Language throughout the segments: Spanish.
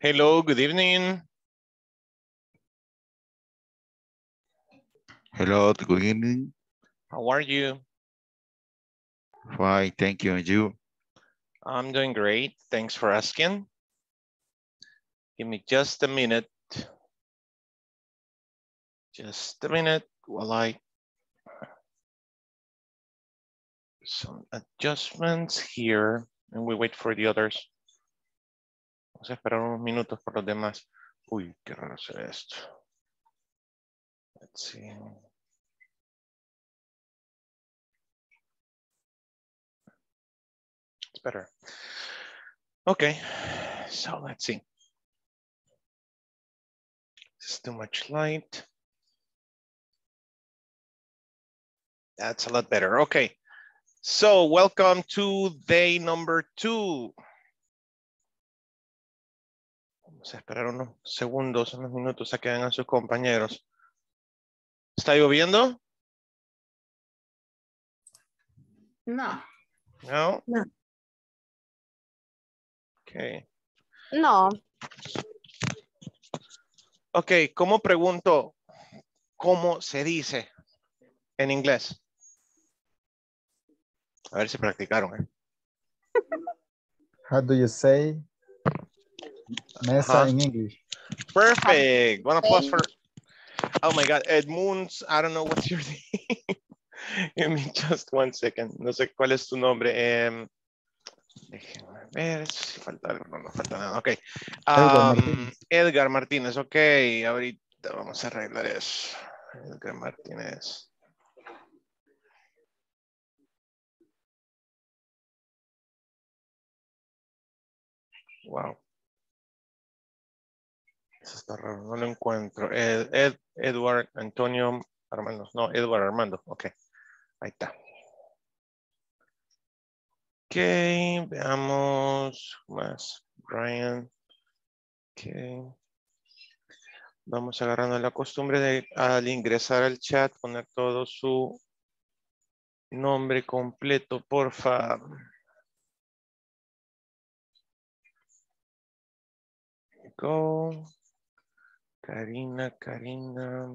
Hello, good evening. Hello, good evening. How are you? Fine, thank you. And you? I'm doing great. Thanks for asking. Give me just a minute. Just a minute while I some adjustments here and we wait for the others. Vamos a esperar unos minutos por los demás. Uy, qué raro se ve esto. Let's see. It's better. Okay, so let's see. It's too much light. That's a lot better. Okay. So welcome to day number two. Vamos a esperar unos segundos, unos minutos a que vengan sus compañeros. ¿Está lloviendo? No, No. No. Okay. no, Ok, ¿cómo pregunto cómo se dice en inglés? A ver si practicaron. ¿eh? How do you say mesa Ajá. in English? Perfect. One applause for. Oh my God, Edmunds. I don't know what's your name. Give me just one second. No sé cuál es tu nombre. Em, déjenme ver si falta algo. No, no falta nada. Ok. Martínez. Edgar Martínez. Ok. Ahorita vamos a arreglar eso. Edgar Martínez. Wow. Eso está raro, no lo encuentro. Ed, Ed- Edward Antonio Armando. No, Edward Armando. Ok. Ahí está. Ok, veamos más. Brian. Ok. Vamos agarrando la costumbre de al ingresar al chat poner todo su nombre completo, porfa. Go. Karina, Karina.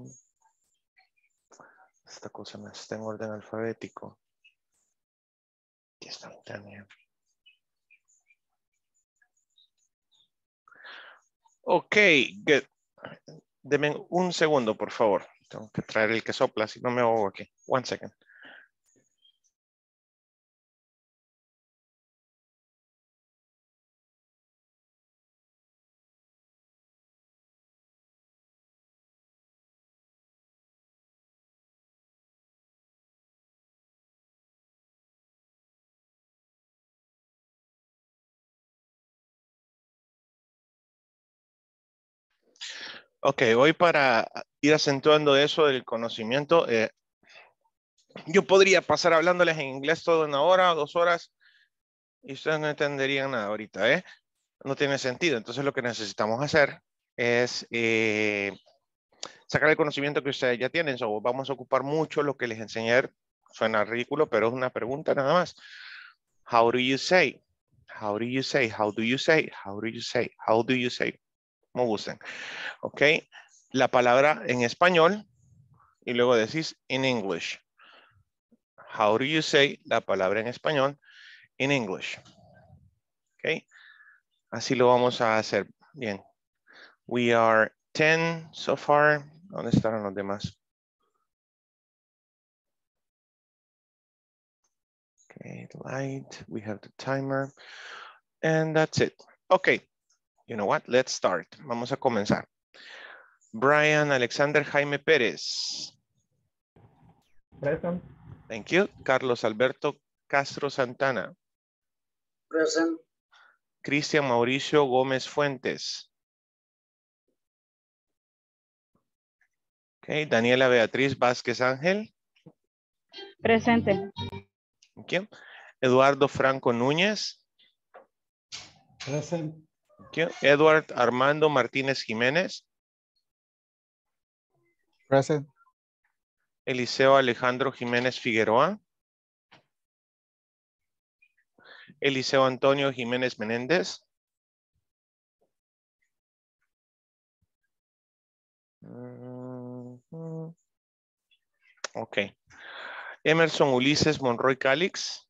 Esta cosa no está en orden alfabético. Aquí está Tania. Ok, good. Deme un segundo, por favor. Tengo que traer el que sopla, si no me ahogo aquí. One second. Ok, hoy para ir acentuando eso del conocimiento, eh, yo podría pasar hablándoles en inglés toda una hora o dos horas y ustedes no entenderían nada ahorita, ¿eh? No tiene sentido. Entonces lo que necesitamos hacer es eh, sacar el conocimiento que ustedes ya tienen. So, vamos a ocupar mucho lo que les enseñé. Suena ridículo, pero es una pregunta nada más. How do you say? How do you say? How do you say? How do you say? How do you say? Como gusten. ¿Ok? La palabra en español y luego decís in English. How do you say la palabra en español in English? ¿Ok? Así lo vamos a hacer. Bien. We are 10 so far. ¿Dónde están los demás? Okay, light. We have the timer. And that's it. Okay. You know what? Let's start. Vamos a comenzar. Brian Alexander Jaime Pérez. Present. Thank you. Carlos Alberto Castro Santana. Present. Cristian Mauricio Gómez Fuentes. Okay. Daniela Beatriz Vázquez Ángel. presente, Thank you. Eduardo Franco Núñez. Present. Edward Armando Martínez Jiménez. Present. Eliseo Alejandro Jiménez Figueroa. Eliseo Antonio Jiménez Menéndez. Mhm. Ok. Emerson Ulises Monroy Calix.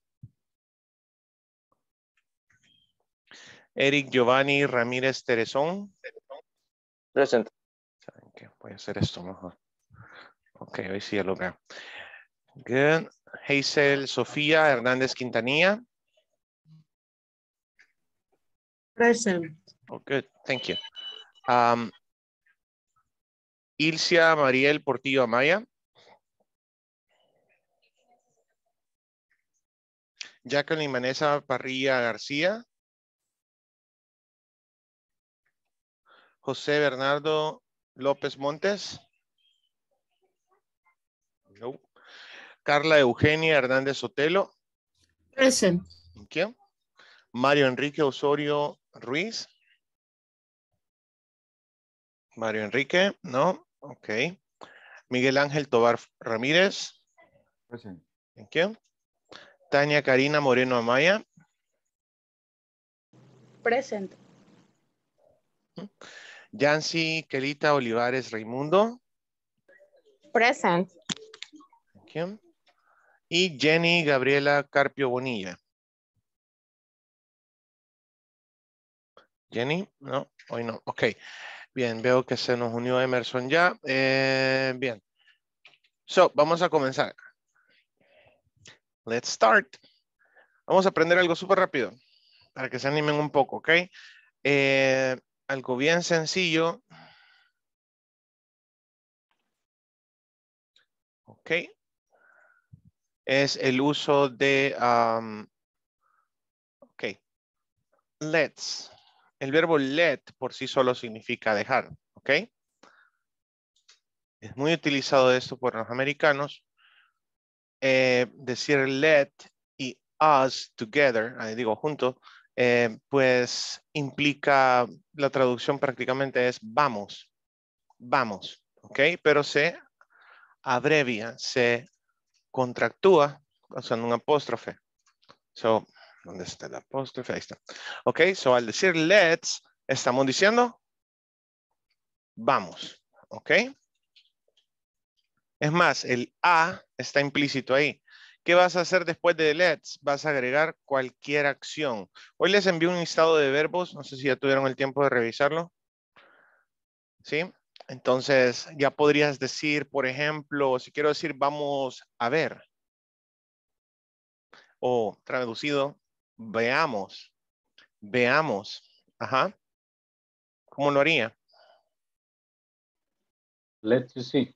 Eric Giovanni Ramírez Terezón. Present. ¿Saben qué? Voy a hacer esto mejor. Ok, hoy sí ya lo veo. Good. Hazel Sofía Hernández Quintanilla. Present. Oh, good. Thank you. Um, Ilcia Mariel Portillo Amaya. Jacqueline Vanessa Parrilla García. José Bernardo López Montes. No. Carla Eugenia Hernández Sotelo. Present. Thank you. Mario Enrique Osorio Ruiz. Mario Enrique, no. Ok. Miguel Ángel Tobar Ramírez. Present. Thank you. Tania Karina Moreno Amaya. Present. Yancy Kelita Olivares Raimundo. Present. Thank you. Y Jenny Gabriela Carpio Bonilla. Jenny, no, hoy no. Ok. Bien, veo que se nos unió Emerson ya. Eh, bien. So, vamos a comenzar. Let's start. Vamos a aprender algo súper rápido para que se animen un poco, ¿ok? Eh, algo bien sencillo. Ok. Es el uso de, um, ok, let's. El verbo let por sí solo significa dejar, ¿ok? Es muy utilizado esto por los americanos. Eh, decir let y us together, digo junto, eh, pues implica, la traducción prácticamente es vamos, vamos, ¿ok? Pero se abrevia, se contractúa usando un apóstrofe. So, ¿dónde está el apóstrofe? Ahí está. Ok, so al decir let's, estamos diciendo vamos, ¿ok? Es más, el a está implícito ahí. ¿Qué vas a hacer después de let's? Vas a agregar cualquier acción. Hoy les envío un listado de verbos. No sé si ya tuvieron el tiempo de revisarlo. ¿Sí? Entonces, ya podrías decir, por ejemplo, si quiero decir vamos a ver. O traducido, veamos. Veamos. Ajá. ¿Cómo lo haría? Let's see.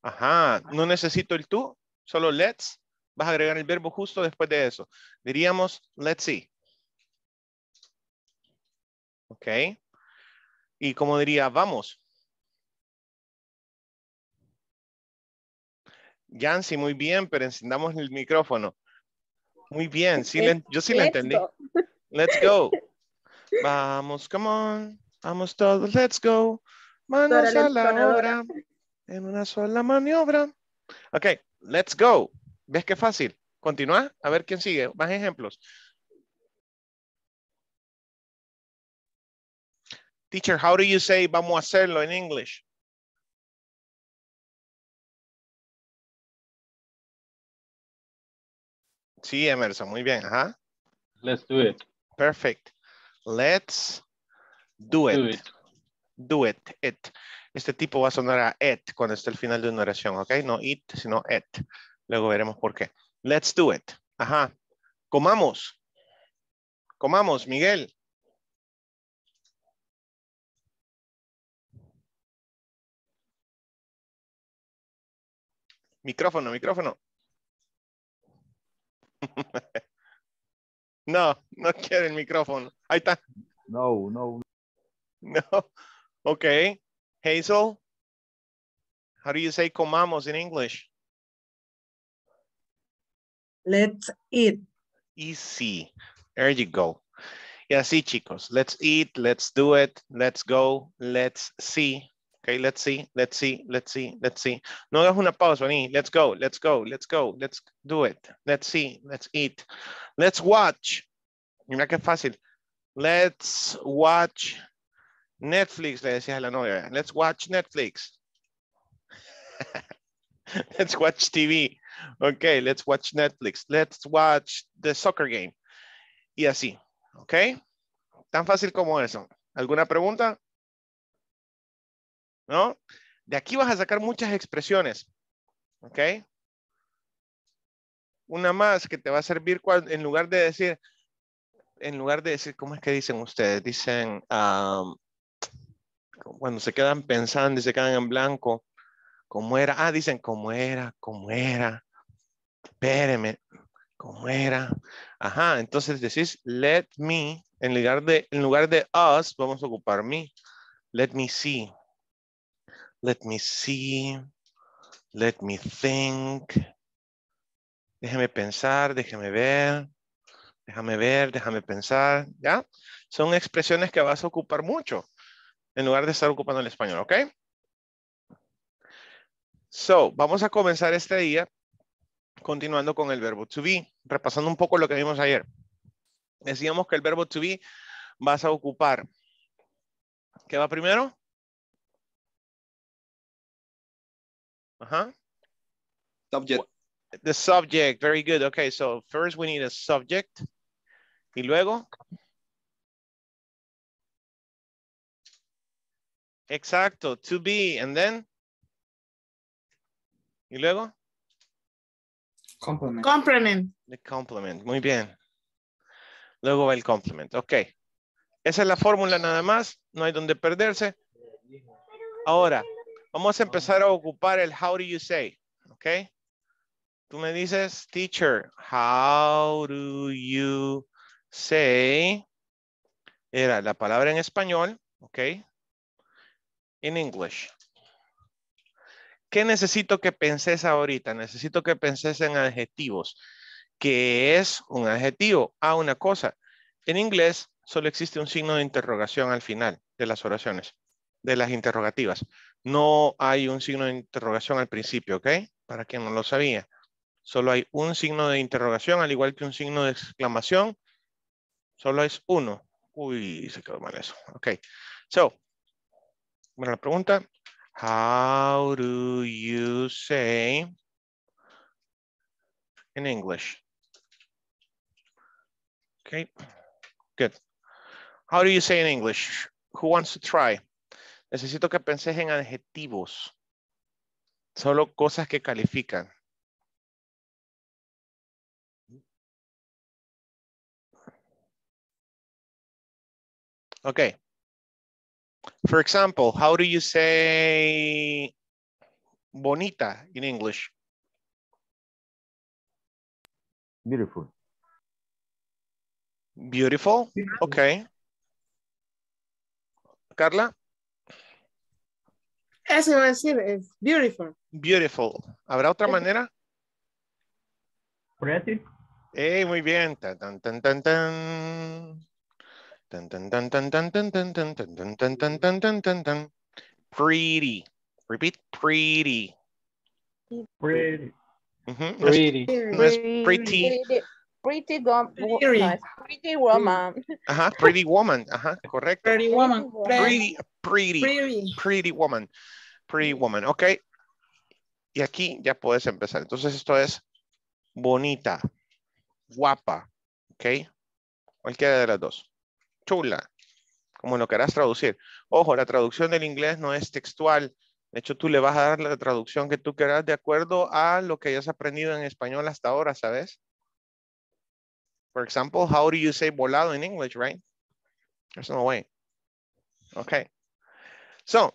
Ajá. No necesito el tú, solo let's. Vas a agregar el verbo justo después de eso. Diríamos, let's see. Ok. Y como diría, vamos. Yancy, muy bien, pero encendamos el micrófono. Muy bien, sí le- yo sí Let's entendí. Let's go. Vamos, come on. Vamos todos, let's go. Manos a la obra. En una sola maniobra. Ok, let's go. ¿Ves qué fácil? Continúa. A ver quién sigue. Más ejemplos. Teacher, how do you say vamos a hacerlo en English? Sí, Emerson, muy bien. Ajá. Let's do it. Perfect. Let's do it. Do it. Do it. It. Este tipo va a sonar a it cuando esté al final de una oración, ¿ok? No it, sino it. Luego veremos por qué. Let's do it. Ajá. Comamos. Comamos, Miguel. Micrófono, micrófono. No, no quiere el micrófono. Ahí está. No, no. No. Okay. Hazel. How do you say comamos in English? Let's eat. Easy. There you go. Yeah, así, chicos. Let's eat, let's do it, let's go, let's see. Okay, let's see, let's see, let's see, let's see. No hagas una pausa, vení. Let's go, let's go, let's go, let's do it. Let's see, let's eat. Let's watch. Mira qué fácil. Let's watch Netflix, le decías a la novia. Let's watch Netflix. let's watch TV. Okay, let's watch Netflix. Let's watch the soccer game. Y así, ¿ok? Tan fácil como eso. ¿Alguna pregunta? ¿No? De aquí vas a sacar muchas expresiones, ¿ok? Una más que te va a servir cuando, en lugar de decir, en lugar de decir, ¿cómo es que dicen ustedes? Dicen, um, cuando se quedan pensando y se quedan en blanco, ¿cómo era? Ah, dicen, ¿cómo era? ¿Cómo era? Espéreme, ¿cómo era? Ajá, entonces decís, let me, en lugar de, en lugar de us, vamos a ocupar me. Let me see. Let me see. Let me think. Déjeme pensar, déjeme ver. Déjame ver, déjame pensar. ¿Ya? Son expresiones que vas a ocupar mucho en lugar de estar ocupando el español, ¿ok? So, vamos a comenzar este día continuando con el verbo to be, repasando un poco lo que vimos ayer. Decíamos que el verbo to be vas a ocupar. ¿Qué va primero? Ajá. Subject. The subject, very good. Okay, so first we need a subject. Y luego. Exacto, to be, and then. Y luego. Complement. Complement. The complement, muy bien. Luego va el complement, ok. Esa es la fórmula nada más, no hay donde perderse. Ahora, vamos a empezar a ocupar el how do you say, ok. Tú me dices, teacher, how do you say? Era la palabra en español, ok. In English. ¿Qué necesito que penses ahorita? Necesito que penses en adjetivos. ¿Qué es un adjetivo? Ah, una cosa. En inglés solo existe un signo de interrogación al final de las oraciones, de las interrogativas. No hay un signo de interrogación al principio, ¿ok? Para quien no lo sabía. Solo hay un signo de interrogación, al igual que un signo de exclamación. Solo es uno. Uy, se quedó mal eso. Ok. So, bueno, la pregunta. How do you say in English? Okay, good. How do you say in English? Who wants to try? Necesito que penses en adjetivos. Solo cosas que califican. Okay. For example, how do you say bonita in English? Beautiful. Beautiful. Okay. Carla, Eso iba a decir, es beautiful. beautiful. ¿Habrá otra manera? Pretty. Eh, muy bien. Tan, tan, tan, tan, Pretty. Repeat, pretty. Pretty. Pretty. pretty. Pretty, no, pretty woman. Ajá, pretty woman. Ajá, correcto. Pretty woman. Pretty, pretty, Pretty. pretty woman. Pretty woman, ok. Y aquí ya puedes empezar. Entonces esto es bonita, guapa, ok. Cualquiera de las dos. Chula, como lo querás traducir. Ojo, la traducción del inglés no es textual. De hecho, tú le vas a dar la traducción que tú quieras de acuerdo a lo que hayas aprendido en español hasta ahora, ¿sabes? For example, how do you say volado in English, right? There's no way. Okay. So,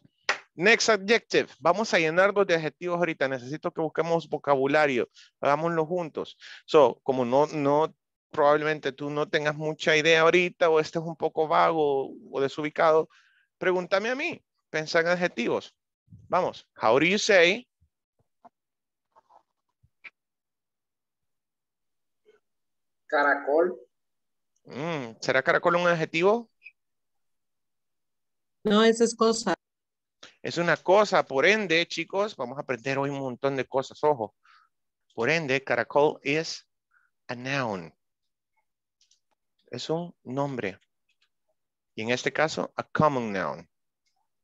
next adjective. Vamos a llenarnos de adjetivos ahorita. Necesito que busquemos vocabulario. Hagámoslo juntos. So, como no, no, probablemente tú no tengas mucha idea ahorita o estés un poco vago o desubicado, pregúntame a mí. Pensa en adjetivos. Vamos. How do you say? Caracol. Mm, ¿Será caracol un adjetivo? No, esa es cosa. Es una cosa, por ende, chicos, vamos a aprender hoy un montón de cosas, ojo. Por ende, caracol es a noun. Es un nombre. Y en este caso, a common noun.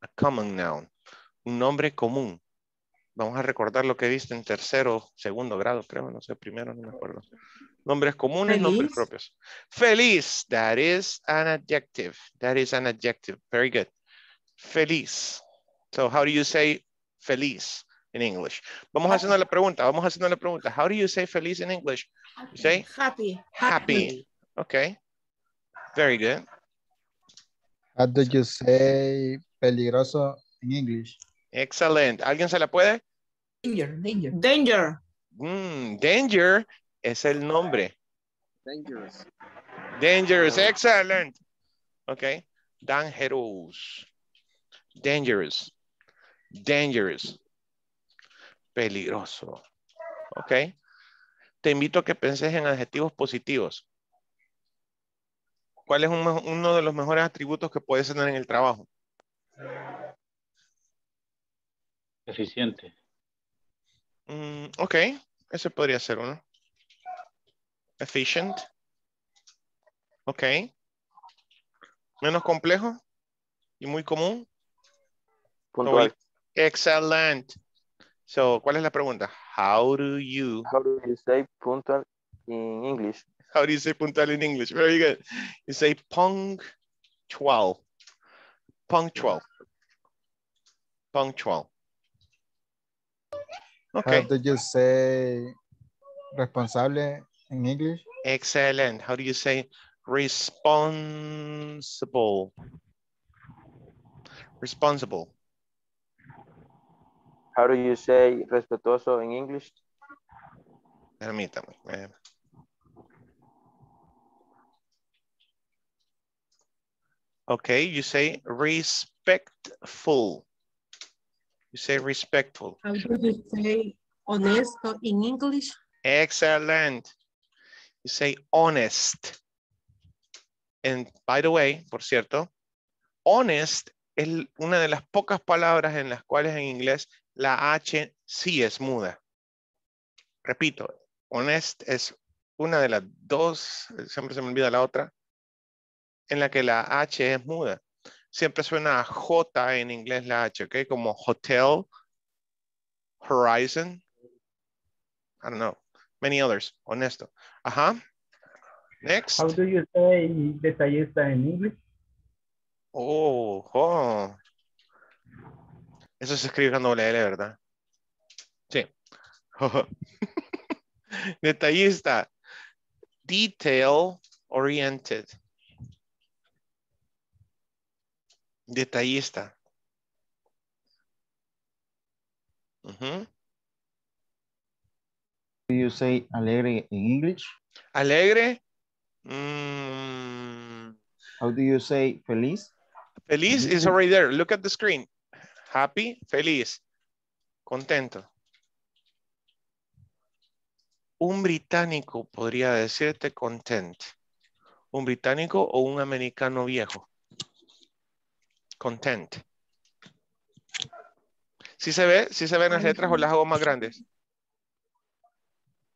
A common noun. Un nombre común. Vamos a recordar lo que viste en tercero, segundo grado, creo, no sé, primero, no me acuerdo. Nombres comunes, nombres propios. Feliz, that is an adjective. That is an adjective. Very good. Feliz. So how do you say feliz in English? Vamos haciendo la pregunta, vamos haciendo la pregunta. How do you say feliz in English? You say Happy. happy. Okay. Very good. How do you say peligroso in English? Excellent. ¿Alguien se la puede? Danger. Danger. Danger. Mm, danger es el nombre. Dangerous. Dangerous. Excellent. Okay. Dangerous. Dangerous. Dangerous. Peligroso. Ok. Te invito a que penses en adjetivos positivos. ¿Cuál es un uno de los mejores atributos que puedes tener en el trabajo? Eficiente. Mm, ok, ese podría ser uno. Efficient. Ok. Menos complejo y muy común. Puntual. Excellent. So, ¿cuál es la pregunta? How do you, How do you say puntual in English? How do you say puntual in English? Very good. You say punctual. Punctual. Punctual. Okay. How Okay, do you say responsable in English? excellent. How do you say responsible? Responsible. How do you say respetuoso in English? Permítame. Eh. Okay, you say respectful. You say respectful. How do you say honesto in English? Excellent. You say honest. And by the way, por cierto, honest es una de las pocas palabras en las cuales en inglés la H sí es muda. Repito, honest es una de las dos, siempre se me olvida la otra, en la que la H es muda. Siempre suena a J en inglés la H, ¿ok? Como hotel, horizon, I don't know, many others, honesto. Ajá. Next. How do you say detallista in English? Oh, oh. Eso se escribe con doble L, ¿verdad? Sí. Detallista. Detail oriented. Detallista. Do you say alegre in English? Alegre. Mm, How do you say feliz? Feliz is already there. Look at the screen. Happy, feliz, contento. Un británico podría decirte content. Un británico o un americano viejo. Content. ¿Sí se ve? ¿Sí se ven las letras o las hago más grandes?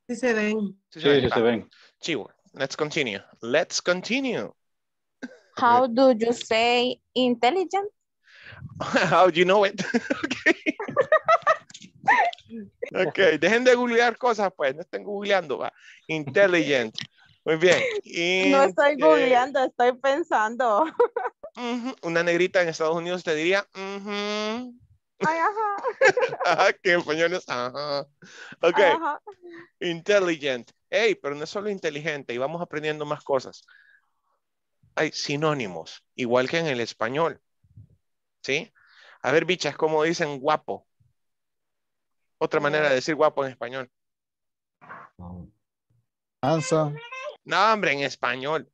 Sí se ven. Sí Sí, sí Ah, se ven. Chivo. Let's continue. Let's continue. How do you say intelligent? How do you know it? okay. ok, dejen de googlear cosas, pues, no estén googleando, va. Intelligent. Muy bien. No estoy Inte- googleando, estoy pensando. Una negrita en Estados Unidos te diría, ujú. Ay, ajá. Ajá, que en español es, ajá. Ok, ajá. intelligent. Hey, pero no es solo inteligente, y vamos aprendiendo más cosas. Hay sinónimos, igual que en el español. ¿Sí? A ver, bichas, ¿cómo dicen guapo? Otra manera de decir guapo en español. Handsome. No, hombre, en español.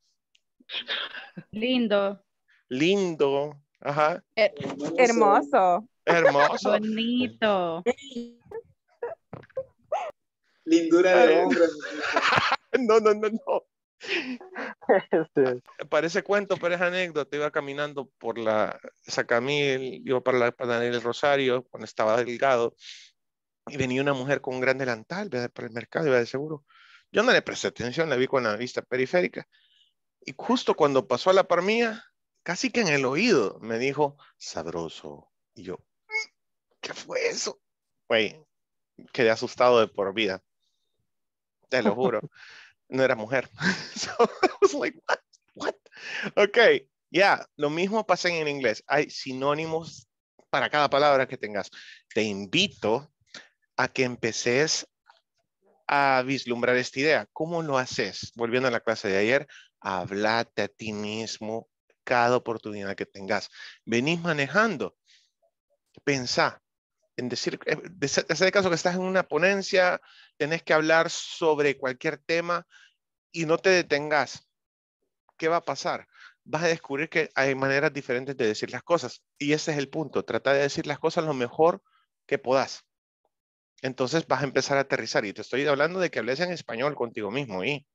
Lindo, Lindo. Ajá. Hermoso. Hermoso. bonito. Lindura de hombre. No, no, no, no. Este, Parece cuento, pero es anécdota. Iba caminando por la Sacamil, iba para la panadería del Rosario, cuando estaba delgado, y venía una mujer con un gran delantal, ¿verdad? Para el mercado, iba de seguro. Yo no le presté atención, la vi con la vista periférica. Y justo cuando pasó a la par mía, casi que en el oído, me dijo, sabroso. Y yo, ¿qué fue eso? Güey, quedé asustado de por vida. Te lo juro. No era mujer. so I was like, what? What? Ok, ya, lo mismo pasa en inglés. Hay sinónimos para cada palabra que tengas. Te invito a que empeces a vislumbrar esta idea. ¿Cómo lo haces? Volviendo a la clase de ayer, hablate a ti mismo cada oportunidad que tengas. Venís manejando. Pensá en decir, eh, ser el caso que estás en una ponencia, tenés que hablar sobre cualquier tema y no te detengas. ¿Qué va a pasar? Vas a descubrir que hay maneras diferentes de decir las cosas. Y ese es el punto. Trata de decir las cosas lo mejor que puedas. Entonces vas a empezar a aterrizar. Y te estoy hablando de que hables en español contigo mismo. ¿Y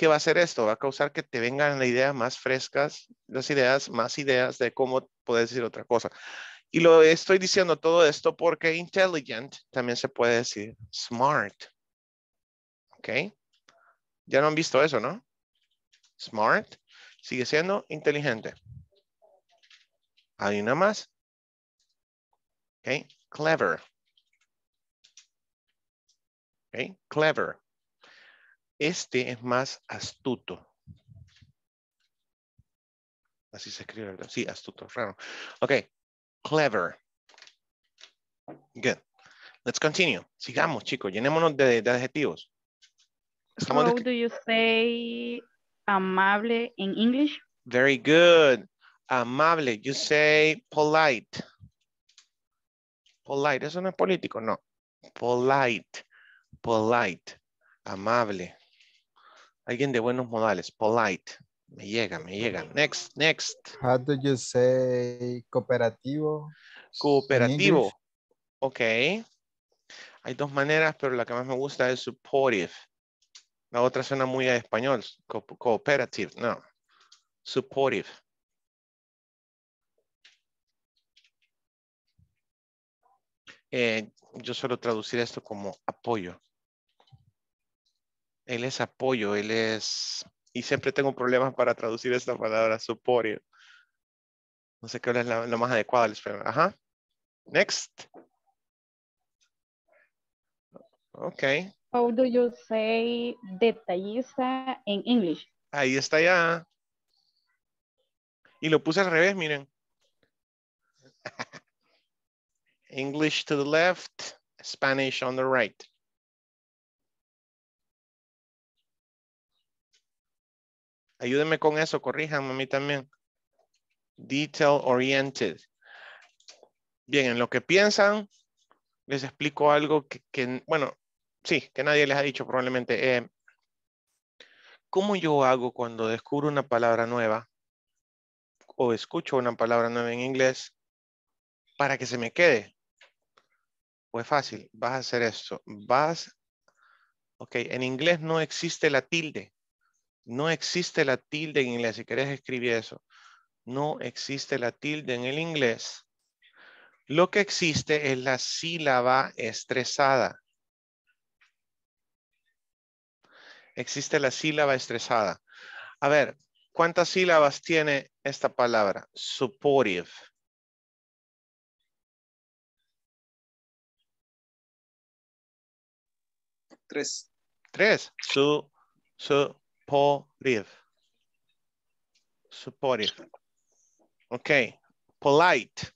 qué va a hacer esto? Va a causar que te vengan las ideas más frescas, las ideas, más ideas de cómo puedes decir otra cosa. Y lo estoy diciendo todo esto porque intelligent también se puede decir smart. ¿Ok? Ya no han visto eso, ¿no? Smart sigue siendo inteligente. Hay una más. ¿Ok? Clever. ¿Ok? Clever. Este es más astuto. Así se escribe, ¿verdad? Sí, astuto, raro. Ok. Clever. Good. Let's continue. Sigamos, chicos. Llenémonos de, de adjetivos. Estamos How do you say amable in English? Very good. Amable. You say polite. Polite. Eso no es político, no. Polite. Polite. Amable. Alguien de buenos modales. Polite. Me llega, me llega. Next, next. How do you say cooperativo? Cooperativo. Ok. Hay dos maneras, pero la que más me gusta es supportive. La otra suena muy a español. co- cooperative. No. Supportive. Eh, yo suelo traducir esto como apoyo. Él es apoyo, él es... Y siempre tengo problemas para traducir esta palabra, supportive. No sé qué es la, la más adecuada. Ajá. Next. Ok. How do you say detallista in English? Ahí está ya. Y lo puse al revés, miren. English to the left, Spanish on the right. Ayúdenme con eso, corríjanme a mí también. Detail oriented. Bien, en lo que piensan, les explico algo que, bueno, sí, que nadie les ha dicho probablemente. Eh, ¿Cómo yo hago cuando descubro una palabra nueva o escucho una palabra nueva en inglés para que se me quede? Pues fácil, vas a hacer esto. Vas, ok, en inglés no existe la tilde. No existe la tilde en inglés. Si querés escribir eso. No existe la tilde en el inglés. Lo que existe es la sílaba estresada. Existe la sílaba estresada. A ver, ¿cuántas sílabas tiene esta palabra? Supportive. Tres. Tres. Su, supportive. Supportive. Ok. Polite.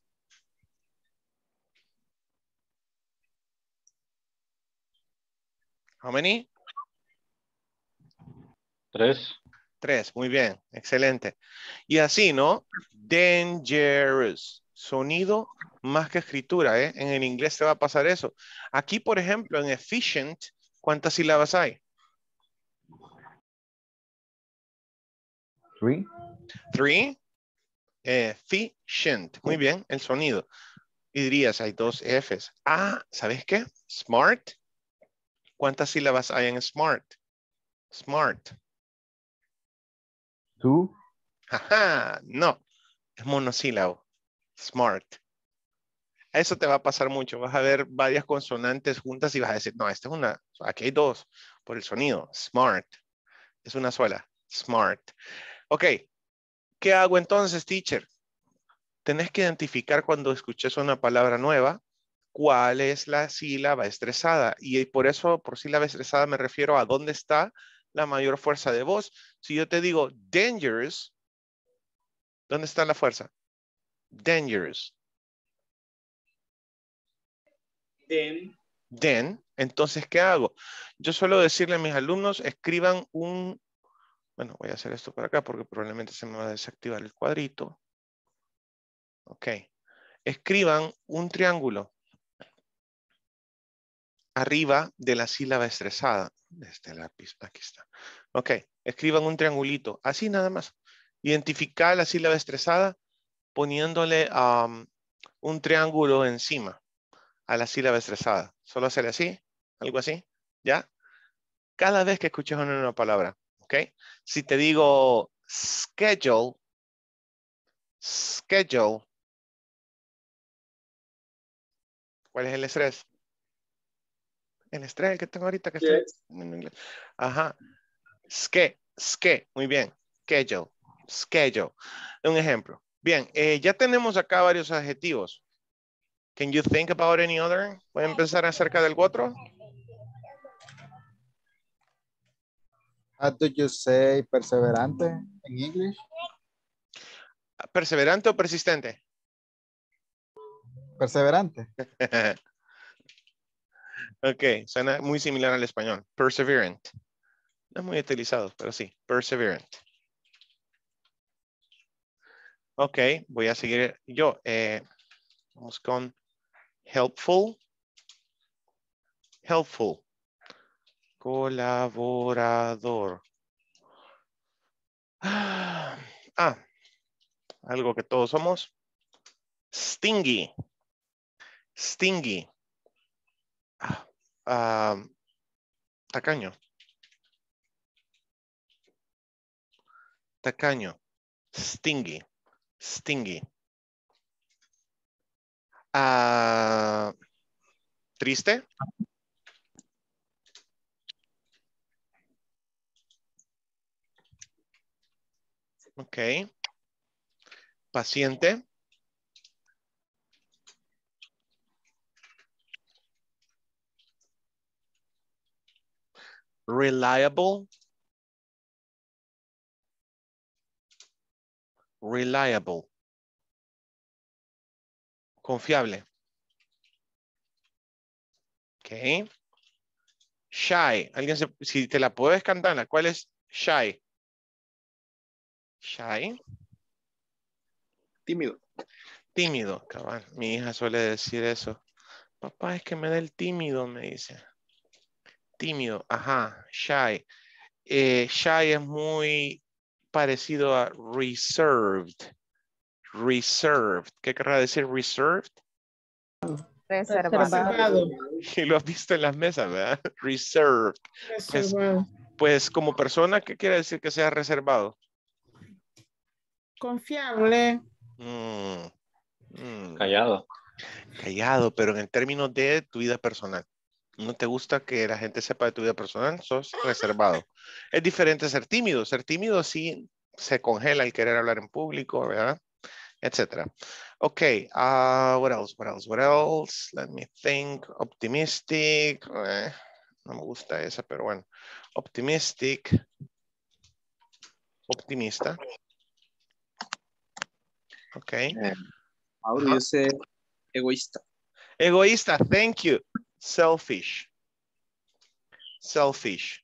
How many? Tres. Tres, muy bien, excelente. Y así, ¿no? Dangerous. Sonido más que escritura, ¿eh? En el inglés te va a pasar eso. Aquí, por ejemplo, en efficient, ¿cuántas sílabas hay? Three. Three. Efficient. Muy bien, el sonido. Y dirías, hay dos Fs. Ah, ¿sabes qué? Smart. ¿Cuántas sílabas hay en smart? Smart. Two. Ajá, no. Es monosílabo. Smart. Eso te va a pasar mucho. Vas a ver varias consonantes juntas y vas a decir, no, esta es una, aquí hay dos por el sonido. Smart. Es una sola. Smart. Ok. ¿Qué hago entonces, teacher? Tenés que identificar cuando escuches una palabra nueva, cuál es la sílaba estresada. Y por eso, por sílaba estresada, me refiero a dónde está la mayor fuerza de voz. Si yo te digo dangerous, ¿dónde está la fuerza? Dangerous. Then. Then, entonces, ¿qué hago? Yo suelo decirle a mis alumnos, escriban un, bueno, voy a hacer esto por acá porque probablemente se me va a desactivar el cuadrito. Ok. Escriban un triángulo arriba de la sílaba estresada. Este lápiz, aquí está. Ok, escriban un triangulito, así nada más. Identificar la sílaba estresada poniéndole un triángulo encima a la sílaba estresada. Solo hacerle así, algo así, ¿ya? Cada vez que escuches una nueva palabra, ¿ok? Si te digo schedule, schedule, ¿cuál es el estrés? El estrés que tengo ahorita que estoy en inglés. Ajá. Ske, ske, muy bien. Schedule, schedule. Un ejemplo. Bien, eh, ya tenemos acá varios adjetivos. Can you think about any other? ¿Pueden pensar acerca del otro? How do you say perseverante en English? ¿Perseverante o persistente? Perseverante. ok, suena muy similar al español. Perseverant. No es muy utilizado, pero sí. Perseverant. Ok, voy a seguir yo. Eh, vamos con helpful. Helpful. Colaborador. Ah, ah, algo que todos somos. Stingy. Stingy. Ah, ah, tacaño. Tacaño. Stingy. Stingy. Ah, triste. Ok. Paciente. Reliable. Reliable. Confiable. Ok. Shy. Alguien se, si te la puedes cantar, ¿cuál es shy? Shy. Tímido. Tímido, cabal. Mi hija suele decir eso. Papá, es que me da el tímido, me dice. Tímido, ajá, shy. Eh, shy es muy parecido a reserved. Reserved. ¿Qué querrá decir reserved? Reservado. Y lo has visto en las mesas, ¿verdad? Reserved. Pues, Reservado. pues como persona, ¿qué quiere decir que sea reservado? Confiable. Mm, mm, Callado. callado, pero en el término de tu vida personal. No te gusta que la gente sepa de tu vida personal, sos reservado. Es diferente ser tímido. Ser tímido sí se congela el querer hablar en público, ¿verdad? Etcétera. Ok, uh, what else, what else, what else? Let me think. Optimistic. eh, no me gusta esa, pero bueno. Optimistic. Optimista. Ok. How do you say egoísta? Egoísta, thank you. Selfish. Selfish.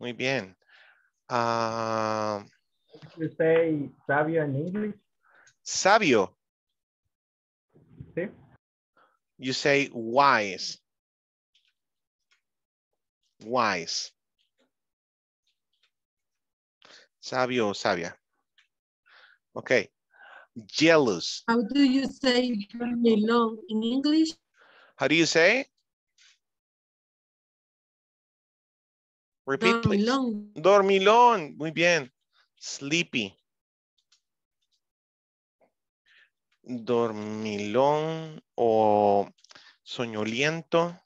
Muy bien. Ah, You say sabio in English? sabio. Sí. You say wise. Wise. Sabio o sabia. Okay. Jealous. How do you say long in English? How do you say? Repeat, please. Dormilón. Dormilón. Muy bien. Sleepy. Dormilón o soñoliento.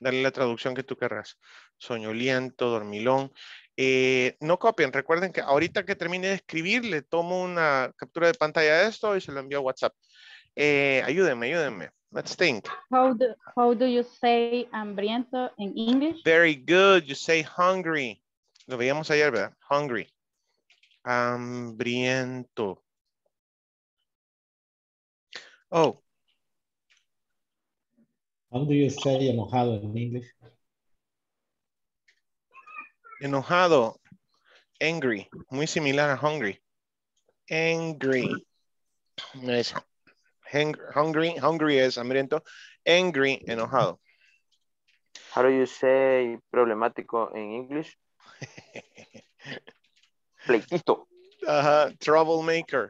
Dale la traducción que tú querrás. Soñoliento, dormilón. Eh, no copien. Recuerden que ahorita que termine de escribir, le tomo una captura de pantalla de esto y se lo envío a WhatsApp. Eh, ayúdenme, ayúdenme. Let's think. How do, how do you say hambriento in English? Very good. You say hungry. Lo veíamos ayer, ¿verdad? Hungry. Hambriento. Oh, How do you say enojado in English? Enojado. Angry. Muy similar a hungry. Angry. No es hang- hungry. Hungry es hambriento. Angry, enojado. How do you say problemático in English? Pleitito. Ajá, troublemaker.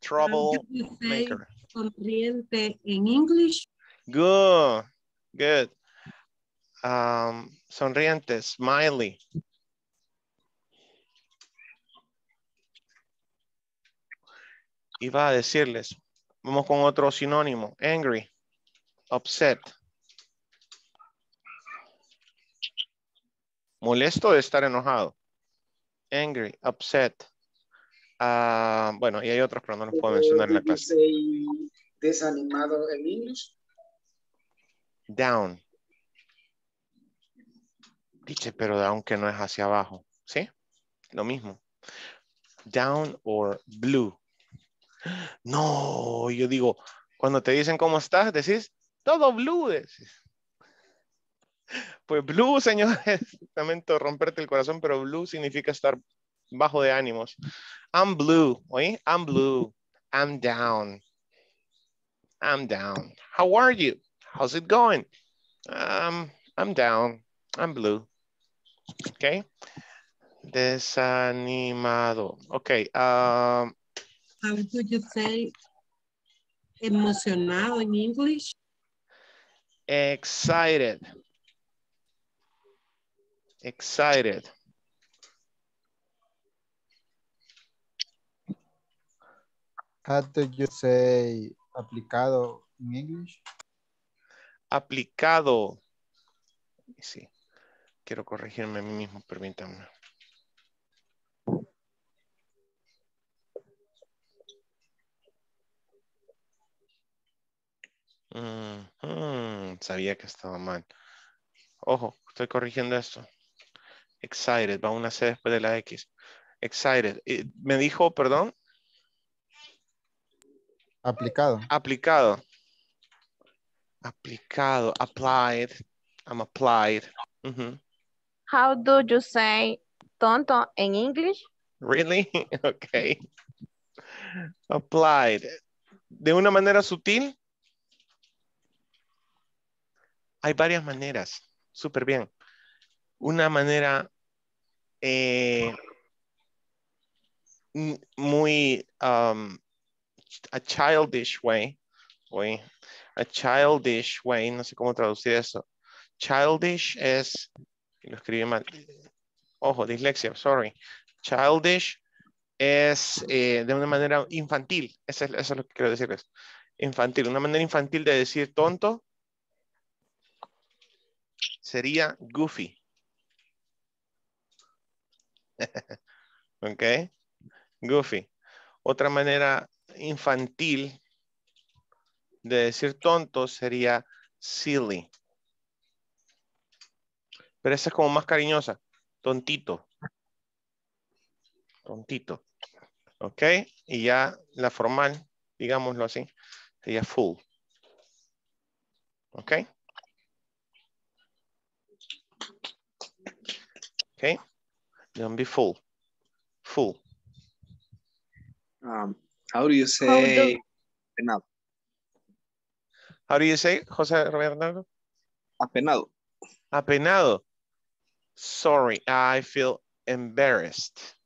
Do you say Troublemaker. sonriente en English? Good. Good. Um, sonriente, smiley. Iba a decirles, vamos con otro sinónimo, angry, upset. Molesto de estar enojado. Angry, upset. Ah, bueno, y hay otros, pero no los puedo mencionar en la clase. desanimado en English? Down. Dice, pero down que no es hacia abajo. ¿Sí? Lo mismo. Down or blue. No, yo digo, cuando te dicen cómo estás, decís, todo blue. Pues blue, señores, lamento romperte el corazón, pero blue significa estar bajo de ánimos. I'm blue, ¿oí? I'm blue. I'm down. I'm down. How are you? How's it going? Um, I'm down. I'm blue. Okay. Desanimado. Okay. Um, How do you say emocionado en English? excited. Excited. How do you say aplicado in English? Aplicado. Sí. Quiero corregirme a mí mismo, permítanme. Ujú, Sabía que estaba mal. Ojo, estoy corrigiendo esto. Excited, va una C después de la X. Excited. Me dijo, perdón, Aplicado. aplicado. Aplicado, applied. I'm applied. Ujú. How do you say tonto in English? Really? Okay. Applied. De una manera sutil. Hay varias maneras. Súper bien. Una manera eh, muy um, a childish way. Way. A childish way. No sé cómo traducir eso. Childish es. Lo escribí mal. Ojo, dislexia, sorry. Childish es eh, de una manera infantil. Eso es, eso es lo que quiero decirles. Infantil. Una manera infantil de decir tonto sería goofy. ok. Goofy. Otra manera infantil de decir tonto sería silly. Pero esa es como más cariñosa. Tontito. Tontito. ¿Ok? Y ya la formal, digámoslo así, sería full. ¿Ok? ¿Ok? Don't be full. Full. Um, how do you say do- apenado? How do you say, José Roberto? Apenado. Apenado. Sorry, I feel embarrassed.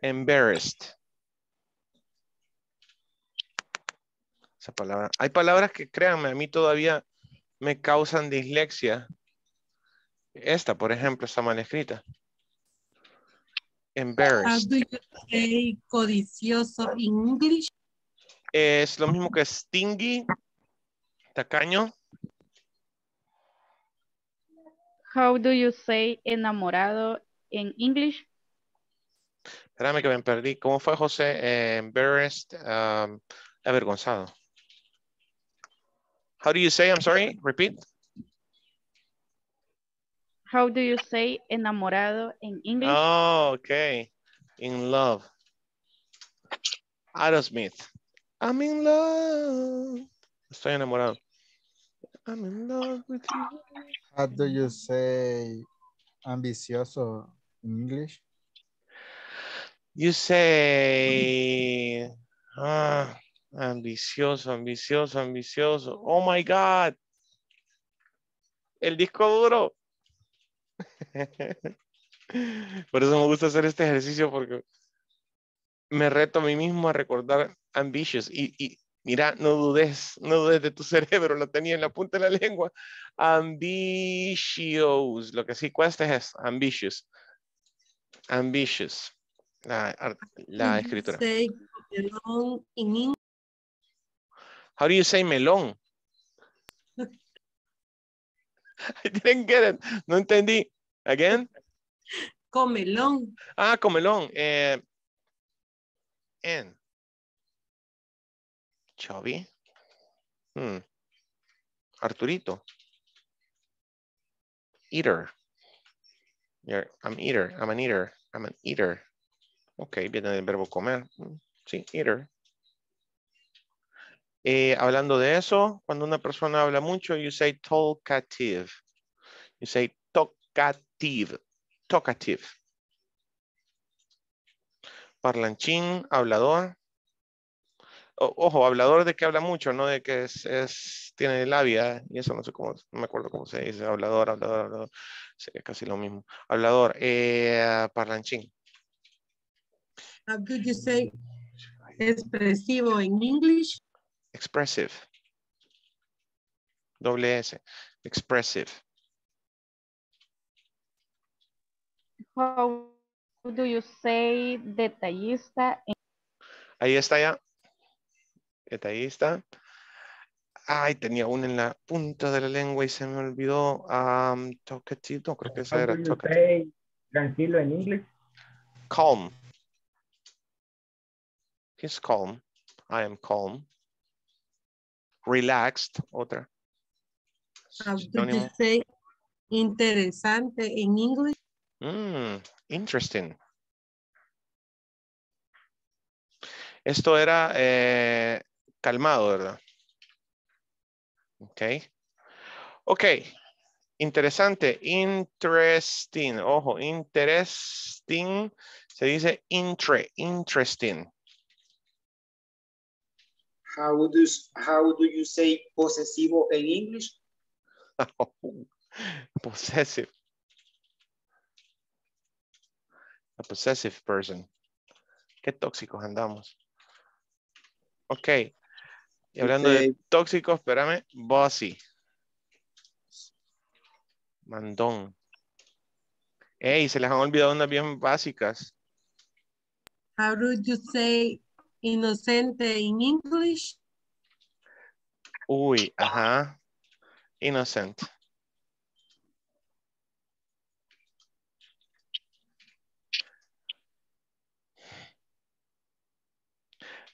Embarrassed. Esa palabra. Hay palabras que créanme, a mí todavía me causan dislexia. Esta, por ejemplo, está mal escrita. How Embarrassed. do you say codicioso in English? Es lo mismo que stingy, tacaño. How do you say enamorado in English? Espérame que me perdí. ¿Cómo fue, José? Eh, embarrassed, um, avergonzado. How do you say, I'm sorry, repeat? How do you say enamorado in English? Oh, okay. In love. Aerosmith. I'm in love. Estoy enamorado. I'm in love with you. How do you say ambicioso in English? You say, ah, ambicioso, ambicioso, ambicioso. Oh my God. El disco duro. Por eso me gusta hacer este ejercicio porque me reto a mí mismo a recordar ambitious. Y, y mira, no dudes, no dudes de tu cerebro, lo tenía en la punta de la lengua. Ambitious. Lo que sí cuesta es ambitious. Ambitious. La, la escritura. In. How do you say melón? I didn't get it. No entendí. Again? Comelón. Ah, comelón. Eh, en. Chubby. Hmm. Arturito. Eater. I'm eater. I'm an eater. I'm an eater. Ok, viene del verbo comer. Mm, Sí, eater. Eh, hablando de eso, cuando una persona habla mucho, you say talkative. You say talkative. Talkative. Parlanchín, hablador. O- ojo, hablador de que habla mucho, no de que es, es- tiene labia, y eso no sé cómo, no me acuerdo cómo se dice, hablador, hablador, hablador, sería casi lo mismo. Hablador, eh, parlanchín, How do you say expresivo in English? expressive, doble S, expressive, How do you say detallista in ahí está ya, detallista. Ay, tenía una en la punta de la lengua y se me olvidó. Um, talkative, no creo que esa era talkative. tranquilo en inglés. Calm. He's calm. I am calm. Relaxed. Otra. How do you Sinónimo. say interesante in English? Mm, interesting. Esto era eh, calmado, ¿verdad? Ok. Ok. Interesante. Interesting. Ojo, interesting. Se dice intre, interesting. How do, how do you say posesivo in English? possessive. A possessive person. Qué tóxicos andamos. Ok. Y hablando de Ok. tóxicos, espérame. Bossy. Mandón. Ey, se les han olvidado unas bien básicas. How do you say inocente in English? Uy, ajá. Innocent.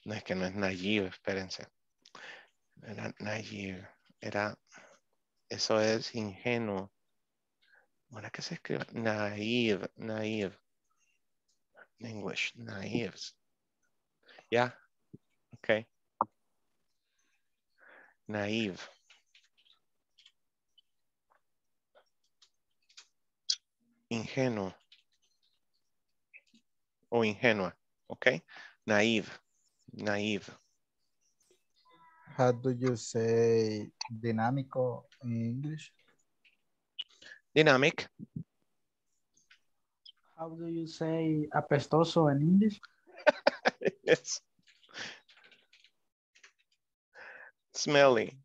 No es que no es naive, espérense. Era naive. Era. Eso es ingenuo. ¿Ahora qué se escribe? Naive, naive. English, naive. Ya. Ok. Naive. Ingenuo. O ingenua. Ok. Naive. Naive. How do you say dinámico in English? Dynamic. How do you say apestoso en English? Yes. Smelly.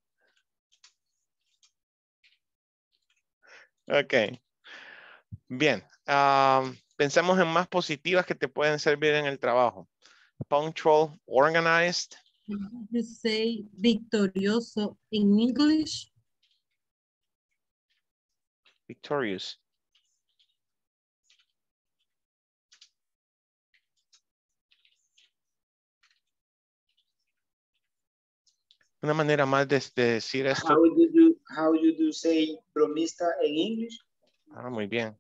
Ok. Bien. am, pensemos en más positivas que te pueden servir en el trabajo. Punctual, organized, you say victorioso in English? victorious. Una manera más de, de decir esto. How do you how you do say bromista in English? Ah, muy bien.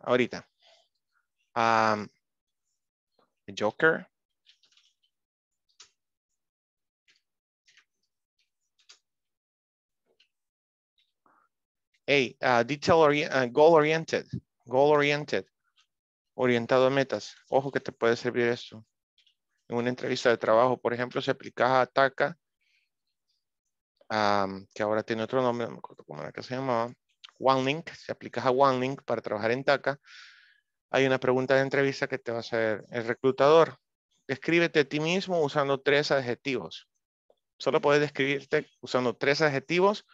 Ahorita. Am, Joker. Hey, uh, detail orient, uh, goal oriented, goal oriented, orientado a metas. Ojo que te puede servir esto. En una entrevista de trabajo, por ejemplo, si aplicas a TACA, am, que ahora tiene otro nombre, no me acuerdo cómo era que se llamaba, OneLink, si aplicas a OneLink para trabajar en TACA, hay una pregunta de entrevista que te va a hacer el reclutador. Descríbete a ti mismo usando tres adjetivos. Solo puedes describirte usando tres adjetivos.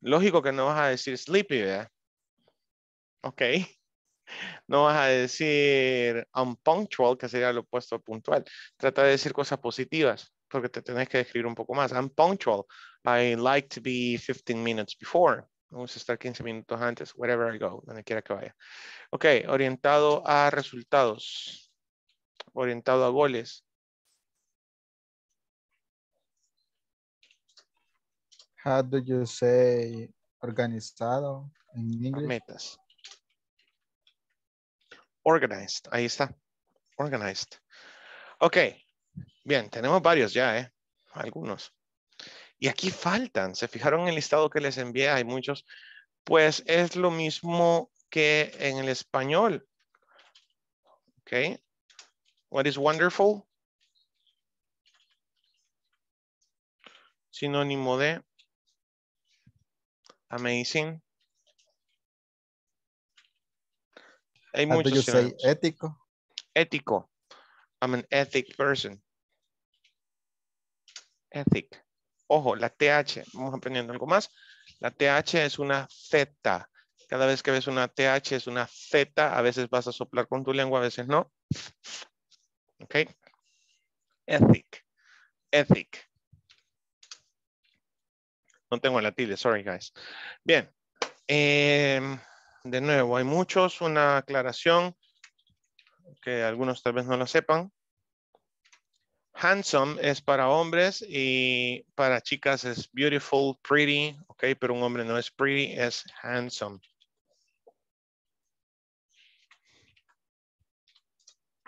Lógico que no vas a decir sleepy, ¿verdad? Ok. No vas a decir unpunctual, que sería lo opuesto a puntual. Trata de decir cosas positivas, porque te tenés que describir un poco más. I'm punctual. I like to be 15 minutes before. Vamos a estar 15 minutos antes, wherever I go, donde quiera que vaya. Ok, orientado a resultados. Orientado a goles. How do you say organizado en a English? metas. Organized, ahí está. Organized. Ok, bien, tenemos varios ya, ¿eh? Algunos. Y aquí faltan, ¿se fijaron en el listado que les envié? Hay muchos. Pues es lo mismo que en el español. Ok. What is wonderful? Sinónimo de amazing. Hay How do muchos you say sinónimos. ético? Ético. I'm an ethic person. Ethic. Ojo, la TH, vamos aprendiendo algo más. La TH es una Z. Cada vez que ves una TH es una Z. A veces vas a soplar con tu lengua, a veces no. Ok. Ethic. Ethic. No tengo la tilde, sorry guys. Bien. Em, de nuevo, hay muchos. Una aclaración que algunos tal vez no lo sepan. Handsome es para hombres y para chicas es beautiful, pretty, ok, pero un hombre no es pretty, es handsome.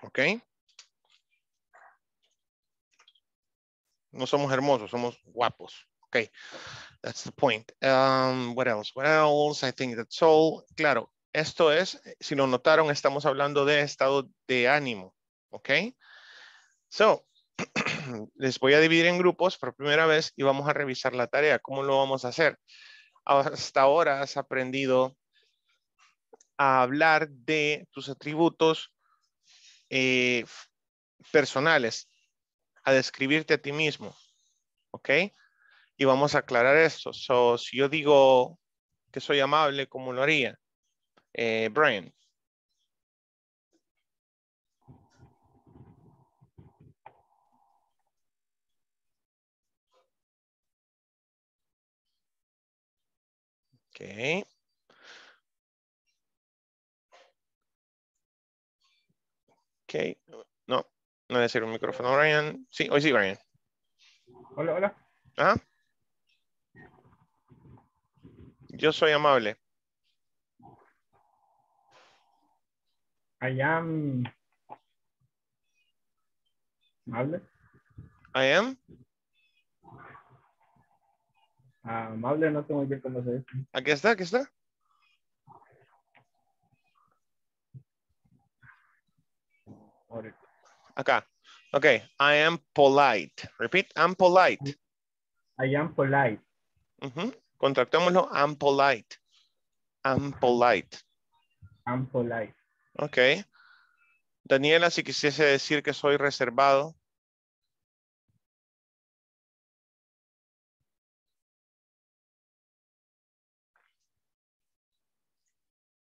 Ok. No somos hermosos, somos guapos. Ok. That's the point. Um, what else? What else? I think that's all. Claro, esto es, si lo notaron, estamos hablando de estado de ánimo. Ok. So, les voy a dividir en grupos por primera vez y vamos a revisar la tarea. ¿Cómo lo vamos a hacer? Hasta ahora has aprendido a hablar de tus atributos eh, personales, a describirte a ti mismo. ¿Ok? Y vamos a aclarar esto. So, si yo digo que soy amable, ¿cómo lo haría? Eh, Brian. Ok. Ok. No, no debe ser un micrófono, Brian. Sí, hoy sí, Brian. Hola, hola. ¿Ah? Yo soy amable. I am amable. I am. Ah, amable no sé muy bien cómo se dice. Aquí está, aquí está. Acá. Ok. I am polite. Repeat. I'm polite. I am polite. Ujú. Contractémoslo, I'm polite. I'm polite. I'm polite. Ok. Daniela, si quisiese decir que soy reservado.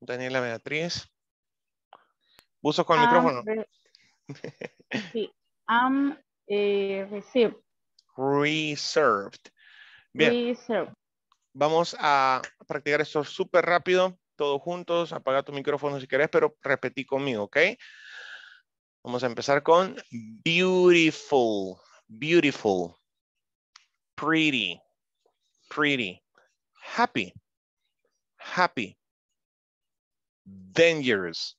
Daniela Beatriz. Buzo con el micrófono. sí, I'm eh, um, reserved. Reserved. Bien. Reserved. Vamos a practicar esto súper rápido, todos juntos. Apaga tu micrófono si querés, pero repetí conmigo, ¿ok? Vamos a empezar con beautiful, beautiful, pretty, pretty, happy, happy, dangerous,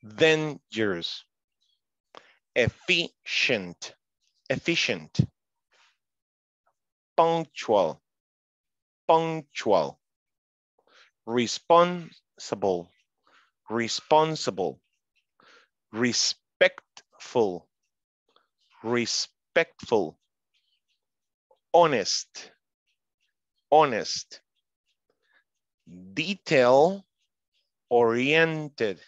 dangerous, efficient, efficient, punctual, punctual, responsible, responsible, respectful, respectful, honest, honest, detail oriented,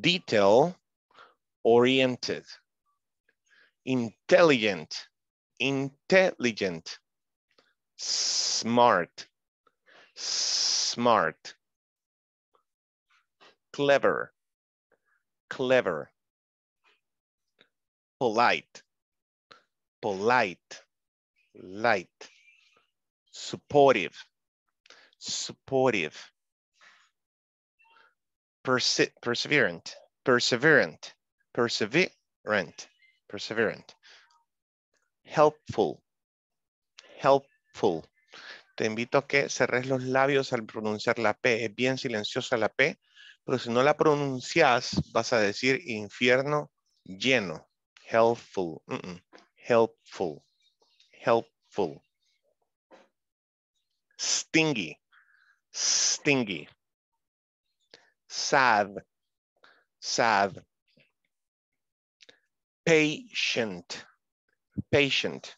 detail oriented, intelligent, intelligent, smart, smart, clever, clever, polite, polite, light, supportive, supportive, perse perseverant, perseverant, perseverant, perseverant, helpful, helpful. Te invito a que cerres los labios al pronunciar la P. Es bien silenciosa la P, pero si no la pronuncias, vas a decir infierno lleno. Helpful, helpful, helpful. Stingy, stingy. Sad, sad. Patient, patient.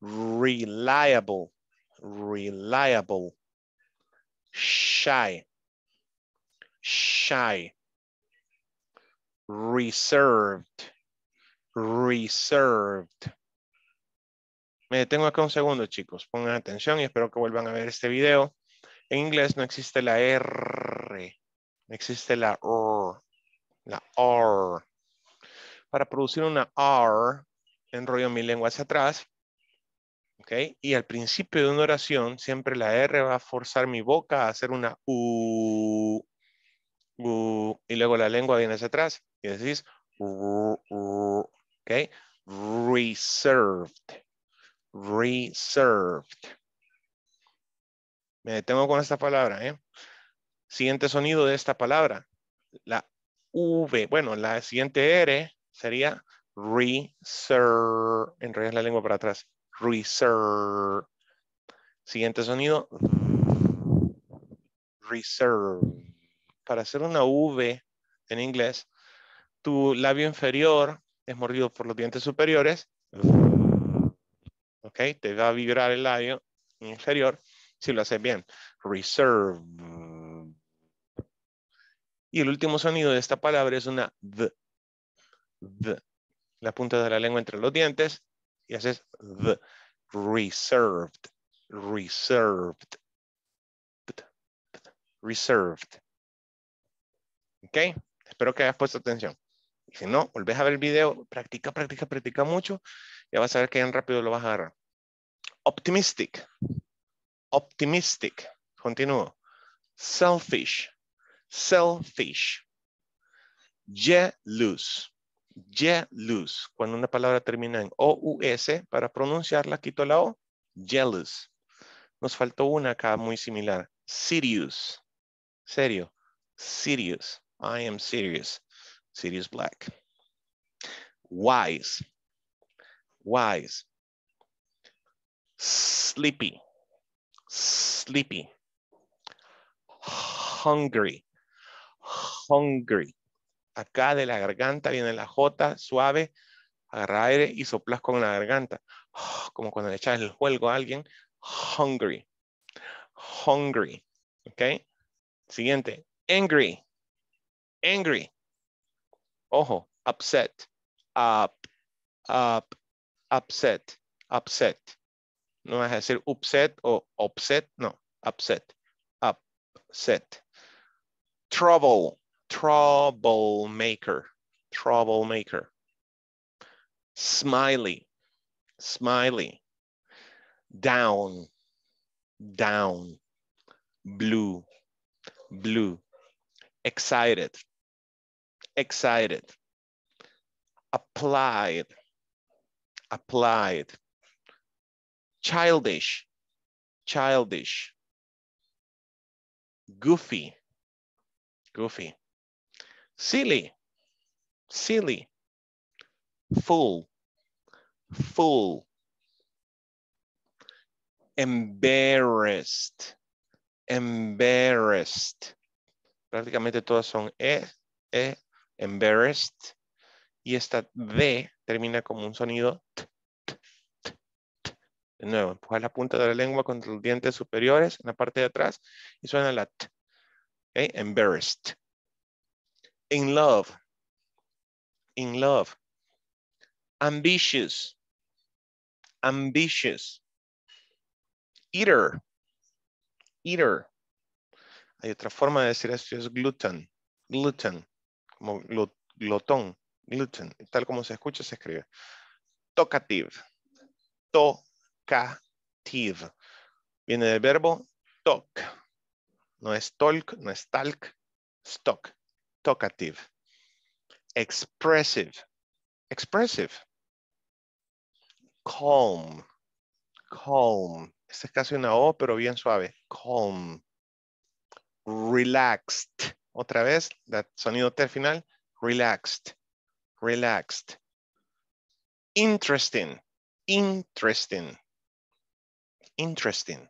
Reliable, reliable. Shy, shy. Reserved, reserved. Me detengo acá un segundo, chicos. Pongan atención y espero que vuelvan a ver este video. En inglés no existe la R, existe la R, la R. Para producir una R, enrollo mi lengua hacia atrás, ¿ok? Y al principio de una oración, siempre la R va a forzar mi boca a hacer una U, U, y luego la lengua viene hacia atrás, y decís, ¿ok? Reserved, reserved. Me detengo con esta palabra, ¿eh? Siguiente sonido de esta palabra. La V. Bueno, la siguiente R sería reserve. Enrollas la lengua para atrás. Reserve. Siguiente sonido. Reserve. Para hacer una V en inglés, tu labio inferior es mordido por los dientes superiores. Ok, te va a vibrar el labio inferior si lo haces bien. Reserve. Y el último sonido de esta palabra es una D. D. La punta de la lengua entre los dientes y haces D. Reserved. Reserved. Reserved. Ok. Espero que hayas puesto atención. Y si no, volvés a ver el video, practica, practica, practica mucho. Ya vas a ver que bien rápido lo vas a agarrar. Optimistic optimistic. Continúo. Selfish. Selfish. Jealous. Jealous. Cuando una palabra termina en O-U-S, para pronunciarla quito la O. Jealous. Nos faltó una acá muy similar. Serious. Serio. Serious. I am serious. Sirius Black. Wise. Wise. Sleepy sleepy, hungry, hungry. Acá de la garganta viene la J suave, agarra aire y soplas con la garganta. Como cuando le echas el juego a alguien. Hungry, hungry. ¿Ok? Siguiente, angry, angry. Ojo, upset, up, up, upset, upset. No vas a decir upset o upset, no, upset, upset. Trouble. Troublemaker. Troublemaker. Smiley. Smiley. Down. Down. Blue. Blue. Excited. Excited. Applied. Applied. Childish. Childish. Goofy. Goofy. Silly. Silly. Full. Full. Embarrassed. Embarrassed. Prácticamente todas son E, E, embarrassed. Y esta D termina como un sonido T, T. De nuevo, empujar la punta de la lengua contra los dientes superiores en la parte de atrás y suena la T. Okay? Embarrassed. In love. In love. Ambitious. Ambitious. Eater. Eater. Hay otra forma de decir esto, es gluten. Gluten. Como glotón. Gluten. Tal como se escucha, se escribe. Talkative. Talkative. Viene del verbo talk. No es talk, no es talk. Stock. Talkative. Expressive. Expressive. Calm. Calm. Esta es casi una O, pero bien suave. Calm. Relaxed. Otra vez, that sonido T al final. Relaxed. Relaxed. Interesting. Interesting. Interesting.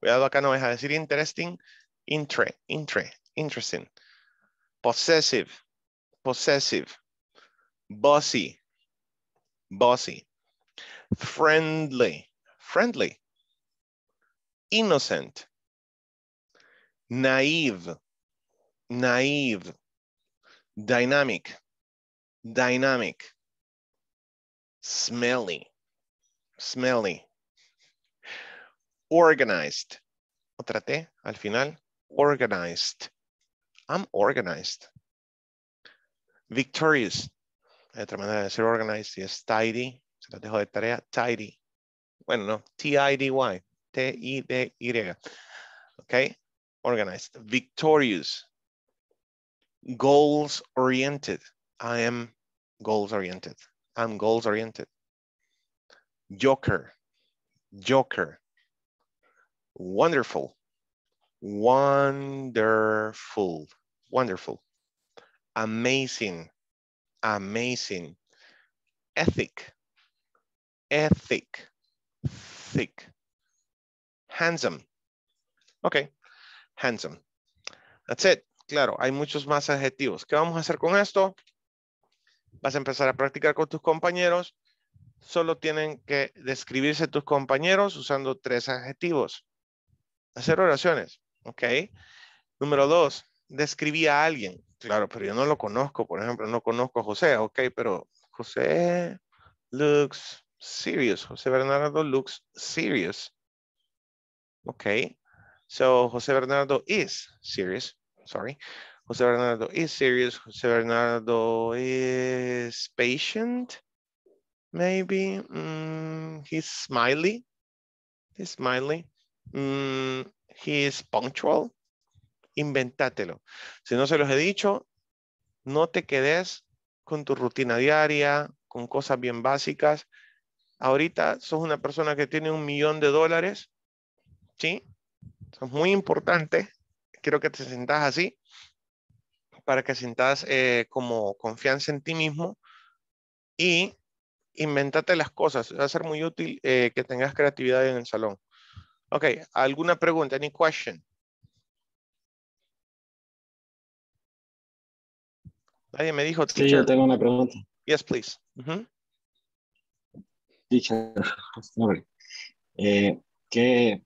Cuidado acá no deja de decir interesting. Intre, intre, interesting. Possessive. Possessive. Bossy. Bossy. Friendly. Friendly. Innocent. Naive. Naive. Dynamic. Dynamic. Smelly. Smelly. Organized. Otra T al final. Organized. I'm organized. Victorious. Otra manera de decir organized es tidy. Se las dejo de tarea. Tidy. Bueno, no. T-I-D-Y. T-I-D-Y. Ok. Organized. Victorious. Goals oriented. I am goals oriented. I'm goals oriented. Joker. Joker. Wonderful. Wonderful. Wonderful. Amazing. Amazing. Ethic. Ethic. Thick. Handsome. Ok. Handsome. That's it. Claro, hay muchos más adjetivos. ¿Qué vamos a hacer con esto? Vas a empezar a practicar con tus compañeros. Solo tienen que describirse tus compañeros usando tres adjetivos. Hacer oraciones. Ok. Número dos, describí a alguien. Claro, pero yo no lo conozco. Por ejemplo, no conozco a José. Ok, pero José looks serious. José Bernardo looks serious. Okay. So José Bernardo is serious. Sorry. José Bernardo is serious. José Bernardo is patient. Maybe. Mm, he's smiley. He's smiley. Mm, he is punctual. Inventatelo. Si no se los he dicho, no te quedes con tu rutina diaria, con cosas bien básicas. Ahorita sos una persona que tiene un millón de dólares, ¿sí? Es muy importante. Quiero que te sientas así para que sientas eh, como confianza en ti mismo y inventate las cosas. Va a ser muy útil eh, que tengas creatividad en el salón. Ok, ¿alguna pregunta? Any question? Nadie me dijo, Sí, yo teacher. tengo una pregunta. Yes, please. Ujú. Teacher, sorry. Eh, ¿Qué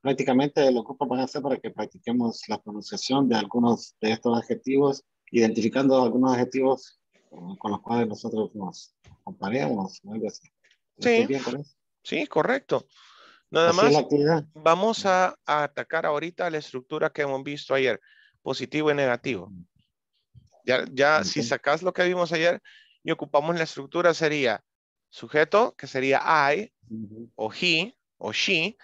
prácticamente lo que van a hacer para que practiquemos la pronunciación de algunos de estos adjetivos, identificando algunos adjetivos con los cuales nosotros nos comparemos o algo así. Sí. ¿Estoy bien? Sí, correcto. Nada Así más vamos a, a atacar ahorita la estructura que hemos visto ayer. positivo y negativo. Ya, ya si sacas lo que vimos ayer y ocupamos la estructura sería sujeto, que sería I, o he, o she,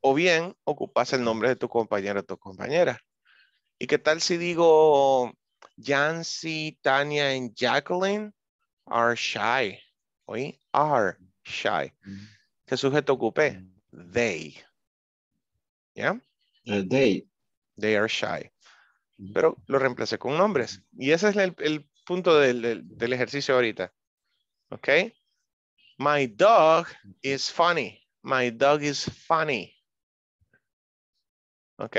o bien ocupas el nombre de tu compañero o tu compañera. ¿Y qué tal si digo Yancy, Tania y Jacqueline are shy? ¿Oí? Are shy. ¿Qué sujeto ocupé? They. ¿Ya? Eh, they. They are shy. Pero lo reemplacé con nombres. Y ese es el, el punto del, del, del ejercicio ahorita. ¿Ok? My dog is funny. My dog is funny. ¿Ok?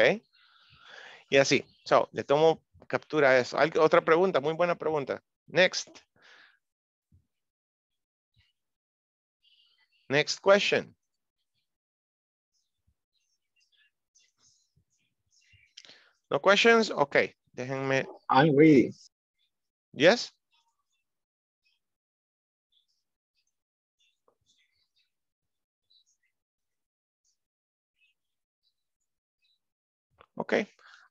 Y así. So, le tomo captura a eso. ¿Algo- Otra pregunta, muy buena pregunta. Next. Next question. No questions? Ok. Déjenme. I'm ready. Yes? Ok.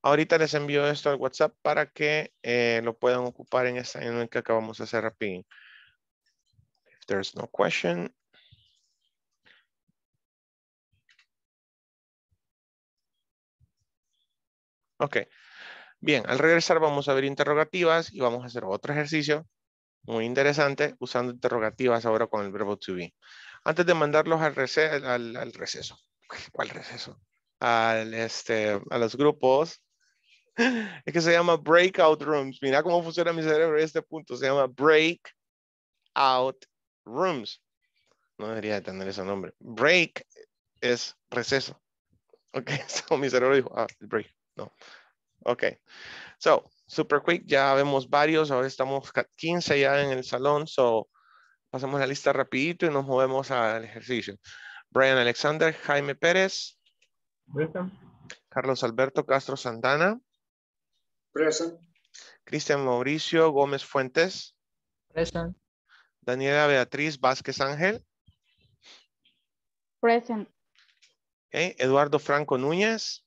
Ahorita les envío esto al WhatsApp para que eh, lo puedan ocupar en esta en el que acabamos de hacer rapidín. If there's no question. Ok. Bien, al regresar vamos a ver interrogativas y vamos a hacer otro ejercicio muy interesante usando interrogativas ahora con el verbo to be. Antes de mandarlos al, rece- al, al receso. ¿Cuál receso? Al, este, a los grupos. Es que se llama breakout rooms. Mira cómo funciona mi cerebro en este punto. Se llama breakout rooms. No debería de tener ese nombre. Break es receso. Ok, so mi cerebro dijo, ah, break. No. Ok. So, super quick, ya vemos varios. Ahora estamos ca- 15 ya en el salón. So, pasamos la lista rapidito y nos movemos al ejercicio. Brian Alexander, Jaime Pérez, Present. Carlos Alberto Castro Santana, Present. Cristian Mauricio Gómez Fuentes, Present. Daniela Beatriz Vázquez Ángel, Present. Eduardo Franco Núñez,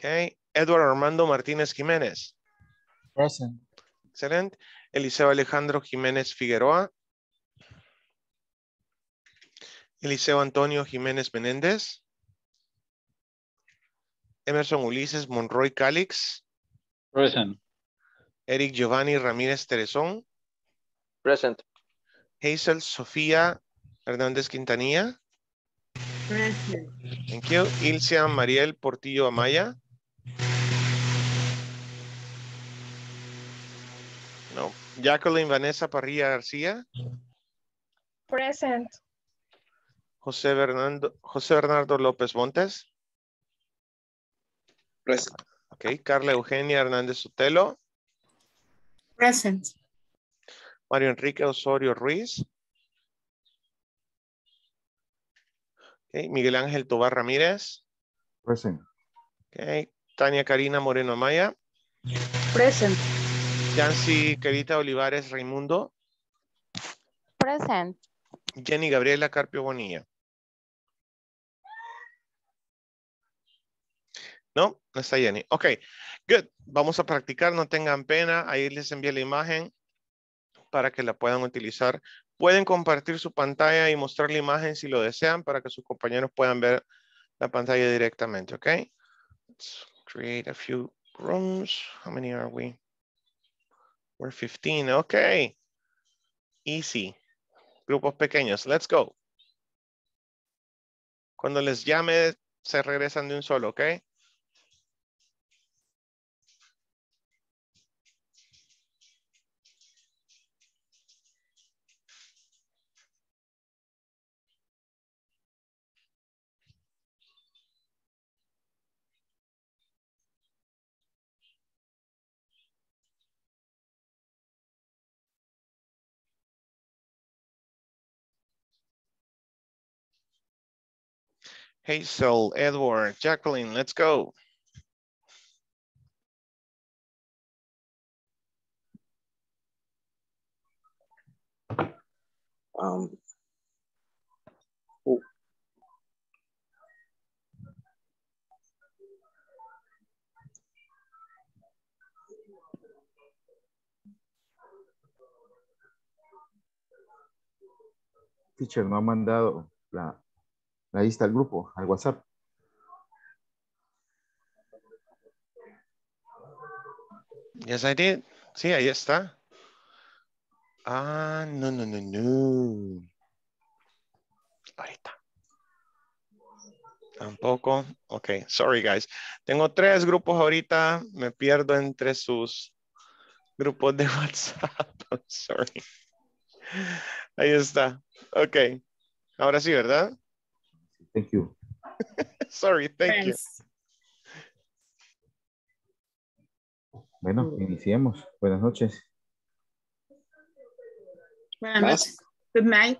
ok, Eduardo Armando Martínez Jiménez, Present. excelente, Eliseo Alejandro Jiménez Figueroa, Eliseo Antonio Jiménez Menéndez, Emerson Ulises Monroy Calix, Present. Eric Giovanni Ramírez Terezón, Present. Hazel Sofía Hernández Quintanilla, Present. thank you, Ilcia Mariel Portillo Amaya, Jacqueline Vanessa Parrilla García, Present. José Bernardo, José Bernardo López Montes, Present. ok, Carla Eugenia Hernández Sotelo, Present. Mario Enrique Osorio Ruiz, ok, Miguel Ángel Tobar Ramírez, Present. ok, Tania Karina Moreno Amaya, Present. Yancy Carita Olivares Raimundo, Present. Jenny Gabriela Carpio Bonilla. No, no está Jenny. Ok, good. Vamos a practicar, no tengan pena. Ahí les envié la imagen para que la puedan utilizar. Pueden compartir su pantalla y mostrar la imagen si lo desean para que sus compañeros puedan ver la pantalla directamente, ok? Let's create a few rooms. How many are we? We're 15, ok. Easy. Grupos pequeños, let's go. Cuando les llame, se regresan de un solo, ¿ok? Hazel, Edward, Jacqueline, let's go. Um. Teacher, no ha mandado la, la lista al grupo, al WhatsApp. Yes, I did. Sí, ahí está. Ah, no, no, no, no. Ahorita. Tampoco. Ok, sorry guys. Tengo tres grupos ahorita. Me pierdo entre sus grupos de WhatsApp. Sorry. Ahí está. Ok. Ahora sí, ¿verdad? Thank you. Sorry, thank you. Bueno, iniciemos. Buenas noches. Buenas noches. Good night.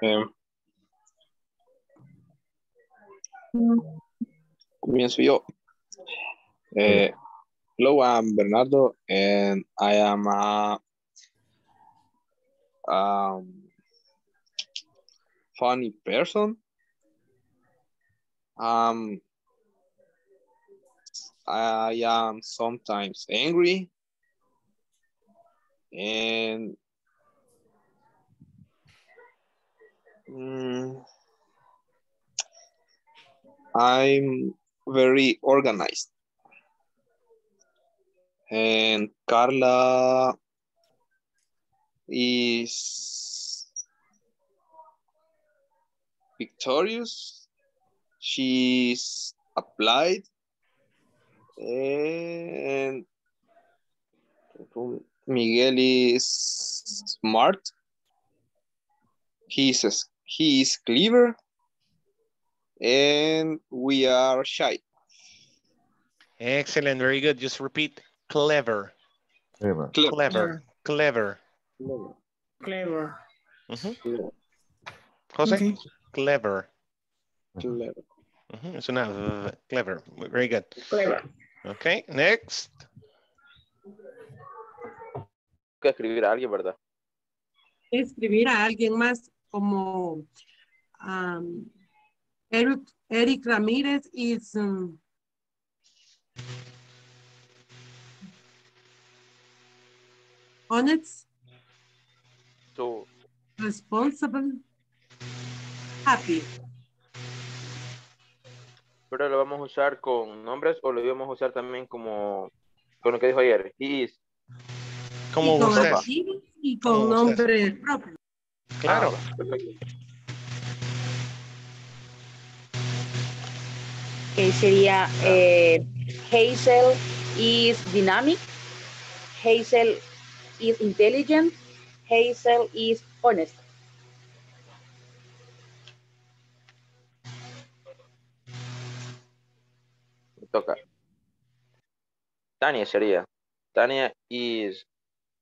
Eh, comienzo yo. Eh, hello, I'm Bernardo, and I am a um, funny person. Um, I am sometimes angry, and Mm, I'm very organized. And Carla is victorious. She's applied. And Miguel is smart. He's a he is clever and we are shy. Excellent, very good. Just repeat clever. Clever. Clever. Clever. Clever. Ujú. Mm-hmm. Jose, Okay. Clever. Clever. Ujú, Es una v- clever. Very good. Clever. Okay, next. que escribir a alguien, ¿verdad? Escribir a alguien más como um, Eric, Eric Ramírez is um, honest, so, responsible, happy. pero lo vamos a usar con nombres o lo íbamos a usar también como con lo que dijo ayer. He is. Como y con usted. y con Como nombre propio. Claro. Ah, perfecto. que sería eh, Hazel is dynamic, Hazel is intelligent, Hazel is honest. Toca. Tania sería. Tania is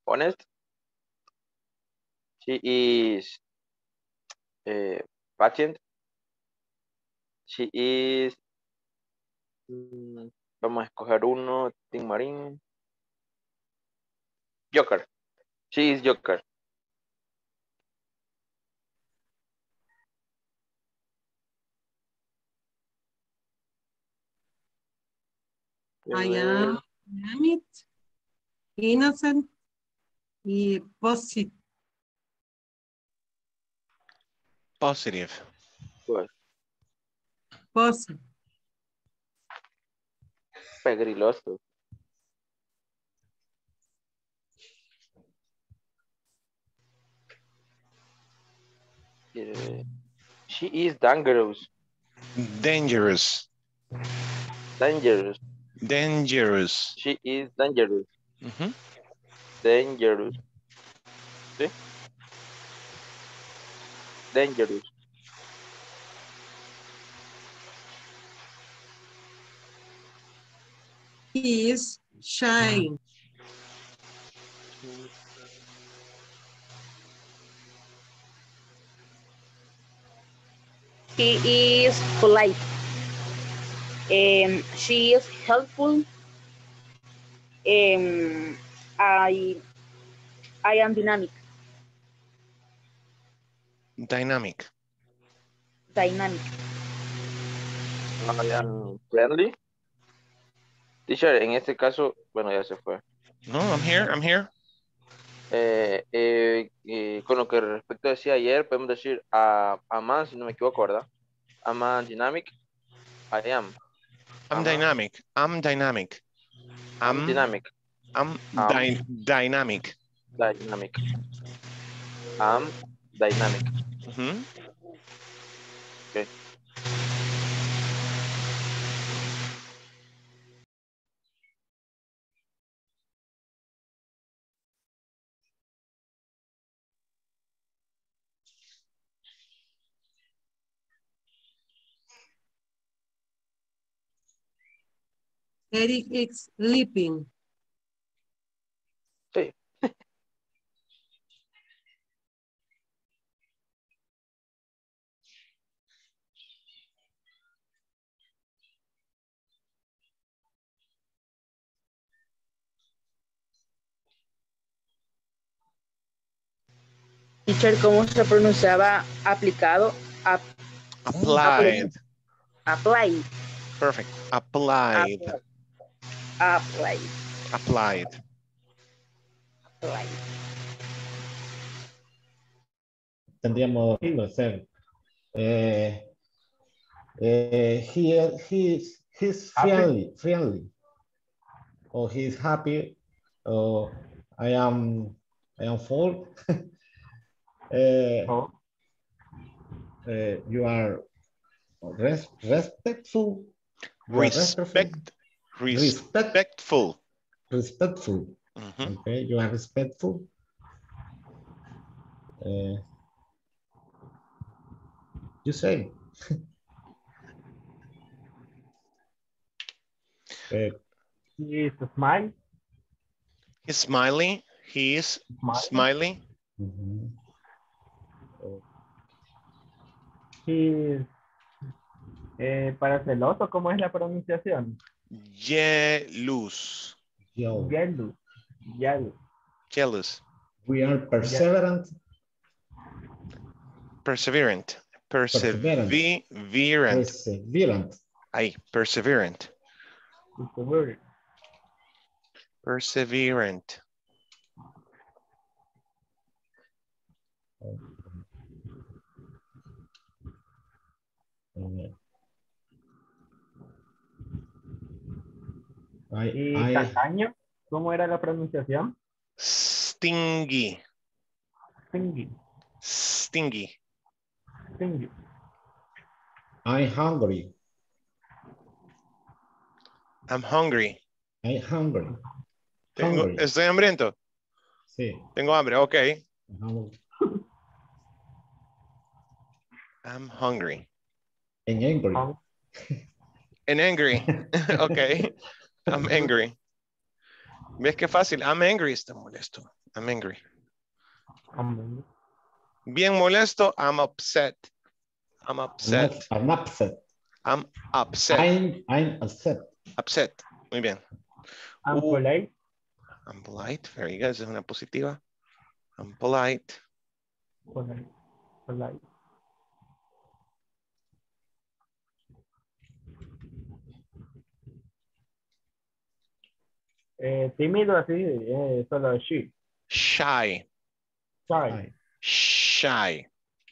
honest. She is eh, patient. She is. mm, Vamos a escoger uno. Tim Marín. Joker. She is Joker. I am dynamic, innocent y positive. Positive. Pues, positive. pegriloso. Eh, She is dangerous. Dangerous. Dangerous. Dangerous. She is dangerous. Ujú. Dangerous. ¿Sí? Dangerous. He is shy. He is polite. Um, she is helpful. Um, I, I am dynamic. Dynamic. Dynamic. I am friendly. Teacher, en este caso, bueno, ya se fue. No, I'm here, I'm here. Eh, eh, eh, con lo que respecto decía ayer, podemos decir a, a man, si no me equivoco, ¿verdad? A man dynamic, I am. I'm uh-huh. dynamic. I'm dynamic. I'm, dynamic. I'm um. dy- dynamic. Dynamic. I'm dynamic. Ujú. Okay. Eric is sleeping. Sí. Teacher, ¿cómo se pronunciaba aplicado? Ap- Applied. Applied. Perfect. Applied. Applied. Applied. Applied. Applied. tendríamos que hacer. Eh, eh, he, he's, he's Happy. friendly, friendly. Or he's happy. Or I am, I am full. Eh, Oh, eh, you are res- respectful. You are Respect. Respect. Respectful. Respectful. Ujú. Okay, you are respectful. Eh, you say. Eh, he is smile. He's smiling. He is Smiling. smiling. He is eh, para celoso, ¿cómo es la pronunciación? Jealous. Yo, Yellow. Yellow. Jealous. we are perseverant. Perseverant. Perseverant. Perseverant. Perseverant. Perseverant. Perseverant. Perseverant. ¿Y tacaño? ¿Cómo era la pronunciación? Stingy. Stingy. Stingy. Stingy. I'm hungry. I'm hungry. I'm hungry. Tengo- Hungry. estoy hambriento. Sí. Tengo hambre. Ok. hungry. I'm hungry. And angry. And angry. ok. I'm angry. ¿Ves qué fácil? I'm angry. Está molesto. I'm angry. Hung- Bien molesto. I'm upset. I'm upset. I'm upset. I'm upset. I'm, I'm upset. Upset. Muy bien. I'm Uh. polite. I'm polite. Very good. Esa es una positiva. I'm polite. Polite. Polite. Eh, tímido así, eh, solo she. Shy. Shy. Shy.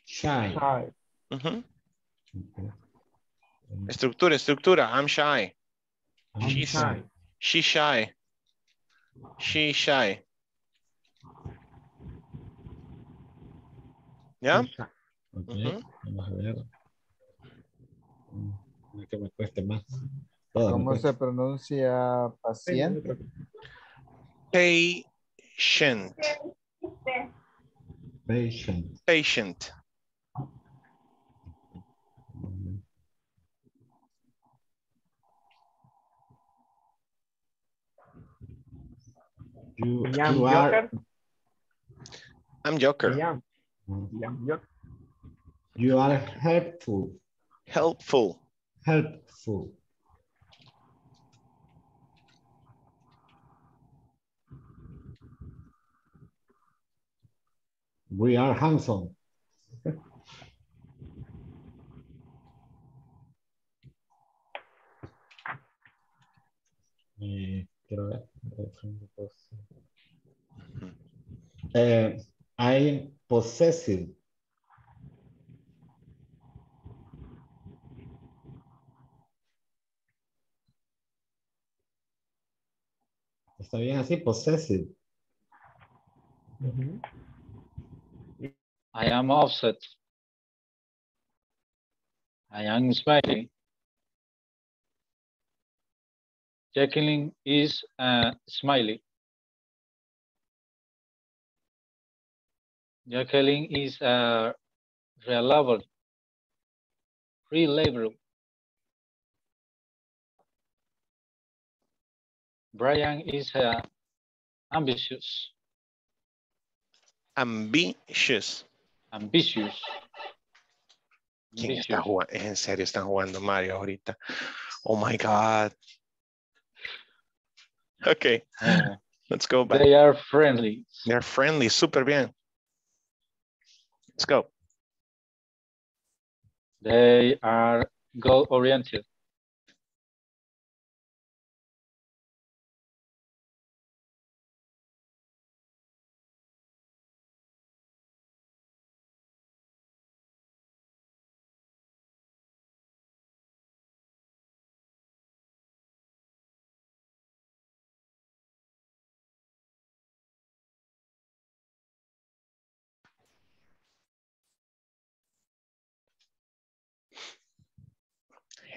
Shy. Shy. Ujú. Estructura, estructura. I'm shy. I'm She's shy. She shy. She shy. ¿Ya? Shy. Ok, Ujú. Vamos a ver. Mm, no que me cueste más. ¿Cómo se pronuncia paciente? Patient. Patient. Patient. You, you are, Joker. I'm Joker. you are helpful. Helpful. Helpful. We are handsome. Eh, quiero ver. Eh, I'm possessive. Está bien así, possessive. I am upset. I am smiling. Jacqueline is uh, smiling. Jacqueline is uh, reliable. Reliable. Brian is uh, ambitious. Ambitious. Ambitious. ¿Quién está jugando? En serio, están jugando Mario ahorita. Oh my God. Okay. Uh, Let's go back. they are friendly. They're friendly. Super bien. Let's go. They are goal oriented.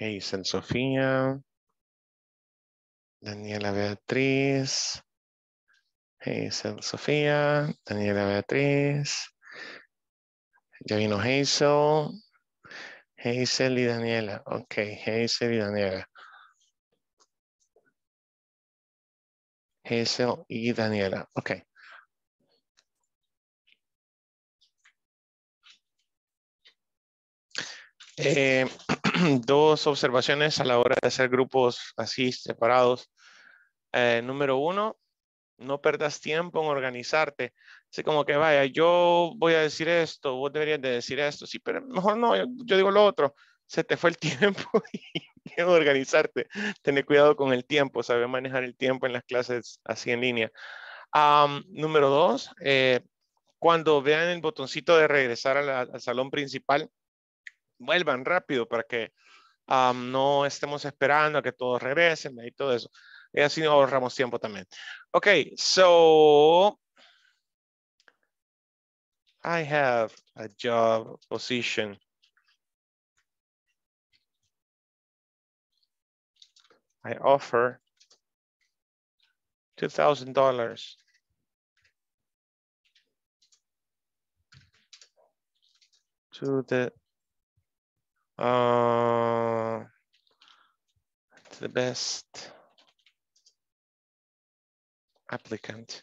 Hazel Sofía. Daniela Beatriz. Hazel Sofía. Daniela Beatriz. Ya vino Hazel. Hazel y Daniela. Ok, Hazel y Daniela. Hazel y Daniela. Ok. Eh, dos observaciones a la hora de hacer grupos así separados. Eh, número uno, no perdas tiempo en organizarte. Así como que vaya, yo voy a decir esto, vos deberías de decir esto. Sí, pero mejor no, yo, yo digo lo otro. Se te fue el tiempo y en organizarte. Tener cuidado con el tiempo, saber manejar el tiempo en las clases así en línea. Número dos, eh, cuando vean el botoncito de regresar al salón principal, vuelvan rápido para que am, no estemos esperando a que todos regresen y todo eso. Y así ahorramos tiempo también. Okay, so I have a job position. I offer $2,000. To the uh, to the best applicant.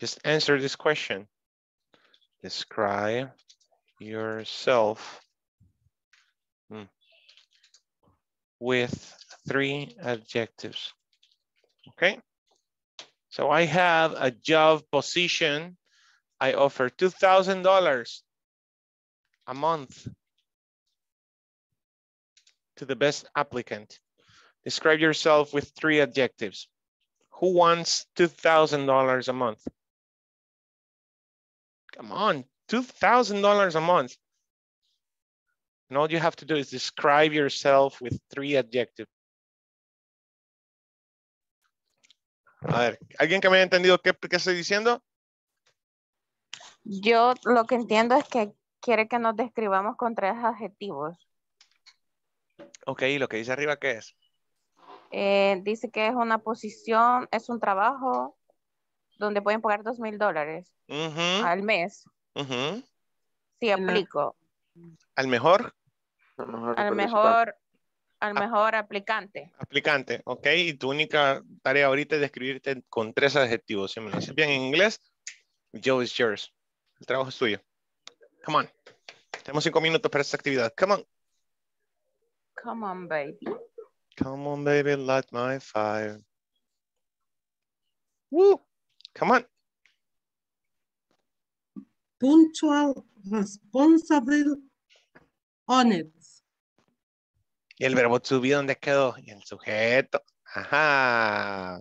Just answer this question. Describe yourself hmm, with three adjectives. Okay. So I have a job position. I offer $2,000 a month to the best applicant. Describe yourself with three adjectives. Who wants $2,000 a month? Come on, $2,000 a month. And all you have to do is describe yourself with three adjectives. A ver, ¿alguien que me haya entendido qué, qué estoy diciendo? Yo lo que entiendo es que quiere que nos describamos con tres adjetivos. Ok, lo que dice arriba, ¿qué es? Eh, dice que es una posición, es un trabajo donde pueden pagar dos mil dólares al mes. Sí, aplico. Al mejor Al mejor, al mejor aplicante. aplicante, ok. Y tu única tarea ahorita es describirte con tres adjetivos. Si me lo dices bien en inglés, Joe is yours. El trabajo es tuyo. Come on. Tenemos cinco minutos para esta actividad. Come on. Come on, baby. Come on, baby, light my fire. Woo. Come on. Punctual, responsible, honest. Y el verbo to be, ¿dónde quedó? Y el sujeto. Ajá.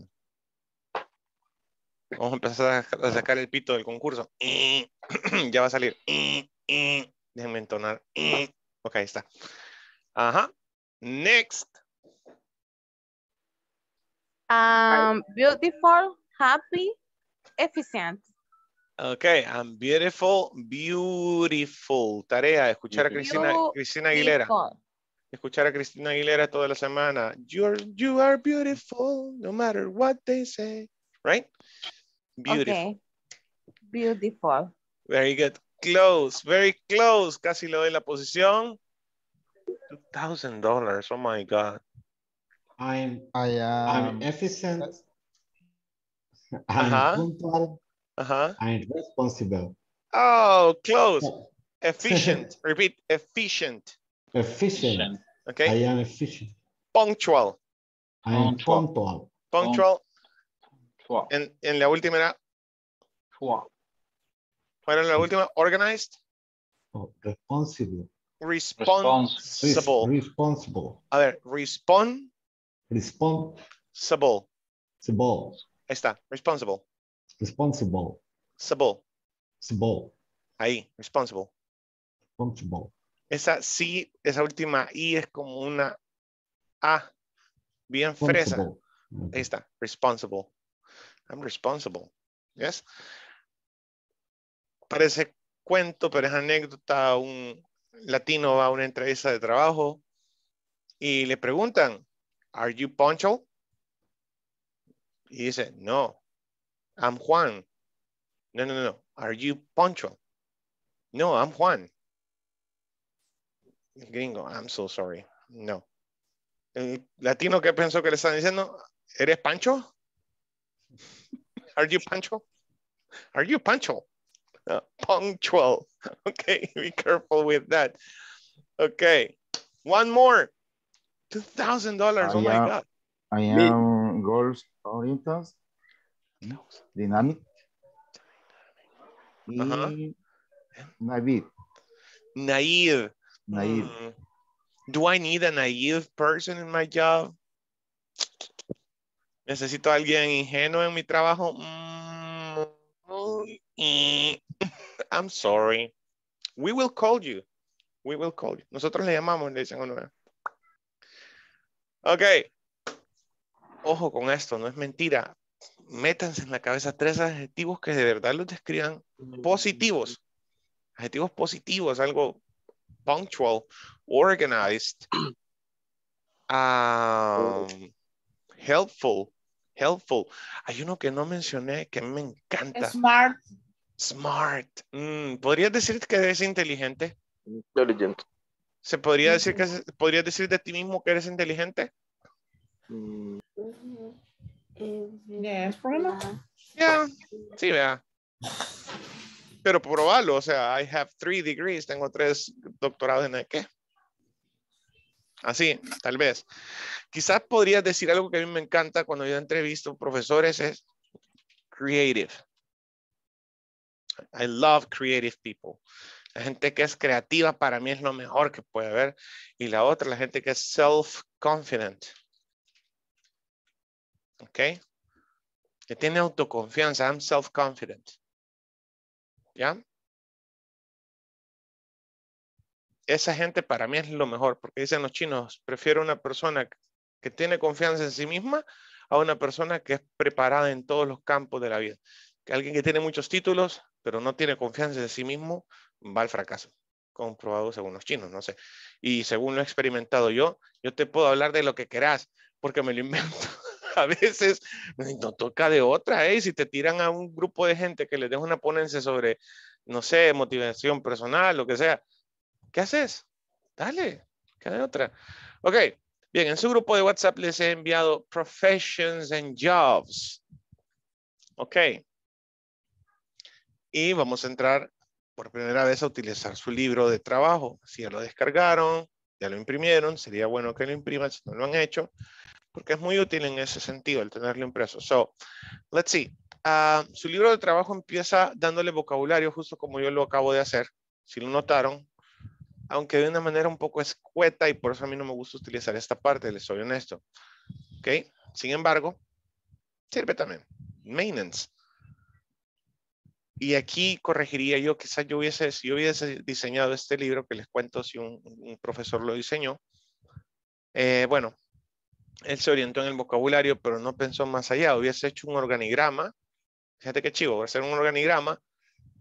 Vamos a empezar a, a sacar el pito del concurso. ya va a salir. Déjenme entonar. Ok, ahí está. Ajá. Next. Um, beautiful, happy, efficient. Ok, I'm beautiful, beautiful. Tarea, escuchar a Cristina, Cristina Aguilera. Escuchar a Cristina Aguilera toda la semana. You're, you are beautiful, no matter what they say. Right? Beautiful. Okay. Beautiful. Very good. Close, very close. Casi le doy la posición. $2,000. Oh my God. I'm, I I'm am. efficient. I'm Ajá. punctual. Ajá. I'm responsible. Oh, close. Efficient. Repeat. Efficient. Efficient. Okay. I am efficient. Punctual. I am Punctual. punctual. Punctual. En, en la última era. ¿Cuál era la última? Organized. Oh, responsible. Responsible. Res- responsible. A ver, responsable. Responsible. Ahí está. Responsible. Responsible. Sable. Responsible. Ahí. Responsible. Responsible. Esa sí, esa última I es como una A. Bien fresa. Responsible. Ahí está. Responsible. I'm responsible. Yes. Parece cuento, pero es anécdota. Un latino va a una entrevista de trabajo y le preguntan, ¿Are you punctual? Y dice, no, I'm Juan. No, no, no. Are you punctual? No, I'm Juan. Gringo, I'm so sorry. No. El latino que pensó que le están diciendo, ¿eres Pancho? Are you Pancho? Are you punctual? Uh, punctual. Okay, be careful with that. Okay, one more. $2,000. Oh I my am- God. I am goals oriented, dynamic, Ajá. y naive. Naive. Naive. Hmm. Do I need a naive person in my job? ¿Necesito a alguien ingenuo en mi trabajo? Mm, mm, I'm sorry. We will call you. We will call you. Nosotros le llamamos, le dicen uno. Ok. Ojo con esto, no es mentira. Métanse en la cabeza tres adjetivos que de verdad los describan positivos. Adjetivos positivos, algo punctual, organized, um, helpful, helpful. Hay uno que no mencioné que me encanta. Smart. Smart. Mm, ¿Podrías decir que es inteligente? Intelligent. ¿Se podría decir que podrías decir de ti mismo que eres inteligente? Yes, problema. Yeah. Sí, vea. Pero probalo, o sea, I have three degrees, tengo tres doctorados en el qué. Así, tal vez. Quizás podrías decir algo que a mí me encanta cuando yo entrevisto profesores es creative. I love creative people. La gente que es creativa para mí es lo mejor que puede haber. Y la otra, la gente que es self-confident. ¿Ok? Que tiene autoconfianza. I'm self-confident. ¿Ya? Esa gente para mí es lo mejor, porque dicen los chinos, prefiero una persona que tiene confianza en sí misma a una persona que es preparada en todos los campos de la vida. Que alguien que tiene muchos títulos, pero no tiene confianza en sí mismo, va al fracaso. Comprobado según los chinos, no sé. Y según lo he experimentado yo, yo te puedo hablar de lo que querás, porque me lo invento. A veces no toca de otra, ¿eh? Si te tiran a un grupo de gente que les deja una ponencia sobre, no sé, motivación personal, lo que sea, ¿qué haces? Dale, ¿qué de otra? Ok, bien, en su grupo de WhatsApp les he enviado professions and jobs. Ok. Y vamos a entrar por primera vez a utilizar su libro de trabajo. Si ya lo descargaron, ya lo imprimieron, sería bueno que lo impriman si no lo han hecho, porque es muy útil en ese sentido el tenerlo impreso. So, let's see. Ah, su libro de trabajo empieza dándole vocabulario justo como yo lo acabo de hacer, si lo notaron, aunque de una manera un poco escueta y por eso a mí no me gusta utilizar esta parte, les soy honesto. ¿Ok? Sin embargo, sirve también. Maintenance. Y aquí corregiría yo, quizás yo hubiese, si yo hubiese diseñado este libro que les cuento si un, profesor lo diseñó, eh, bueno, él se orientó en el vocabulario, pero no pensó más allá. Hubiese hecho un organigrama. Fíjate qué chivo, ser un organigrama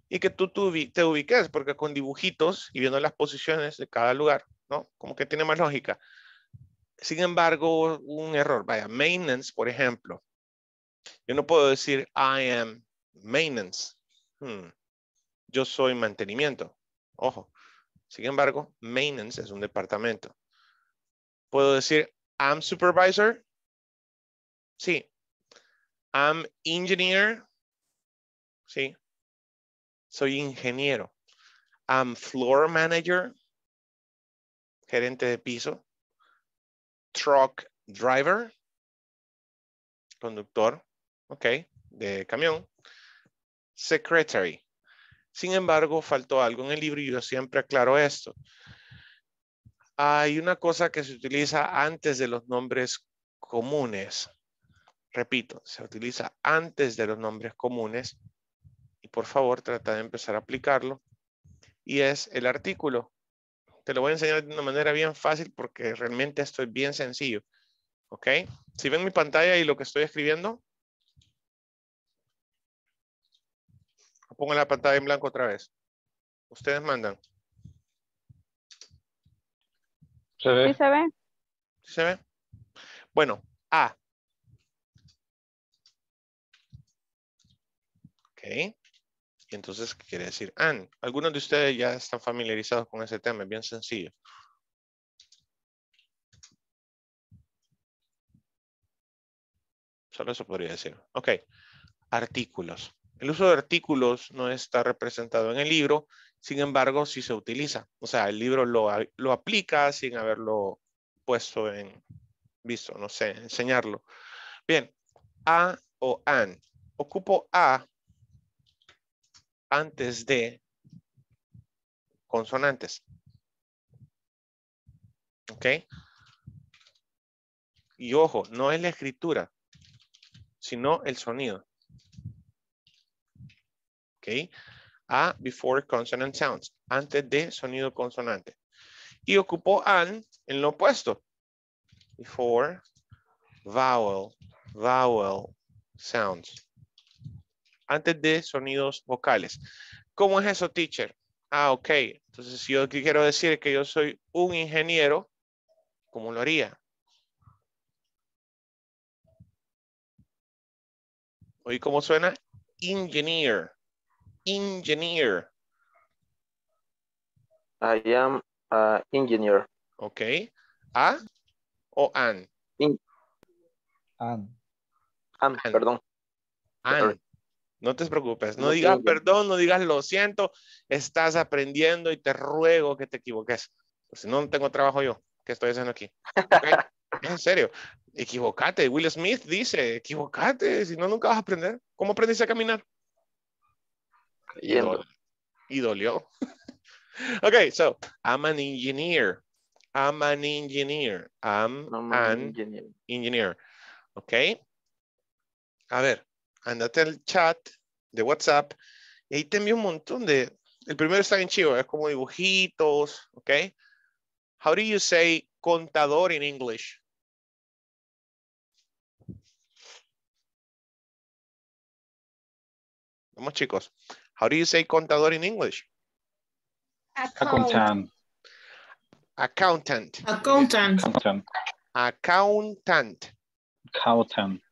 y que tú, tú te ubiques, porque con dibujitos y viendo las posiciones de cada lugar, ¿no? Como que tiene más lógica. Sin embargo, un error. Vaya, maintenance, por ejemplo. Yo no puedo decir I am maintenance. Hmm. Yo soy mantenimiento. Ojo. Sin embargo, maintenance es un departamento. Puedo decir I'm supervisor. Sí. I'm engineer. Sí. Soy ingeniero. I'm floor manager. Gerente de piso. Truck driver. Conductor. Ok. De camión. Secretary. Sin embargo, faltó algo en el libro y yo siempre aclaro esto. Hay una cosa que se utiliza antes de los nombres comunes. Repito, se utiliza antes de los nombres comunes. Y por favor, trata de empezar a aplicarlo. Y es el artículo. Te lo voy a enseñar de una manera bien fácil porque realmente esto es bien sencillo. ¿Ok? Si ven mi pantalla y lo que estoy escribiendo, pongo la pantalla en blanco otra vez. Ustedes mandan. Se ve. ¿Sí se ve? ¿Sí ¿Se ve? Bueno, A. Ok. Y entonces, ¿qué quiere decir an? Algunos de ustedes ya están familiarizados con ese tema, es bien sencillo. Solo eso podría decir. Ok. Artículos. El uso de artículos no está representado en el libro, sin embargo, sí se utiliza. O sea, el libro lo, lo aplica sin haberlo puesto en visto, no sé, enseñarlo. Bien, a o an. Ocupo a antes de consonantes. ¿Ok? Y ojo, no es la escritura, sino el sonido. ¿Ok? A before consonant sounds. Antes de sonido consonante. Y ocupó an en lo opuesto. Before vowel, vowel sounds. Antes de sonidos vocales. ¿Cómo es eso, teacher? Ah, ok. Entonces, si yo quiero decir que yo soy un ingeniero, ¿cómo lo haría? ¿Oí cómo suena? Engineer. Engineer. I am an engineer. Ok. ¿A o an? An. An, perdón. An. No te preocupes. No No digas tengo- perdón, no digas lo siento. Estás aprendiendo y te ruego que te equivoques. Pues si no, no tengo trabajo yo. ¿Qué estoy haciendo aquí? En serio. Equivocate. Will Smith dice, equivocate. Si no, nunca vas a aprender. ¿Cómo aprendiste a caminar? Y, Yendo. dol- y dolió. ok, so I'm an engineer. I'm an engineer. I'm I'm an engineer. engineer. Ok. A ver, andate al chat de WhatsApp y ahí te envío un montón de. El primero está bien chido, es como dibujitos. Ok. How do you say contador in English? Vamos, chicos. How do you say contador in English? Accountant. Accountant. Accountant. Accountant. Accountant. Accountant.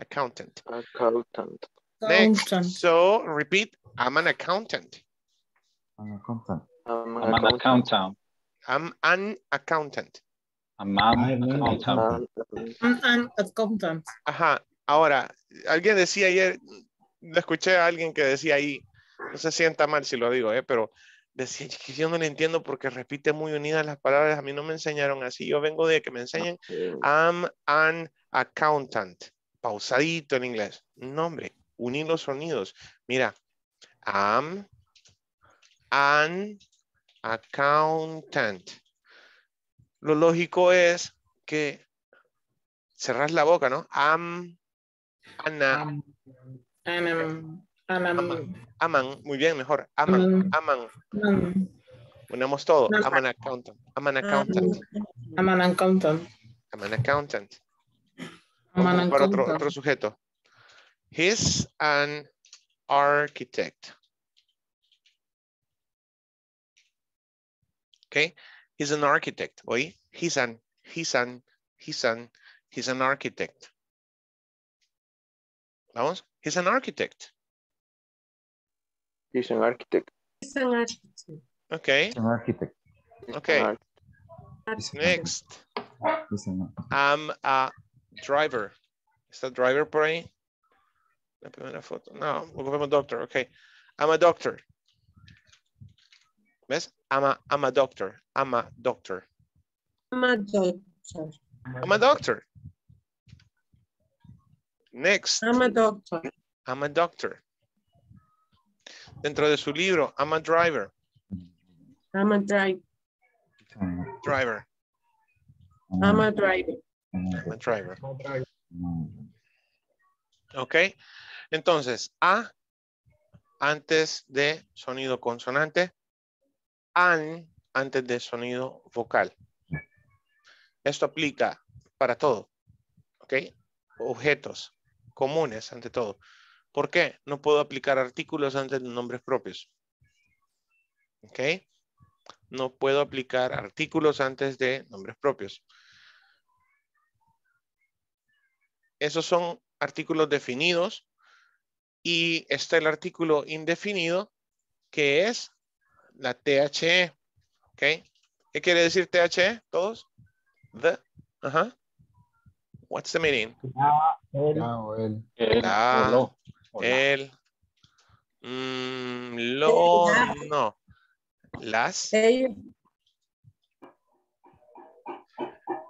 Accountant. Accountant. Next. So repeat. I'm an accountant. I'm an I'm an accountant. I'm an accountant. I'm an accountant. I'm an accountant. Ajá. Ahora, alguien decía ayer, lo escuché a alguien que decía ahí, no se sienta mal si lo digo, ¿eh? pero decía que yo no le entiendo porque repite muy unidas las palabras. A mí no me enseñaron así. Yo vengo de que me enseñen I'm an accountant. Pausadito en inglés. No, hombre, unir los sonidos. Mira, I'm an accountant. Lo lógico es que cerras la boca, ¿no? Am, Ana, And, um, Aman. Aman, muy bien, mejor. Aman, aman. Ponemos todo. I'm an accountant. I'm an accountant. I'm an accountant. I'm an accountant. I'm an Vamos a buscar otro, accountant. otro sujeto. He's an architect. Okay, he's an architect. Oye, he's an, he's an, he's an, he's an architect. Vamos, he's an architect. He's an architect. He's an architect. Okay, He's An architect. okay. Next, Listen, I'm a driver. Is that driver por ahí? La primera foto. No, a doctor. Okay, I'm a doctor. ¿Ves? I'm a, I'm a doctor. I'm a doctor. I'm a doctor. I'm a doctor. Next, I'm a doctor. I'm a doctor. Dentro de su libro, I'm a driver. I'm a driver. Driver. I'm a driver. I'm a driver. Ok. Entonces, A antes de sonido consonante. An antes de sonido vocal. Esto aplica para todo. Ok. Objetos comunes ante todo. ¿Por qué? No puedo aplicar artículos antes de nombres propios. Ok. No puedo aplicar artículos antes de nombres propios. Esos son artículos definidos y está el artículo indefinido que es la THE. ¿Ok? ¿Qué quiere decir THE? ¿Todos? The. Ajá. What's the meaning? La, o el. La, el, mm, lo, no. Las. Ellos.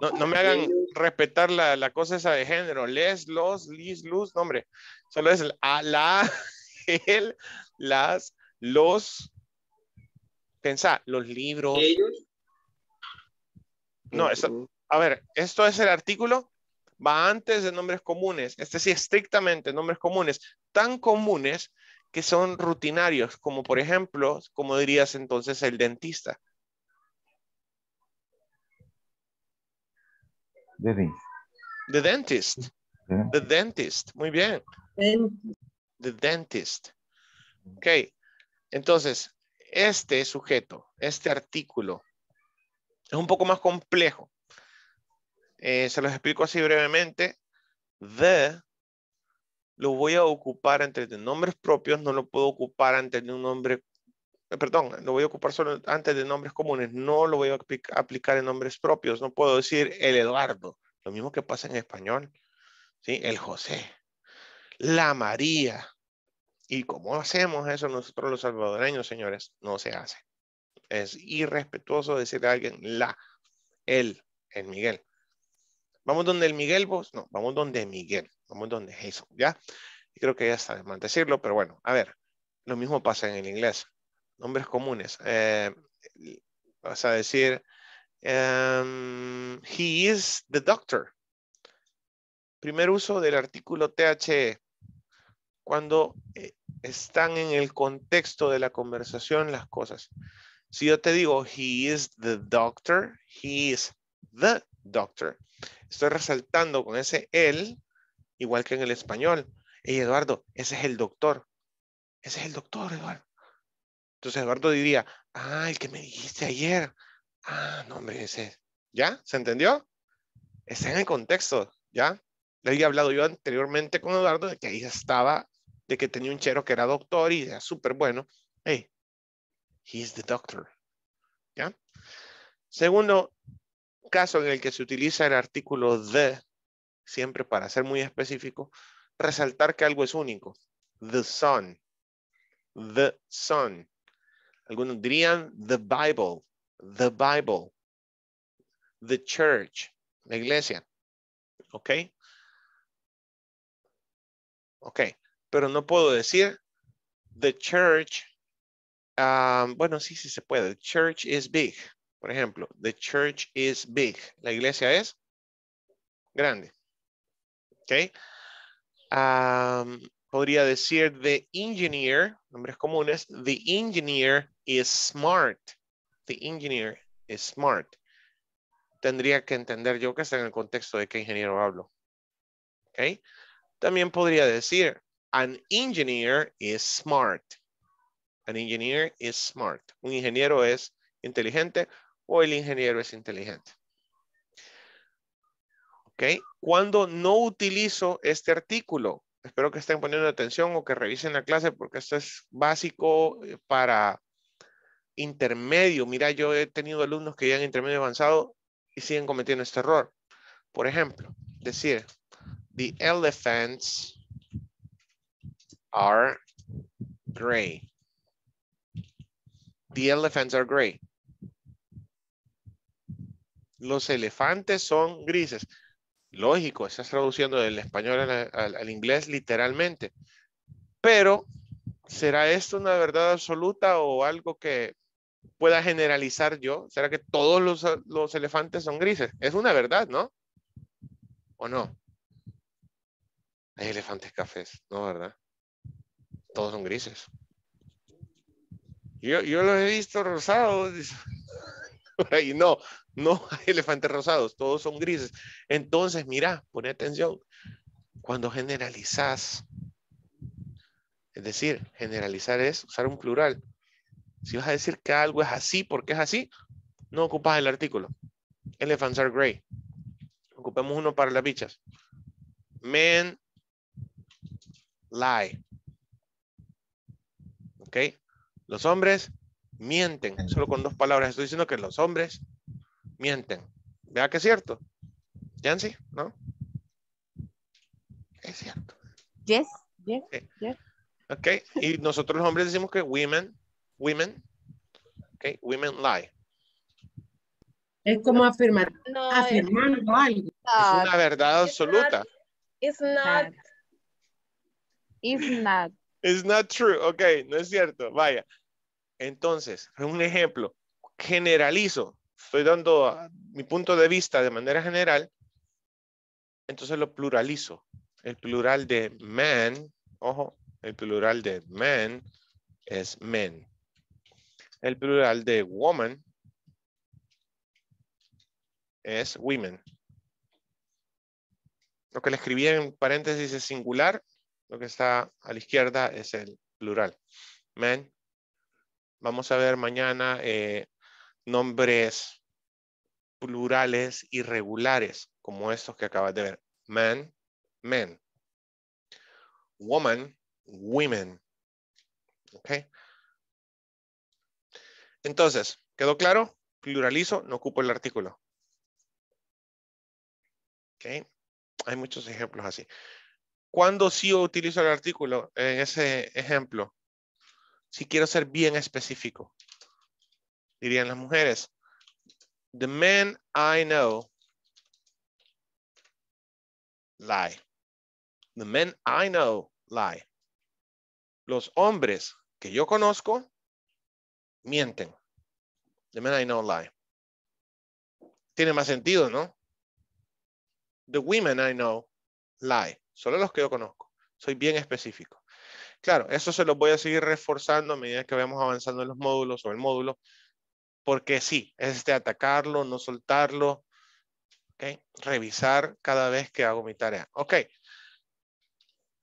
No, no me hagan respetar la, la cosa esa de género. Les, los, lis, luz. No, hombre. Solo es el a, la, el, las, los. Pensá, los libros. Ellos. No, eso- a ver, esto es el artículo. Va antes de nombres comunes. Este sí, estrictamente nombres comunes. Tan comunes que son rutinarios, como por ejemplo, como dirías entonces el dentista. de Vince. The dentist. The dentist. Muy bien. The dentist. Ok. Entonces, este sujeto, este artículo, es un poco más complejo. Eh, se los explico así brevemente. The lo voy a ocupar antes de nombres propios, no lo puedo ocupar antes de un nombre, eh, perdón, lo voy a ocupar solo antes de nombres comunes, no lo voy a apli- aplicar en nombres propios, no puedo decir el Eduardo, lo mismo que pasa en español, ¿sí? El José, la María. ¿Y cómo hacemos eso nosotros los salvadoreños, señores? No se hace. Es irrespetuoso decirle a alguien la, él, el Miguel. Vamos donde el Miguel vos, no, vamos donde Miguel, vamos donde Jason, ¿ya? Y creo que ya está de más decirlo, pero bueno, a ver, lo mismo pasa en el inglés. Nombres comunes. eh, vas a decir, em, he is the doctor. Primer uso del artículo THE. Cuando eh, están en el contexto de la conversación las cosas. Si yo te digo, he is the doctor, he is the doctor. Estoy resaltando con ese él, igual que en el español. Hey, Eduardo, ese es el doctor. Ese es el doctor, Eduardo. Entonces Eduardo diría, ah, el que me dijiste ayer. Ah, no, hombre, ese. ¿Ya? ¿Se entendió? Está en el contexto, ¿ya? Le había hablado yo anteriormente con Eduardo de que ahí estaba, de que tenía un chero que era doctor y era súper bueno. Hey, he's the doctor. ¿Ya? Segundo caso en el que se utiliza el artículo the, siempre para ser muy específico, resaltar que algo es único. The son. The son. Algunos dirían the Bible. The Bible. The church. La iglesia. ¿Ok? Ok. Pero no puedo decir the church. ah, bueno, sí, sí se puede. The church is big. Por ejemplo, the church is big. La iglesia es grande. ¿Ok? Podría decir the engineer, nombres comunes, the engineer is smart. The engineer is smart. Tendría que entender yo que está en el contexto de qué ingeniero hablo. ¿Ok? También podría decir an engineer is smart. An engineer is smart. Un ingeniero es inteligente o el ingeniero es inteligente. ¿Ok? Cuando no utilizo este artículo, espero que estén poniendo atención o que revisen la clase porque esto es básico eh, para intermedio. Mira, yo he tenido alumnos que llegan intermedio avanzado y siguen cometiendo este error. Por ejemplo, decir, the elephants are gray. The elephants are gray. Los elefantes son grises. Lógico, estás traduciendo del español al, inglés literalmente. Pero, ¿será esto una verdad absoluta o algo que pueda generalizar yo? ¿Será que todos los, elefantes son grises? Es una verdad, ¿no? ¿O no? Hay elefantes cafés, ¿no, verdad? Todos son grises. Yo, yo los he visto rosados. ahí no, no hay elefantes rosados, todos son grises. Entonces, mira, pone atención. Cuando generalizas, es decir, generalizar es usar un plural. Si vas a decir que algo es así porque es así, no ocupas el artículo. Elephants are gray. Ocupemos uno para las bichas. Men lie. ¿Ok? Los hombres mienten. Solo con dos palabras estoy diciendo que los hombres mienten. ¿Vea que es cierto? Yancy, ¿no? Es cierto. Yes, yes, Ok. yes. Ok. Y nosotros los hombres decimos que women, women, ok, women lie. Es como afirmar, No, afirmando algo. Es una verdad absoluta. It's not. It's not. It's not true. Ok, no es cierto. Vaya. Entonces, un ejemplo. Generalizo. Estoy dando mi punto de vista de manera general. Entonces lo pluralizo. El plural de man, ojo, el plural de man es men. El plural de woman es women. Lo que le escribí en paréntesis es singular. Lo que está a la izquierda es el plural. Men. Vamos a ver mañana eh, nombres plurales irregulares, como estos que acabas de ver. Man, men. Woman, women. ¿Ok? Entonces, ¿quedó claro? Pluralizo, no ocupo el artículo. ¿Ok? Hay muchos ejemplos así. ¿Cuándo sí utilizo el artículo? En ese ejemplo. Si quiero ser bien específico. Dirían las mujeres. The men I know lie. The men I know lie. Los hombres que yo conozco mienten. The men I know lie. Tiene más sentido, ¿no? The women I know lie. Solo los que yo conozco. Soy bien específico. Claro, eso se los voy a seguir reforzando a medida que vayamos avanzando en los módulos o el módulo. Porque sí, es este atacarlo, no soltarlo. Revisar cada vez que hago mi tarea. Ok.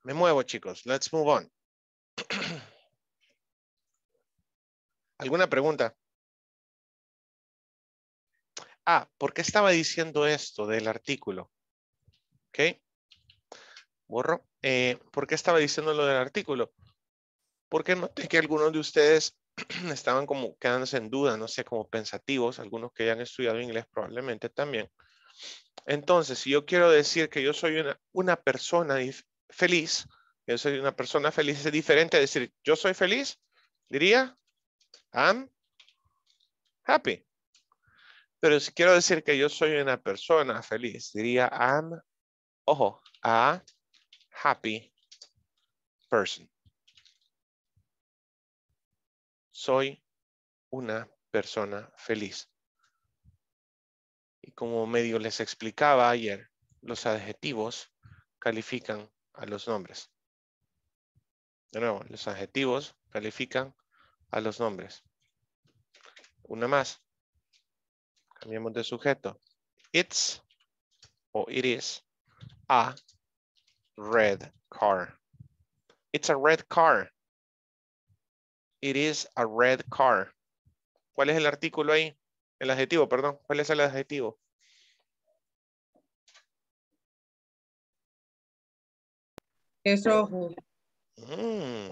Me muevo, chicos. Let's move on. ¿Alguna pregunta? Ah, ¿por qué estaba diciendo esto del artículo? ¿Ok? Borro. Eh, ¿Por qué estaba diciendo lo del artículo? Porque noté que algunos de ustedes estaban como quedándose en duda, no sé, como pensativos, algunos que ya han estudiado inglés probablemente también. Entonces, si yo quiero decir que yo soy una, una persona feliz, yo soy una persona feliz, es diferente decir yo soy feliz, diría I'm happy. Pero si quiero decir que yo soy una persona feliz, diría I'm, ojo, a happy person. Soy una persona feliz. Y como medio les explicaba ayer, los adjetivos califican a los nombres. De nuevo, los adjetivos califican a los nombres. Una más. Cambiamos de sujeto. It's o it is a red car. It's a red car. It is a red car. ¿Cuál es el artículo ahí? El adjetivo, perdón. ¿Cuál es el adjetivo? Es rojo. Mm,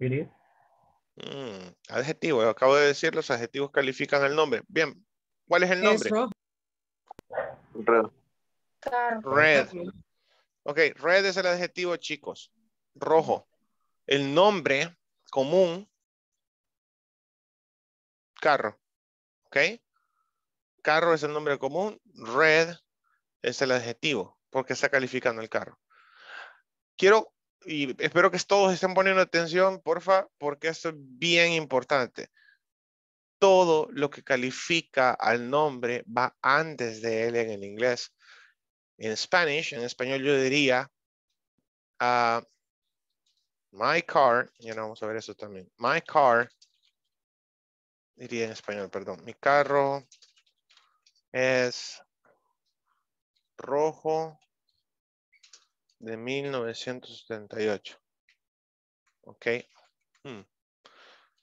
It is. mm, adjetivo. Acabo de decir, los adjetivos califican el nombre. Bien. ¿Cuál es el Es nombre? rojo. Red. Red. Ok, red es el adjetivo, chicos. Rojo. El nombre común. Carro. Ok. Carro es el nombre común. Red es el adjetivo. Porque está calificando el carro. Quiero y espero que todos estén poniendo atención, porfa, porque esto es bien importante. Todo lo que califica al nombre va antes de él en el inglés. En Spanish, en español yo diría ah, my car, ya no vamos a ver eso también. My car, diría en español, perdón. Mi carro es rojo de 1978. Ok. Hmm.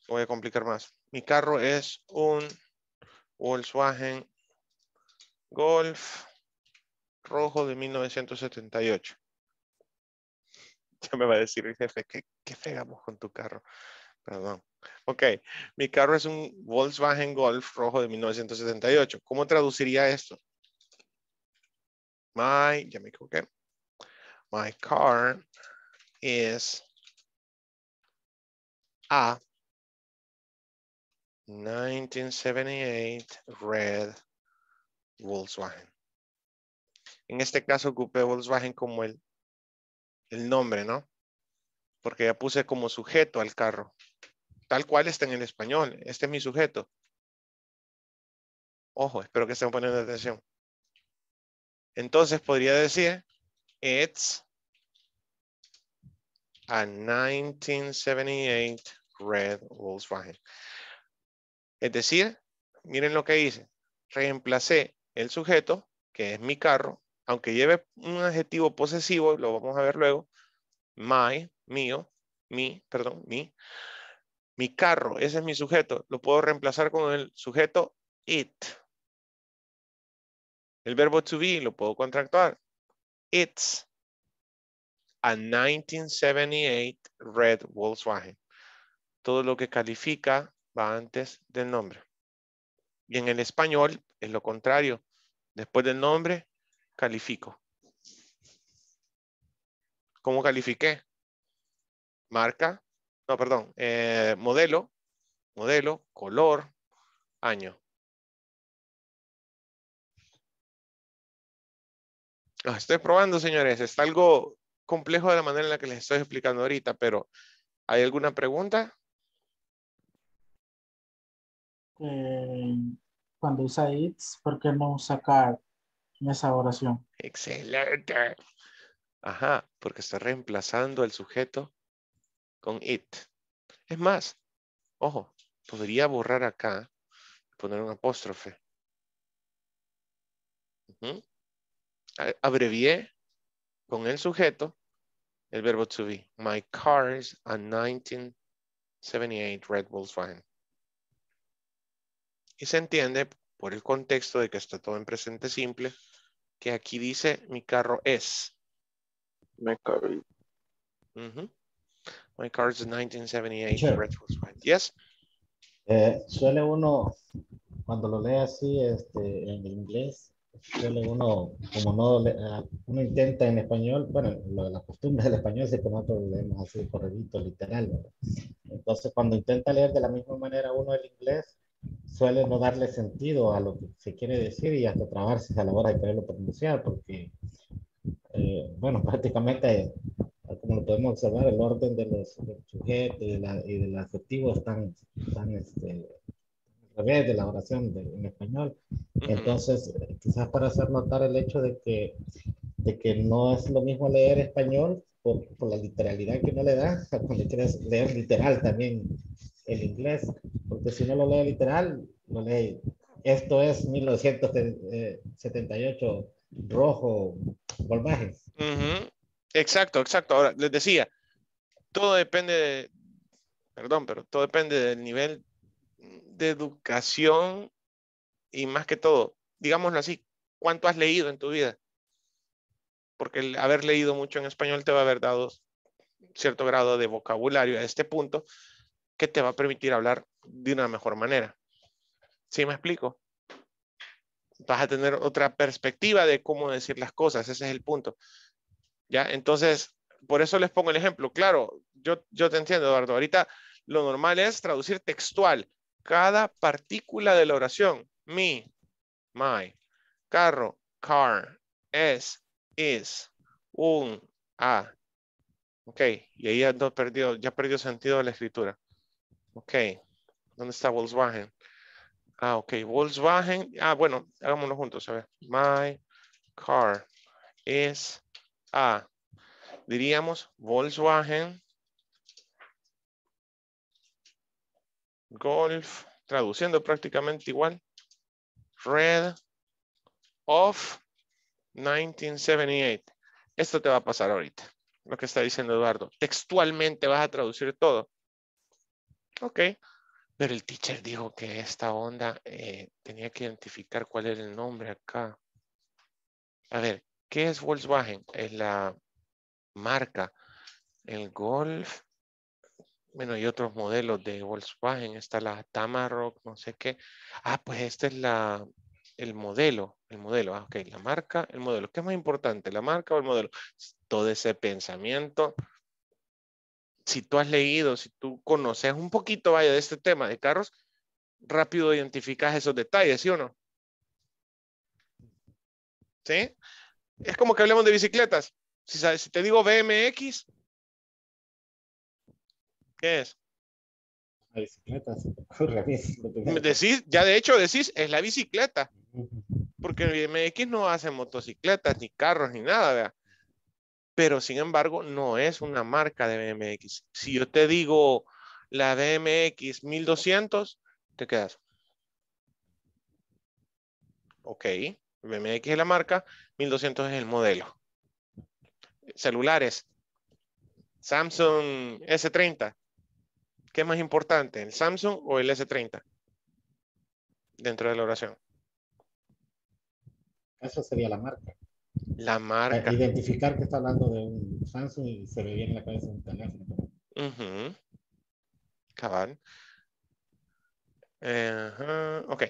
Voy a complicar más. Mi carro es un Volkswagen Golf rojo de 1978. Ya me va a decir el jefe, ¿qué, qué pegamos con tu carro? Perdón. Ok, mi carro es un Volkswagen Golf rojo de 1978. ¿Cómo traduciría esto? My, ya me equivoqué. My car is a 1978 red Volkswagen. En este caso ocupé Volkswagen como el, el nombre, ¿no? Porque ya puse como sujeto al carro. Tal cual está en el español. Este es mi sujeto. Ojo, espero que estén poniendo atención. Entonces podría decir, it's a 1978 red Volkswagen. Es decir, miren lo que hice. Reemplacé el sujeto, que es mi carro, aunque lleve un adjetivo posesivo, lo vamos a ver luego. My, mío, mi, perdón, mi. Mi carro, ese es mi sujeto. Lo puedo reemplazar con el sujeto it. El verbo to be lo puedo contractuar. It's a 1978 red Volkswagen. Todo lo que califica va antes del nombre. Y en el español es lo contrario. Después del nombre, califico. ¿Cómo califiqué? Marca, no, perdón, eh, modelo, modelo, color, año. Estoy probando, señores. Está algo complejo de la manera en la que les estoy explicando ahorita, pero ¿hay alguna pregunta? Eh, cuando usa it's, ¿por qué no usa car en esa oración? Excelente. Ajá, porque está reemplazando el sujeto con it. Es más, ojo, podría borrar acá, poner un apóstrofe. Abrevié con el sujeto el verbo to be. My car is a 1978 Red Volkswagen. Y se entiende por el contexto de que está todo en presente simple, que aquí dice mi carro es. My car. Ujú. My car is a 1978 Teacher. Red Volkswagen. Yes. Eh, suele uno, cuando lo lee así este, en inglés, suele uno, como no, le- ah, uno intenta en español, bueno, lo- la costumbre del español es que nosotros leemos así corredito, literal. ¿verdad? Entonces, cuando intenta leer de la misma manera uno el inglés, suele no darle sentido a lo que se quiere decir y hasta trabarse a la hora de quererlo pronunciar, porque, eh, bueno, prácticamente, como lo podemos observar, el orden de los del sujeto y, de la- y del adjetivo están, están este, al revés de la oración de- en español. Entonces, quizás para hacer notar el hecho de que, de que no es lo mismo leer español por, por la literalidad que no le da, cuando quieres leer literal también el inglés, porque si no lo lee literal, lo lee, esto es 1978 rojo, volvajes. Exacto, exacto. Ahora, les decía, todo depende de, perdón, pero todo depende del nivel de educación y más que todo, digámoslo así, ¿cuánto has leído en tu vida? Porque el haber leído mucho en español te va a haber dado cierto grado de vocabulario a este punto que te va a permitir hablar de una mejor manera. ¿Sí me explico? Vas a tener otra perspectiva de cómo decir las cosas, ese es el punto. ¿Ya? Entonces, por eso les pongo el ejemplo. Claro, yo, yo te entiendo, Eduardo. Ahorita lo normal es traducir textual cada partícula de la oración. Me, my, carro, car, es, is, un, a. Ok, y ahí ya, no perdió, ya perdió sentido la escritura. Ok, ¿dónde está Volkswagen? Ah, ok, Volkswagen. Ah, bueno, hagámoslo juntos, a ver. My car is a. Diríamos Volkswagen Golf, traduciendo prácticamente igual. Red of 1978. Esto te va a pasar ahorita, lo que está diciendo Eduardo. Textualmente vas a traducir todo. Ok, pero el teacher dijo que esta onda eh, tenía que identificar cuál era el nombre acá. A ver, ¿qué es Volkswagen? Es la marca. El Golf. Bueno, y otros modelos de Volkswagen. Está la Tamarok, no sé qué. Ah, pues este es la, el modelo. El modelo. Ah, ok, la marca, el modelo. ¿Qué es más importante, la marca o el modelo? Todo ese pensamiento. Si tú has leído, si tú conoces un poquito, vaya, de este tema de carros, rápido identificas esos detalles, ¿sí o no? ¿Sí? Es como que hablemos de bicicletas. Si, sabes, si te digo BMX, ¿qué es? La bicicleta se te ocurre a mí. Decís, ya de hecho decís, es la bicicleta. Porque el BMX no hace motocicletas, ni carros, ni nada, ¿verdad? Pero sin embargo, no es una marca de BMX. Si yo te digo la BMX 1200, te quedas. Ok, BMX es la marca, 1200 es el modelo. Celulares. Samsung S30. ¿Qué es más importante, el Samsung o el S30? Dentro de la oración. Eso sería la marca. La marca. Identificar que está hablando de un Samsung y se ve bien en la cabeza un teléfono. Ujú. Cabal. Ajá, Ok.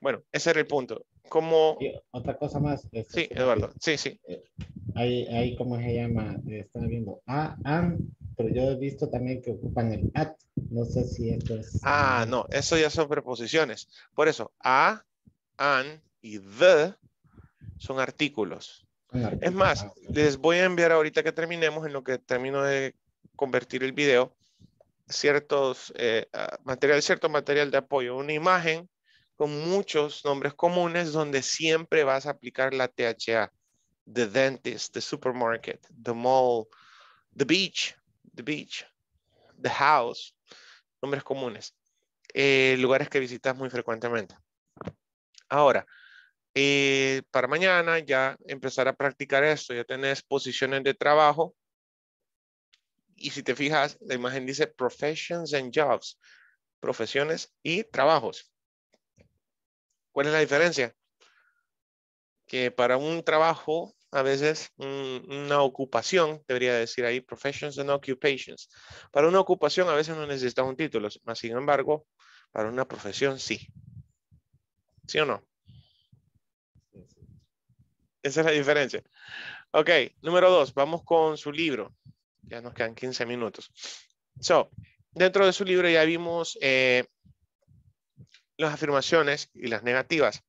Bueno, ese era el punto. Como... Y otra cosa más. este, Sí, Eduardo. Sí, sí. Hay, hay, ¿cómo se llama? Eh, Estaba viendo a, am, pero yo he visto también que ocupan el at. No sé si esto es. Ah, no, eso ya son preposiciones. Por eso, a, an y the son artículos. Es más, les voy a enviar ahorita que terminemos, en lo que termino de convertir el video, ciertos eh, ah, material, cierto material de apoyo, una imagen con muchos nombres comunes donde siempre vas a aplicar la THA. The dentist, the supermarket, the mall, the beach, the beach, the house, nombres comunes, eh, lugares que visitas muy frecuentemente. Ahora, eh, para mañana ya empezar a practicar esto, ya tenés posiciones de trabajo. Y si te fijas, la imagen dice professions and jobs, profesiones y trabajos. ¿Cuál es la diferencia? Que para un trabajo, a veces un- una ocupación, debería decir ahí, professions and occupations. Para una ocupación a veces no necesitas un título, más sin embargo, para una profesión sí. ¿Sí o no? Esa es la diferencia. Ok, número dos, vamos con su libro. Ya nos quedan 15 minutos. So, dentro de su libro ya vimos eh, las afirmaciones y las negativas.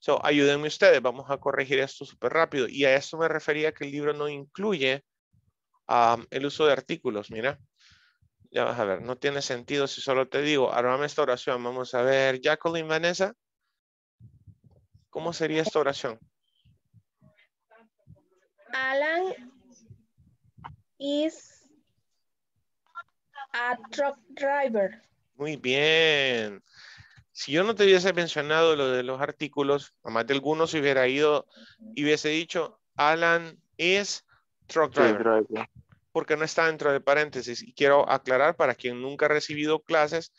So, ayúdenme ustedes, vamos a corregir esto súper rápido. Y a esto me refería que el libro no incluye el uso de artículos. Mira, ya vas a ver, no tiene sentido si solo te digo, armame esta oración. Vamos a ver, Jacqueline Vanessa. ¿Cómo sería esta oración? Alan is a truck driver. Muy bien. Si yo no te hubiese mencionado lo de los artículos, a más de algunos se hubiera ido y hubiese dicho Alan is truck Truck driver, driver. porque no está dentro de paréntesis. Y quiero aclarar para quien nunca ha recibido clases,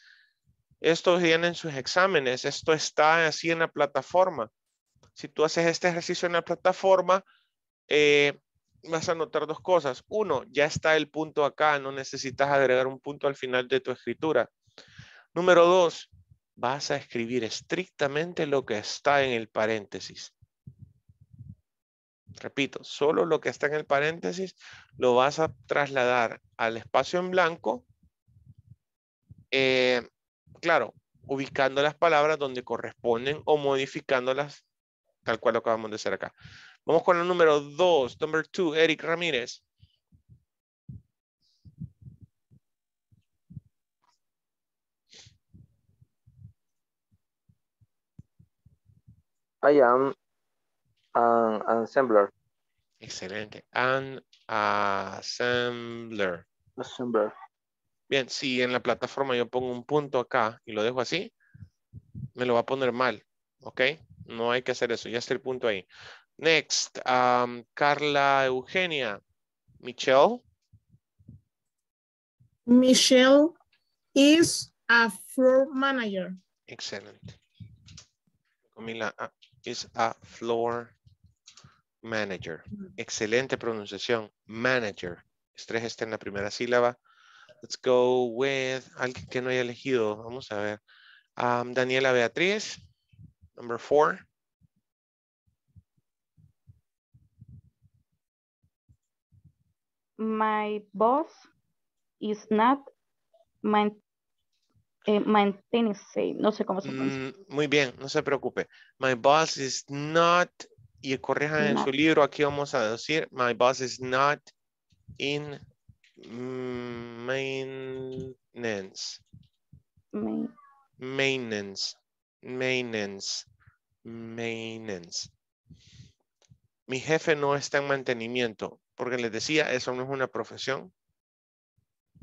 esto viene en sus exámenes, esto está así en la plataforma. Si tú haces este ejercicio en la plataforma, eh, vas a notar dos cosas. Uno, ya está el punto acá, no necesitas agregar un punto al final de tu escritura. Número dos, vas a escribir estrictamente lo que está en el paréntesis. Repito, solo lo que está en el paréntesis lo vas a trasladar al espacio en blanco. eh, claro, ubicando las palabras donde corresponden o modificándolas tal cual lo acabamos de hacer acá. Vamos con el número dos, number two, Eric Ramírez. I am an assembler. Excelente. An assembler. Assembler. Bien, si en la plataforma yo pongo un punto acá y lo dejo así, me lo va a poner mal. ¿Ok? No hay que hacer eso. Ya está el punto ahí. Next, um, Carla Eugenia. Michelle. Michelle is a floor manager. Excelente. Camila ah, is a floor manager. Excelente pronunciación. Manager. Estrés está en la primera sílaba. Let's go with alguien que no haya elegido. Vamos a ver. Um, Daniela Beatriz. Number four. My boss is not main- eh, maintenance, no sé cómo se pronuncia. Mm, muy bien, no se preocupe. My boss is not, y corrijan en su libro, aquí vamos a decir, my boss is not in mm, maintenance. Main- Maintenance. Maintenance. Maintenance. Mi jefe no está en mantenimiento, porque les decía, eso no es una profesión.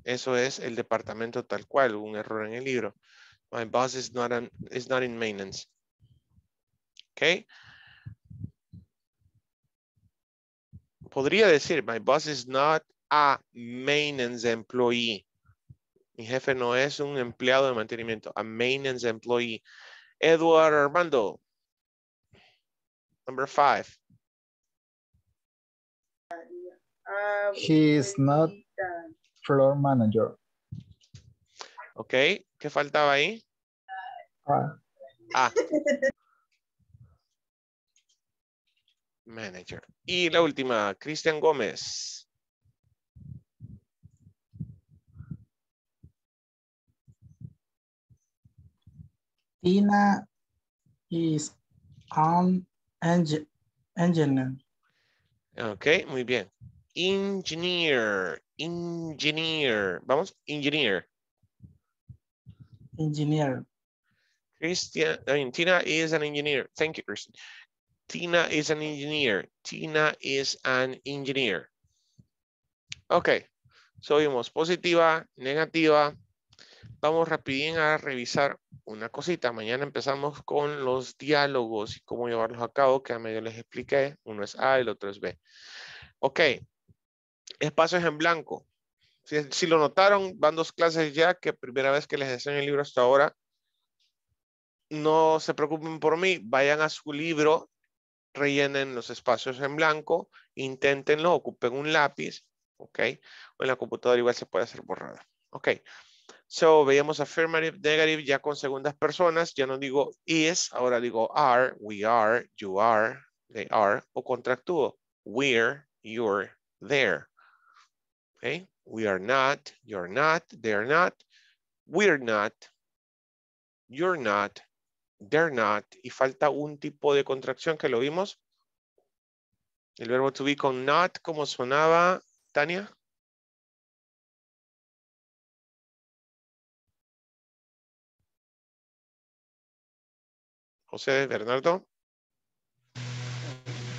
Eso es el departamento tal cual, un error en el libro. My boss is not, an- is not in maintenance. ¿Ok? Podría decir, my boss is not a maintenance employee. Mi jefe no es un empleado de mantenimiento, a maintenance employee. Edward Armando. Number five. He is not floor manager. Ok, ¿qué faltaba ahí? Ah, Ah. Manager. Y la última, Cristian Gómez. Tina is an engi- engineer. Ok, muy bien. Engineer. Engineer. Vamos, engineer. Engineer. Christian, I mean, Tina is an engineer. Thank you, Christian. Tina is an engineer. Tina is an engineer. Ok, subimos positiva, negativa. Vamos rapidín a revisar una cosita. Mañana empezamos con los diálogos y cómo llevarlos a cabo, que a medio les expliqué. Uno es A, el otro es B. Ok, espacios en blanco. Si, lo notaron, van dos clases ya, que primera vez que les enseño el libro hasta ahora. No se preocupen por mí, vayan a su libro, rellenen los espacios en blanco, inténtenlo, ocupen un lápiz, ok. O en la computadora igual se puede hacer borrada, ok. So, veíamos affirmative, negative, ya con segundas personas, ya no digo is, ahora digo are, we are, you are, they are, o contractúo, we're, you're, there. Okay, we are not, you're not, they're not, we're not, you're not, they're not, y falta un tipo de contracción que lo vimos. El verbo to be con not, como sonaba, Tania. José Bernardo.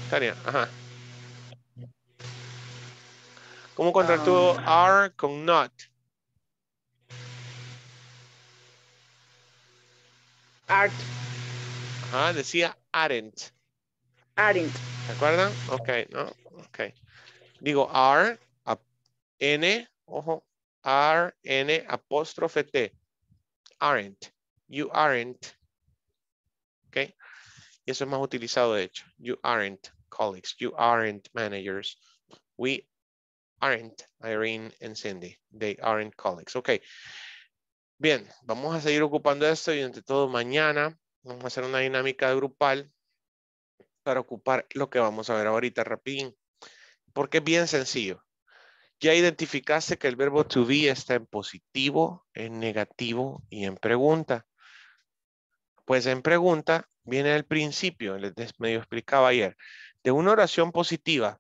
Tania, ajá. ¿Cómo contractúo are con not? Art, Ajá, decía aren't. aren't. ¿Se acuerdan? Ok, no, ok. Digo are, n, ojo, r, n, apóstrofe t. Aren't. You aren't. Ok. Y eso es más utilizado de hecho. You aren't colleagues. You aren't managers. We aren't Irene and Cindy. They aren't colleagues. Ok. Bien, vamos a seguir ocupando esto y entre todo mañana vamos a hacer una dinámica grupal para ocupar lo que vamos a ver ahorita rapidín. Porque es bien sencillo. Ya identificaste que el verbo to be está en positivo, en negativo y en pregunta. Pues en pregunta viene el principio, les medio explicaba ayer, de una oración positiva.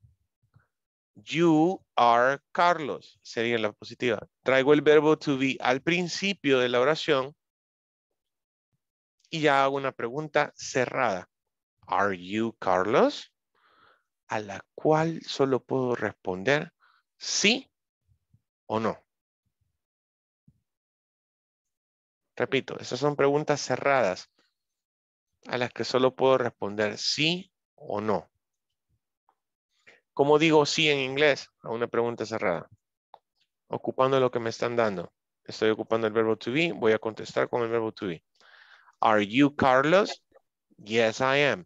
You are Carlos, sería la positiva. Traigo el verbo to be al principio de la oración y ya hago una pregunta cerrada. Are you Carlos? A la cual solo puedo responder sí o no. Repito, esas son preguntas cerradas a las que solo puedo responder sí o no. ¿Cómo digo sí en inglés a una pregunta cerrada? Ocupando lo que me están dando. Estoy ocupando el verbo to be, voy a contestar con el verbo to be. Are you Carlos? Yes, I am.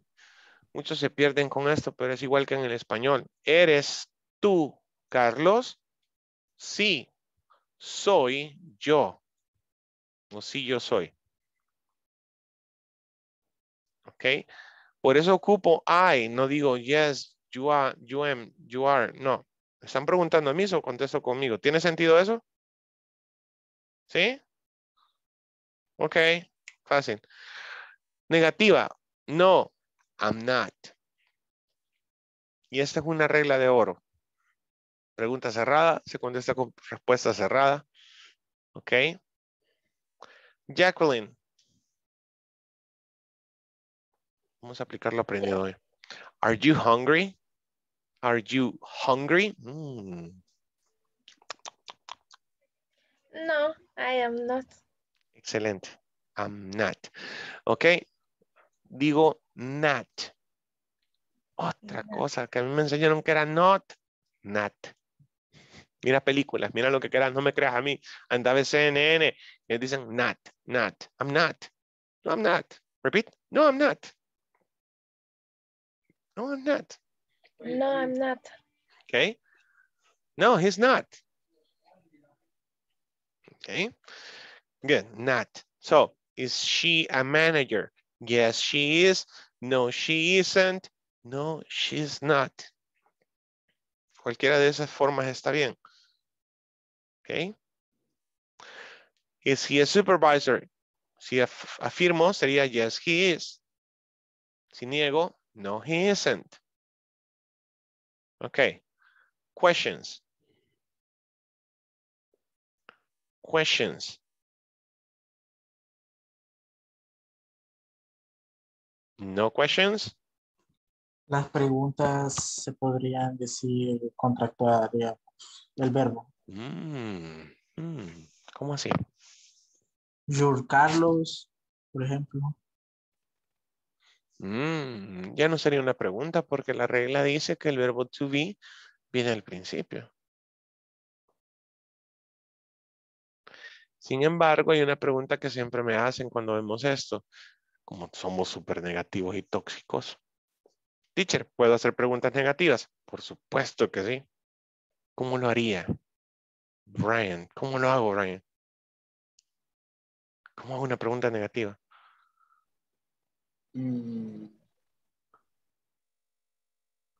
Muchos se pierden con esto, pero es igual que en el español. ¿Eres tú, Carlos? Sí, soy yo. O sí, yo soy. ¿Ok? Por eso ocupo I, no digo yes, you are, you am, you are. No. ¿Me están preguntando a mí o contesto conmigo? ¿Tiene sentido eso? ¿Sí? Ok, fácil. Negativa. No, I'm not. Y esta es una regla de oro. Pregunta cerrada, se contesta con respuesta cerrada. Ok. Jacqueline. Vamos a aplicar lo aprendido hoy. Are you hungry? Are you hungry? Mm, No, I am not. excelente. I'm not. Ok. Digo not. Otra cosa que a mí me enseñaron que era not. Not. Mira películas, mira lo que quieras, no me creas a mí. Andaba en CNN y dicen not, not. I'm not. No, I'm not. Repeat. No, I'm not. No, I'm not. No, I'm not. Okay. No, he's not. Okay. Good. Not. So, is she a manager? Yes, she is. No, she isn't. No, she's not. Cualquiera de esas formas está bien. Okay. Is he a supervisor? Si af- afirmo, sería yes, he is. Si niego, no, he isn't. Okay. Questions. Questions. No questions? Las preguntas se podrían decir contractuadas, digamos, el verbo. Mm, mm, ¿Cómo así? Your Carlos, por ejemplo. Mm, ya no sería una pregunta porque la regla dice que el verbo to be viene al principio. Sin embargo, hay una pregunta que siempre me hacen cuando vemos esto. Como somos súper negativos y tóxicos. Teacher, ¿puedo hacer preguntas negativas? Por supuesto que sí. ¿Cómo lo haría? Brian, ¿cómo lo hago, Brian? ¿Cómo hago una pregunta negativa? Mm,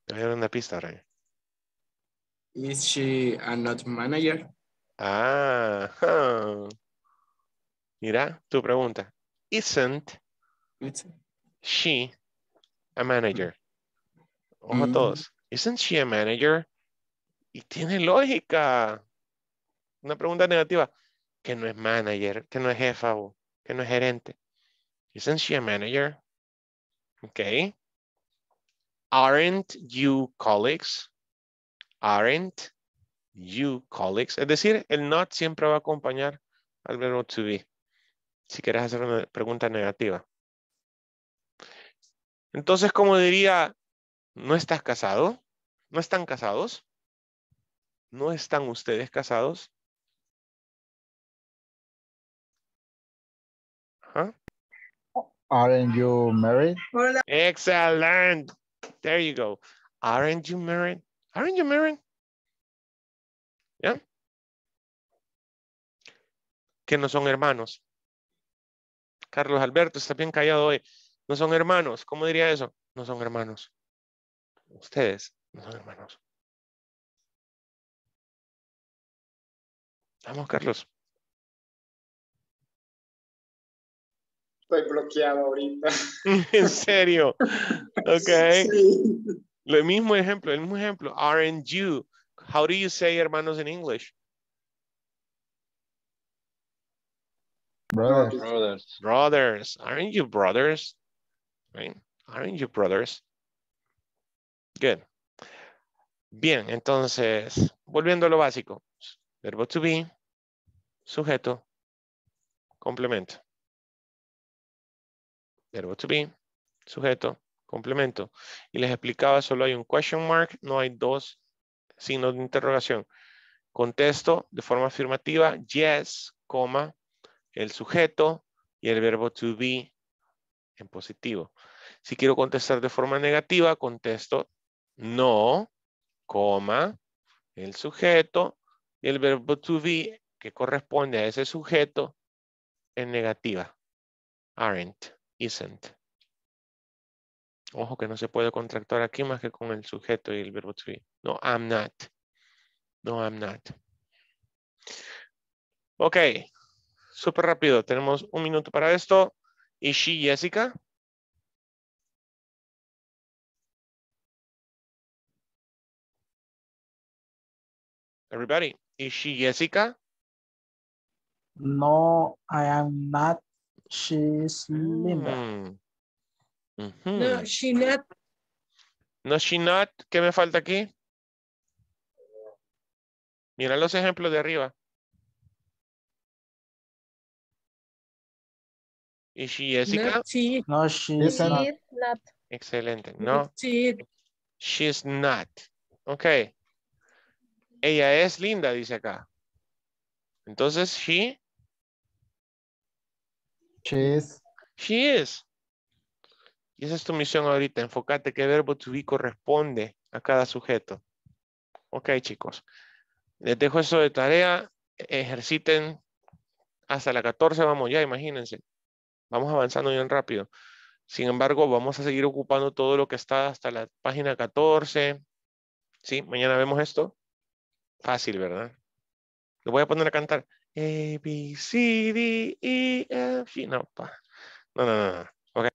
dar una pista, Brian. is she a not manager? Ah, huh. mira tu pregunta. Isn't It's- she a manager? Ojo a Mm. todos. Isn't she a manager? Y tiene lógica. Una pregunta negativa. Que no es manager, que no es jefa o que no es gerente. Isn't she a manager? Okay. Aren't you colleagues? Aren't you colleagues. Es decir, el not siempre va a acompañar al verbo to be. Si quieres hacer una pregunta negativa. Entonces, como diría, ¿no estás casado? ¿No están casados? ¿No están ustedes casados? Ajá. Aren't you married? Excellent. There you go. Aren't you married? Aren't you married? ¿Ya? Que no son hermanos. Carlos Alberto está bien callado hoy. No son hermanos. ¿Cómo diría eso? No son hermanos. Ustedes no son hermanos. Vamos, Carlos. Estoy bloqueado ahorita. en serio. Ok. Sí. El mismo ejemplo, el mismo ejemplo. Aren't you? How do you say hermanos in English? Brothers. Brothers. Brothers. Aren't you brothers? Right? Aren't you brothers? Good. Bien, entonces, volviendo a lo básico. Verbo to be, sujeto, complemento. Verbo to be, sujeto, complemento. Y les explicaba, solo hay un question mark, no hay dos signos de interrogación. Contesto de forma afirmativa, yes, coma, el sujeto y el verbo to be en positivo. Si quiero contestar de forma negativa, contesto no, coma, el sujeto y el verbo to be que corresponde a ese sujeto en negativa. Aren't, isn't. Ojo que no se puede contractuar aquí más que con el sujeto y el verbo to be. No, I'm not. No, I'm not. Ok. Súper rápido. Tenemos un minuto para esto. ¿Y she, Jessica? Everybody. ¿Y she, Jessica? No, I am not. She's Linda. Mm. Ujú. No, she not. No, she not. ¿Qué me falta aquí? Mira los ejemplos de arriba. ¿Y she, Jessica? She. No, she's Isn't. not. Excelente. No, she. she's not. Ok. Ella es linda, dice acá. Entonces, she, She's. she is. Y esa es tu misión ahorita. Enfócate qué verbo to be corresponde a cada sujeto. Ok, chicos. Les dejo eso de tarea. Ejerciten hasta la 14. Vamos ya, imagínense. Vamos avanzando bien rápido. Sin embargo, vamos a seguir ocupando todo lo que está hasta la página 14. Sí, mañana vemos esto. Fácil, ¿verdad? Lo voy a poner a cantar. A, B, C, D, E, F, G. No, pa. No, no, no, no. Ok.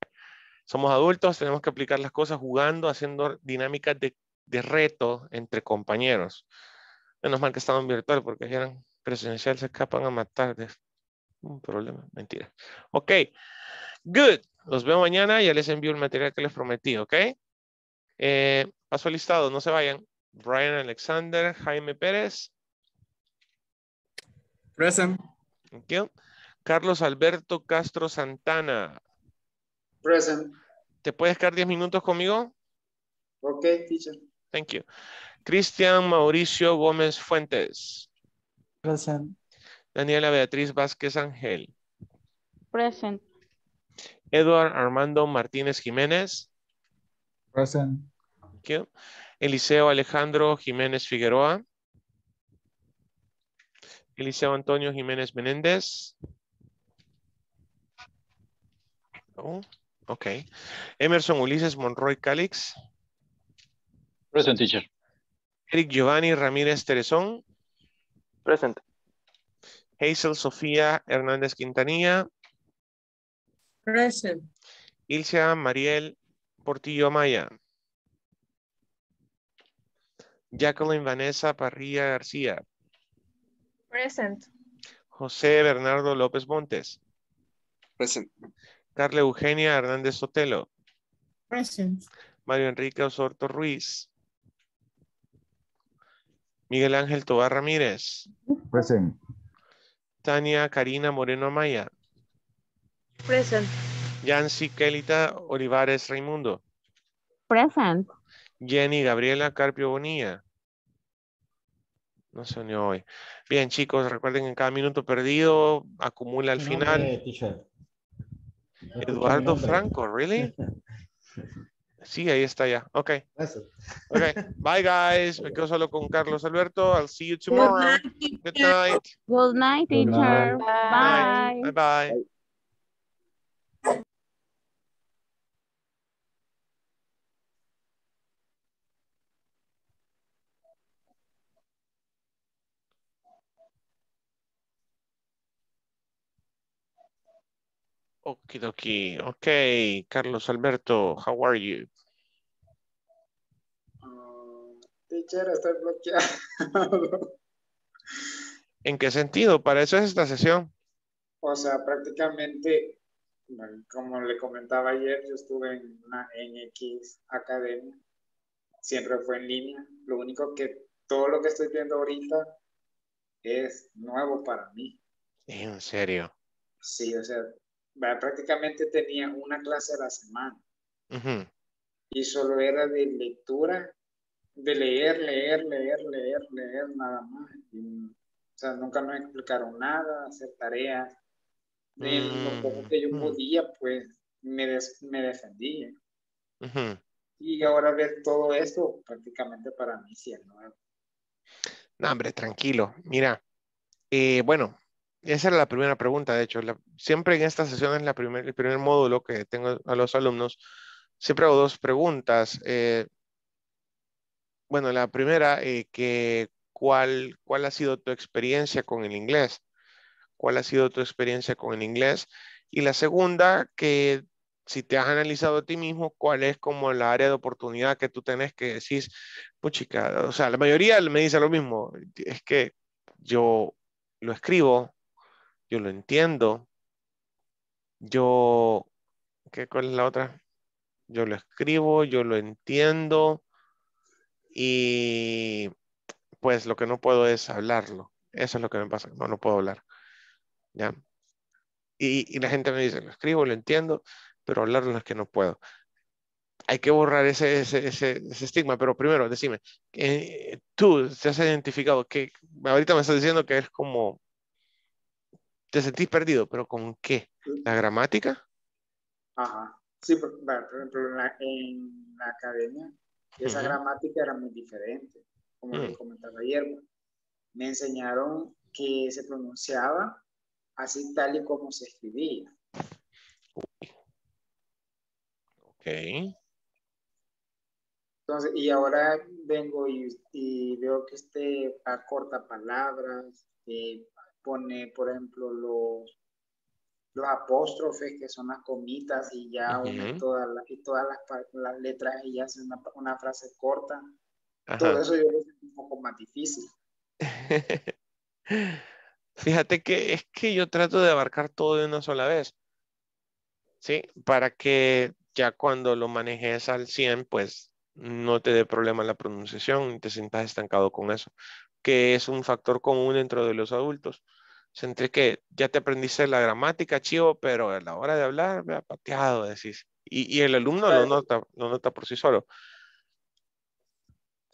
Somos adultos, tenemos que aplicar las cosas jugando, haciendo dinámicas de, de reto entre compañeros. Menos mal que estaban virtual, porque si eran presencial se escapan a matar. de- Un problema, mentira. Ok. Good. Los veo mañana. Ya les envío el material que les prometí, ¿ok? Eh, paso listado, no se vayan. Brian Alexander, Jaime Pérez. Present. Thank you. Carlos Alberto Castro Santana. Present. ¿Te puedes quedar 10 minutos conmigo? Okay, teacher. Thank you. Cristian Mauricio Gómez Fuentes. Present. Daniela Beatriz Vázquez Ángel. Present. Eduard Armando Martínez Jiménez. Present. Thank you. Eliseo Alejandro Jiménez Figueroa. Eliseo Antonio Jiménez Menéndez. Oh, ok. Emerson Ulises Monroy Calix. Present teacher. Eric Giovanni Ramírez Terezón. Present. Hazel Sofía Hernández Quintanilla. Present. Ilcia Mariel Portillo Amaya. Jacqueline Vanessa Parrilla García. Present. José Bernardo López Montes. Present. Carla Eugenia Hernández Sotelo. Present. Mario Enrique Osorto Ruiz. Miguel Ángel Tobar Ramírez. Present. Tania Karina Moreno Amaya. Present. Yancy Kelita Olivares Raimundo. Present. Jenny Gabriela Carpio Bonilla. No se unió hoy. Bien, chicos, recuerden que en cada minuto perdido acumula al final. No Eduardo. Franco, ¿really? Sí, ahí está ya. Ok. Ok. Bye, guys. Me quedo solo con Carlos Alberto. I'll see you tomorrow. Good night. Good night, Good teacher. night. Bye. Bye bye. Okidoki. Ok. Carlos Alberto, how are you? Teacher, estoy bloqueado. ¿En qué sentido? Para eso es esta sesión. O sea, prácticamente, como le comentaba ayer, yo estuve en una NX Academia. Siempre fue en línea. Lo único que todo lo que estoy viendo ahorita es nuevo para mí. En serio. Sí, o sea, prácticamente tenía una clase a la semana Ujú. y solo era de lectura, de leer, leer, leer, leer, leer, nada más. Y, o sea, nunca me explicaron nada, hacer tareas. De lo poco que yo Mm. podía, pues me, des- me defendía. Ujú. Y ahora ver todo esto, prácticamente para mí sí es nuevo. No, hombre, tranquilo. Mira, eh, bueno, esa era la primera pregunta, de hecho. Siempre en estas sesiones, la primer, el primer módulo que tengo a los alumnos, siempre hago dos preguntas. Eh, bueno, la primera, eh, que, ¿cuál, ¿cuál ha sido tu experiencia con el inglés? ¿Cuál ha sido tu experiencia con el inglés? Y la segunda, que si te has analizado a ti mismo, ¿cuál es como la área de oportunidad que tú tenés que decís, puchica, o sea, la mayoría me dice lo mismo, es que yo lo escribo, yo lo entiendo, yo, ¿qué, ¿cuál es la otra? Yo lo escribo, yo lo entiendo y pues lo que no puedo es hablarlo. Eso es lo que me pasa, no, puedo hablar. ¿Ya? Y, y la gente me dice, lo escribo, lo entiendo, pero hablarlo es que no puedo. Hay que borrar ese, ese, ese, estigma, pero primero, decime, eh, tú te has identificado que ahorita me estás diciendo que es como, te sentís perdido, pero ¿con qué? ¿La gramática? Ajá. Sí, por ejemplo, en la, en la academia, esa gramática era muy diferente, como Mm. les comentaba ayer. Me enseñaron que se pronunciaba así tal y como se escribía. Ok. Entonces, y ahora vengo y, y veo que este acorta palabras, que pone, por ejemplo, los, los apóstrofes, que son las comitas, y ya Ujú. todas las, y todas las, las letras y hace una, una frase corta. Ajá. Todo eso yo lo siento un poco más difícil. Fíjate que es que yo trato de abarcar todo de una sola vez, ¿sí? Para que ya cuando lo manejes al 100, pues no te dé problema la pronunciación y te sientas estancado con eso, que es un factor común dentro de los adultos. Entre que ya te aprendiste la gramática, chivo, pero a la hora de hablar, vea, pateado, decís. Y, y el alumno lo nota, lo nota por sí solo.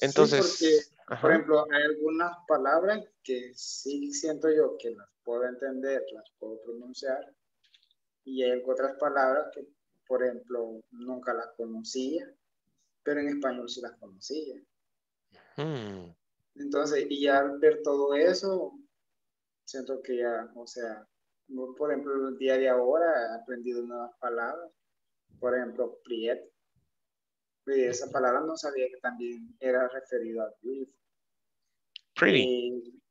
Entonces, sí, porque, por ejemplo, hay algunas palabras que sí siento yo que las puedo entender, las puedo pronunciar, y hay otras palabras que, por ejemplo, nunca las conocía, pero en español sí las conocía. Hmm. Entonces, y ya al ver todo eso, siento que ya, o sea, por ejemplo, el día de ahora he aprendido nuevas palabras. Por ejemplo, priet. Y esa palabra no sabía que también era referido a beautiful. Pretty. Y,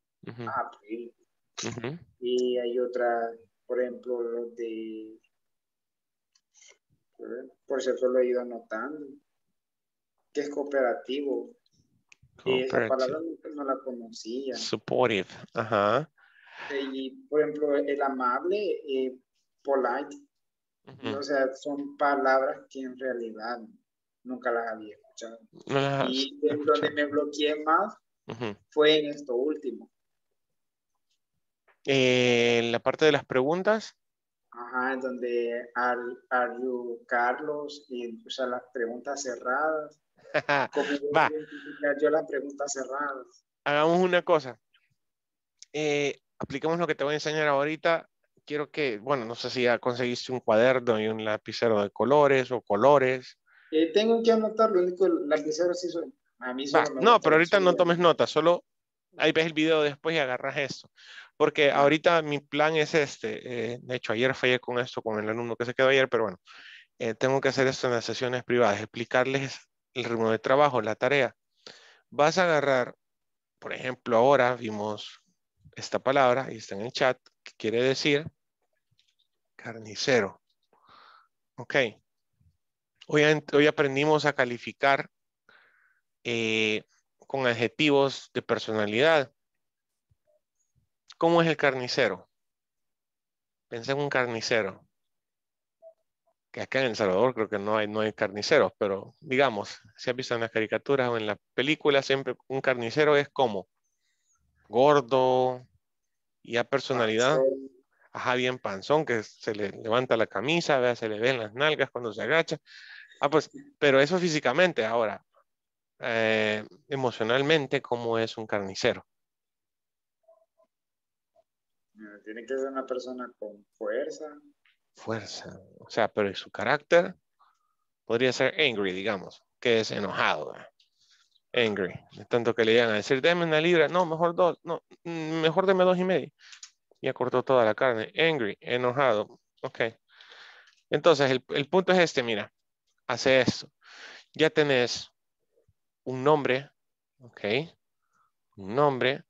ah, pretty. Y hay otra, por ejemplo, lo de, por cierto, lo he ido anotando, que es cooperativo. Y esa palabra nunca no la conocía. Supportive. Ajá. Y, por ejemplo, el amable, eh, polite, Ujú. o sea, son palabras que en realidad nunca las había escuchado. Y donde me bloqueé más Ujú. fue en esto último. Eh, en la parte de las preguntas, Ajá, en donde are, are you Carlos y o sea, las preguntas cerradas. ¿Cómo voy a Va. yo las preguntas cerradas? hagamos una cosa. Eh, apliquemos lo que te voy a enseñar ahorita. Quiero que, bueno, no sé si ya conseguiste un cuaderno y un lapicero de colores o colores. Eh, tengo que anotar, lo único, el lapicero sí soy. A mí Va, no, pero ahorita no tomes nota, solo ahí ves el video después y agarras esto. Porque ahorita mi plan es este. eh, de hecho, ayer fallé con esto, con el alumno que se quedó ayer, pero bueno, eh, tengo que hacer esto en las sesiones privadas, explicarles el ritmo de trabajo, la tarea. Vas a agarrar, por ejemplo, ahora vimos esta palabra y está en el chat, que quiere decir carnicero. Ok. Hoy, aprendimos a calificar eh, con adjetivos de personalidad. ¿Cómo es el carnicero? Pensé en un carnicero. Que acá en El Salvador creo que no hay, no hay carniceros, pero digamos, si has visto en las caricaturas o en las películas, siempre un carnicero es como gordo y a personalidad, ajá, bien panzón, que se le levanta la camisa, vea, se le ven las nalgas cuando se agacha. Ah, pues, pero eso físicamente, ahora, eh, emocionalmente, ¿cómo es un carnicero? Tiene que ser una persona con fuerza. Fuerza. O sea, pero ¿y su carácter podría ser angry, digamos, que es enojado. Angry. Tanto que le llegan a decir, deme una libra. No, mejor dos. No, mm, mejor deme dos y medio. Ya cortó toda la carne. Angry, enojado. Ok. Entonces, el, el punto es este, mira. Hace esto. Ya tenés un nombre. Ok. Un nombre.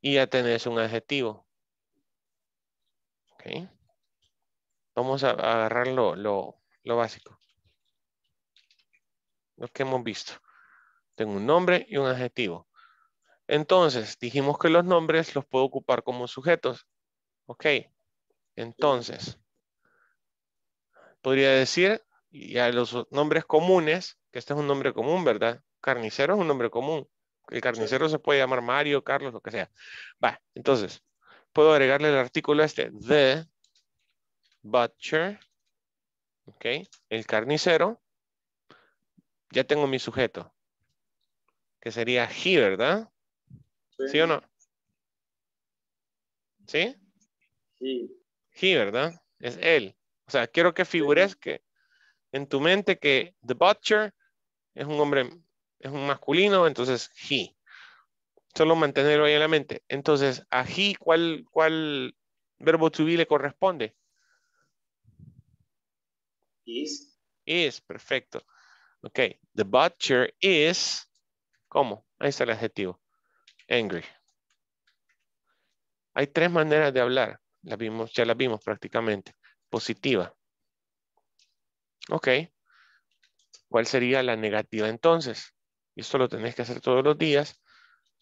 Y ya tenés un adjetivo. Ok. Vamos a, agarrar lo, lo, lo básico. Lo que hemos visto. Tengo un nombre y un adjetivo. Entonces, dijimos que los nombres los puedo ocupar como sujetos. Ok. Entonces, podría decir, y a los nombres comunes, que este es un nombre común, ¿verdad? Carnicero es un nombre común. El carnicero se puede llamar Mario, Carlos, lo que sea. Va, entonces, puedo agregarle el artículo este, the butcher, ok, el carnicero, ya tengo mi sujeto, que sería he, ¿verdad? ¿Sí o no? ¿Sí? Sí. He, ¿verdad? Es él. O sea, quiero que figures que en tu mente que the butcher es un hombre, es un masculino, entonces he. Solo mantenerlo ahí en la mente. Entonces, a he, ¿cuál, cuál verbo to be le corresponde? Is. Is, perfecto. Ok, the butcher is, ¿cómo? Ahí está el adjetivo. Angry. Hay tres maneras de hablar. Las vimos, ya las vimos prácticamente. Positiva. Ok. ¿Cuál sería la negativa entonces? Esto lo tenés que hacer todos los días.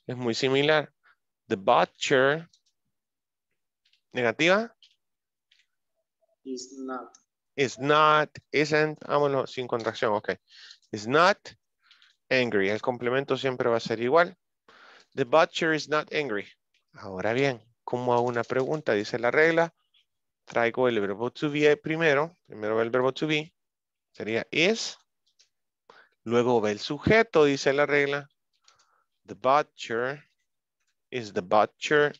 Es muy similar. The butcher. Negativa. Is not. Is not, isn't, vámonos sin contracción, ok. Is not angry. El complemento siempre va a ser igual. The butcher is not angry. Ahora bien, como hago una pregunta, dice la regla, traigo el verbo to be primero. Primero va el verbo to be. Sería is. Luego va el sujeto, dice la regla. The butcher is the butcher.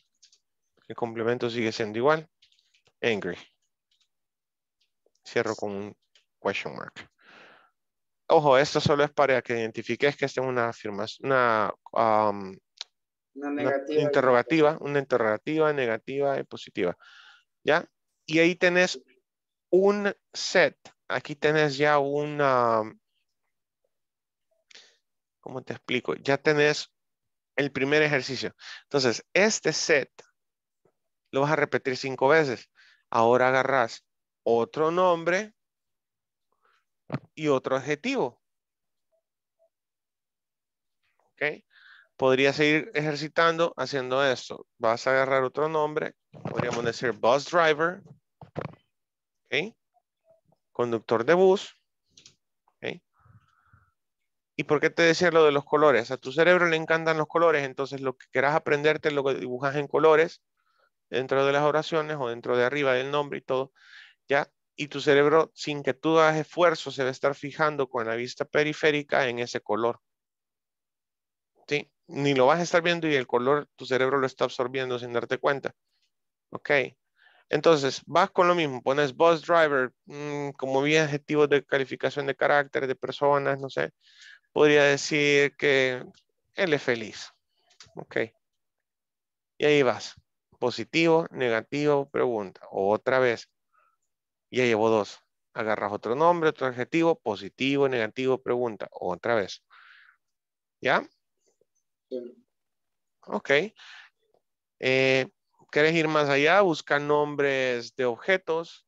El complemento sigue siendo igual. Angry. Cierro con un question mark. Ojo, esto solo es para que identifiques que esta es una afirmación, una, um, Una una negativa. interrogativa, una interrogativa negativa y positiva. ¿Ya? Y ahí tenés un set. Aquí tenés ya una, ¿cómo te explico? Ya tenés el primer ejercicio. Entonces, este set lo vas a repetir cinco veces. Ahora agarras otro nombre y otro adjetivo. ¿Ok? Podrías seguir ejercitando haciendo esto. Vas a agarrar otro nombre. Podríamos decir bus driver. ¿Ok? Conductor de bus. ¿Ok? ¿Y por qué te decía lo de los colores? A tu cerebro le encantan los colores, entonces lo que quieras aprenderte lo dibujas en colores dentro de las oraciones o dentro de arriba del nombre y todo, ¿ya? Y tu cerebro, sin que tú hagas esfuerzo, se va a estar fijando con la vista periférica en ese color. ¿Sí? Ni lo vas a estar viendo y el color, tu cerebro lo está absorbiendo sin darte cuenta. Ok. Entonces, vas con lo mismo, pones bus driver, mm, como bien adjetivos de calificación de carácter, de personas, no sé. Podría decir que él es feliz. Ok. Y ahí vas. Positivo, negativo, pregunta. Otra vez. Ya llevo dos. Agarras otro nombre, otro adjetivo, positivo, negativo, pregunta. Otra vez. ¿Ya? Ok. Eh, ¿Quieres ir más allá? Busca nombres de objetos.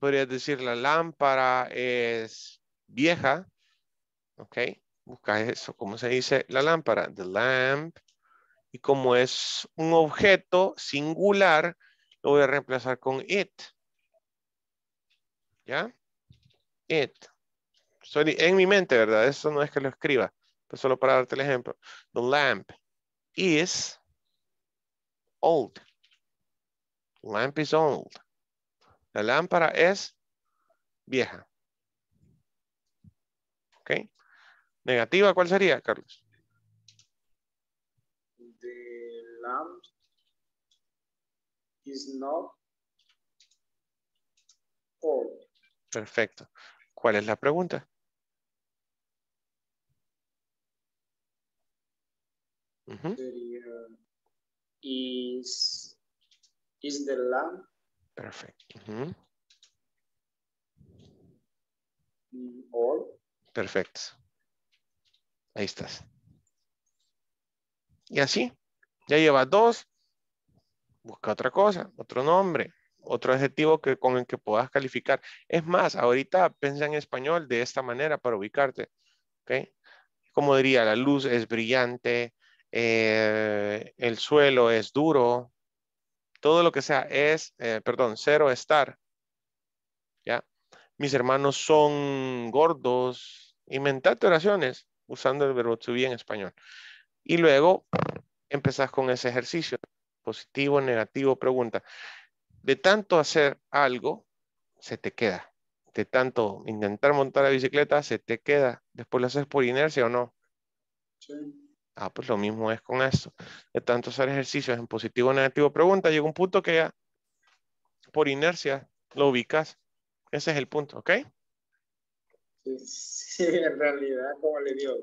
Podrías decir la lámpara es vieja. Ok. Busca eso. ¿Cómo se dice la lámpara? The lamp. Y como es un objeto singular, lo voy a reemplazar con it. ¿Ya? It. Estoy en mi mente, ¿verdad? Eso no es que lo escriba. Pero solo para darte el ejemplo. The lamp is old. Lamp is old. La lámpara es vieja. ¿Ok? Negativa, ¿cuál sería, Carlos? The lamp is not old. Perfecto. ¿Cuál es la pregunta? Sería, is, is the lamp old? Perfecto. Ahí estás. Y así, ya llevas dos. Busca otra cosa, otro nombre, otro adjetivo que, con el que puedas calificar. Es más, ahorita piensa en español de esta manera para ubicarte. ¿ok? Como diría, la luz es brillante, eh, el suelo es duro, todo lo que sea es, eh, perdón, cero estar. ¿Ya? Mis hermanos son gordos. Inventate oraciones usando el verbo to be en español. Y luego empezás con ese ejercicio. Positivo, negativo, pregunta. De tanto hacer algo, se te queda. De tanto intentar montar la bicicleta, se te queda. Después lo haces por inercia o no. Sí. Ah, pues lo mismo es con esto. De tanto hacer ejercicios en positivo, negativo, pregunta, llega un punto que ya por inercia lo ubicas. Ese es el punto, ¿ok? Sí, sí, en realidad, como le digo,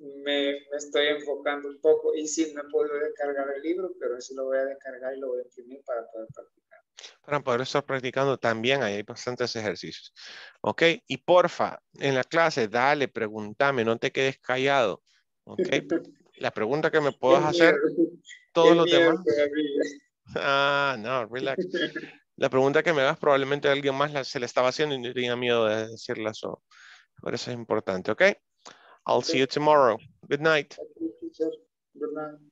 me, me estoy enfocando un poco y sí, no he podido descargar el libro, pero sí lo voy a descargar y lo voy a imprimir para poder practicar. Para poder estar practicando también ahí hay bastantes ejercicios. ¿Ok? Y porfa, en la clase, dale, pregúntame, no te quedes callado. ¿Ok? La pregunta que me puedas hacer, todos los demás. Ah, no, relax. La pregunta que me hagas probablemente alguien más la- se le estaba haciendo y no tenía miedo de decirla. So, por eso es importante, ¿ok? I'll see you tomorrow. Good night. Good night.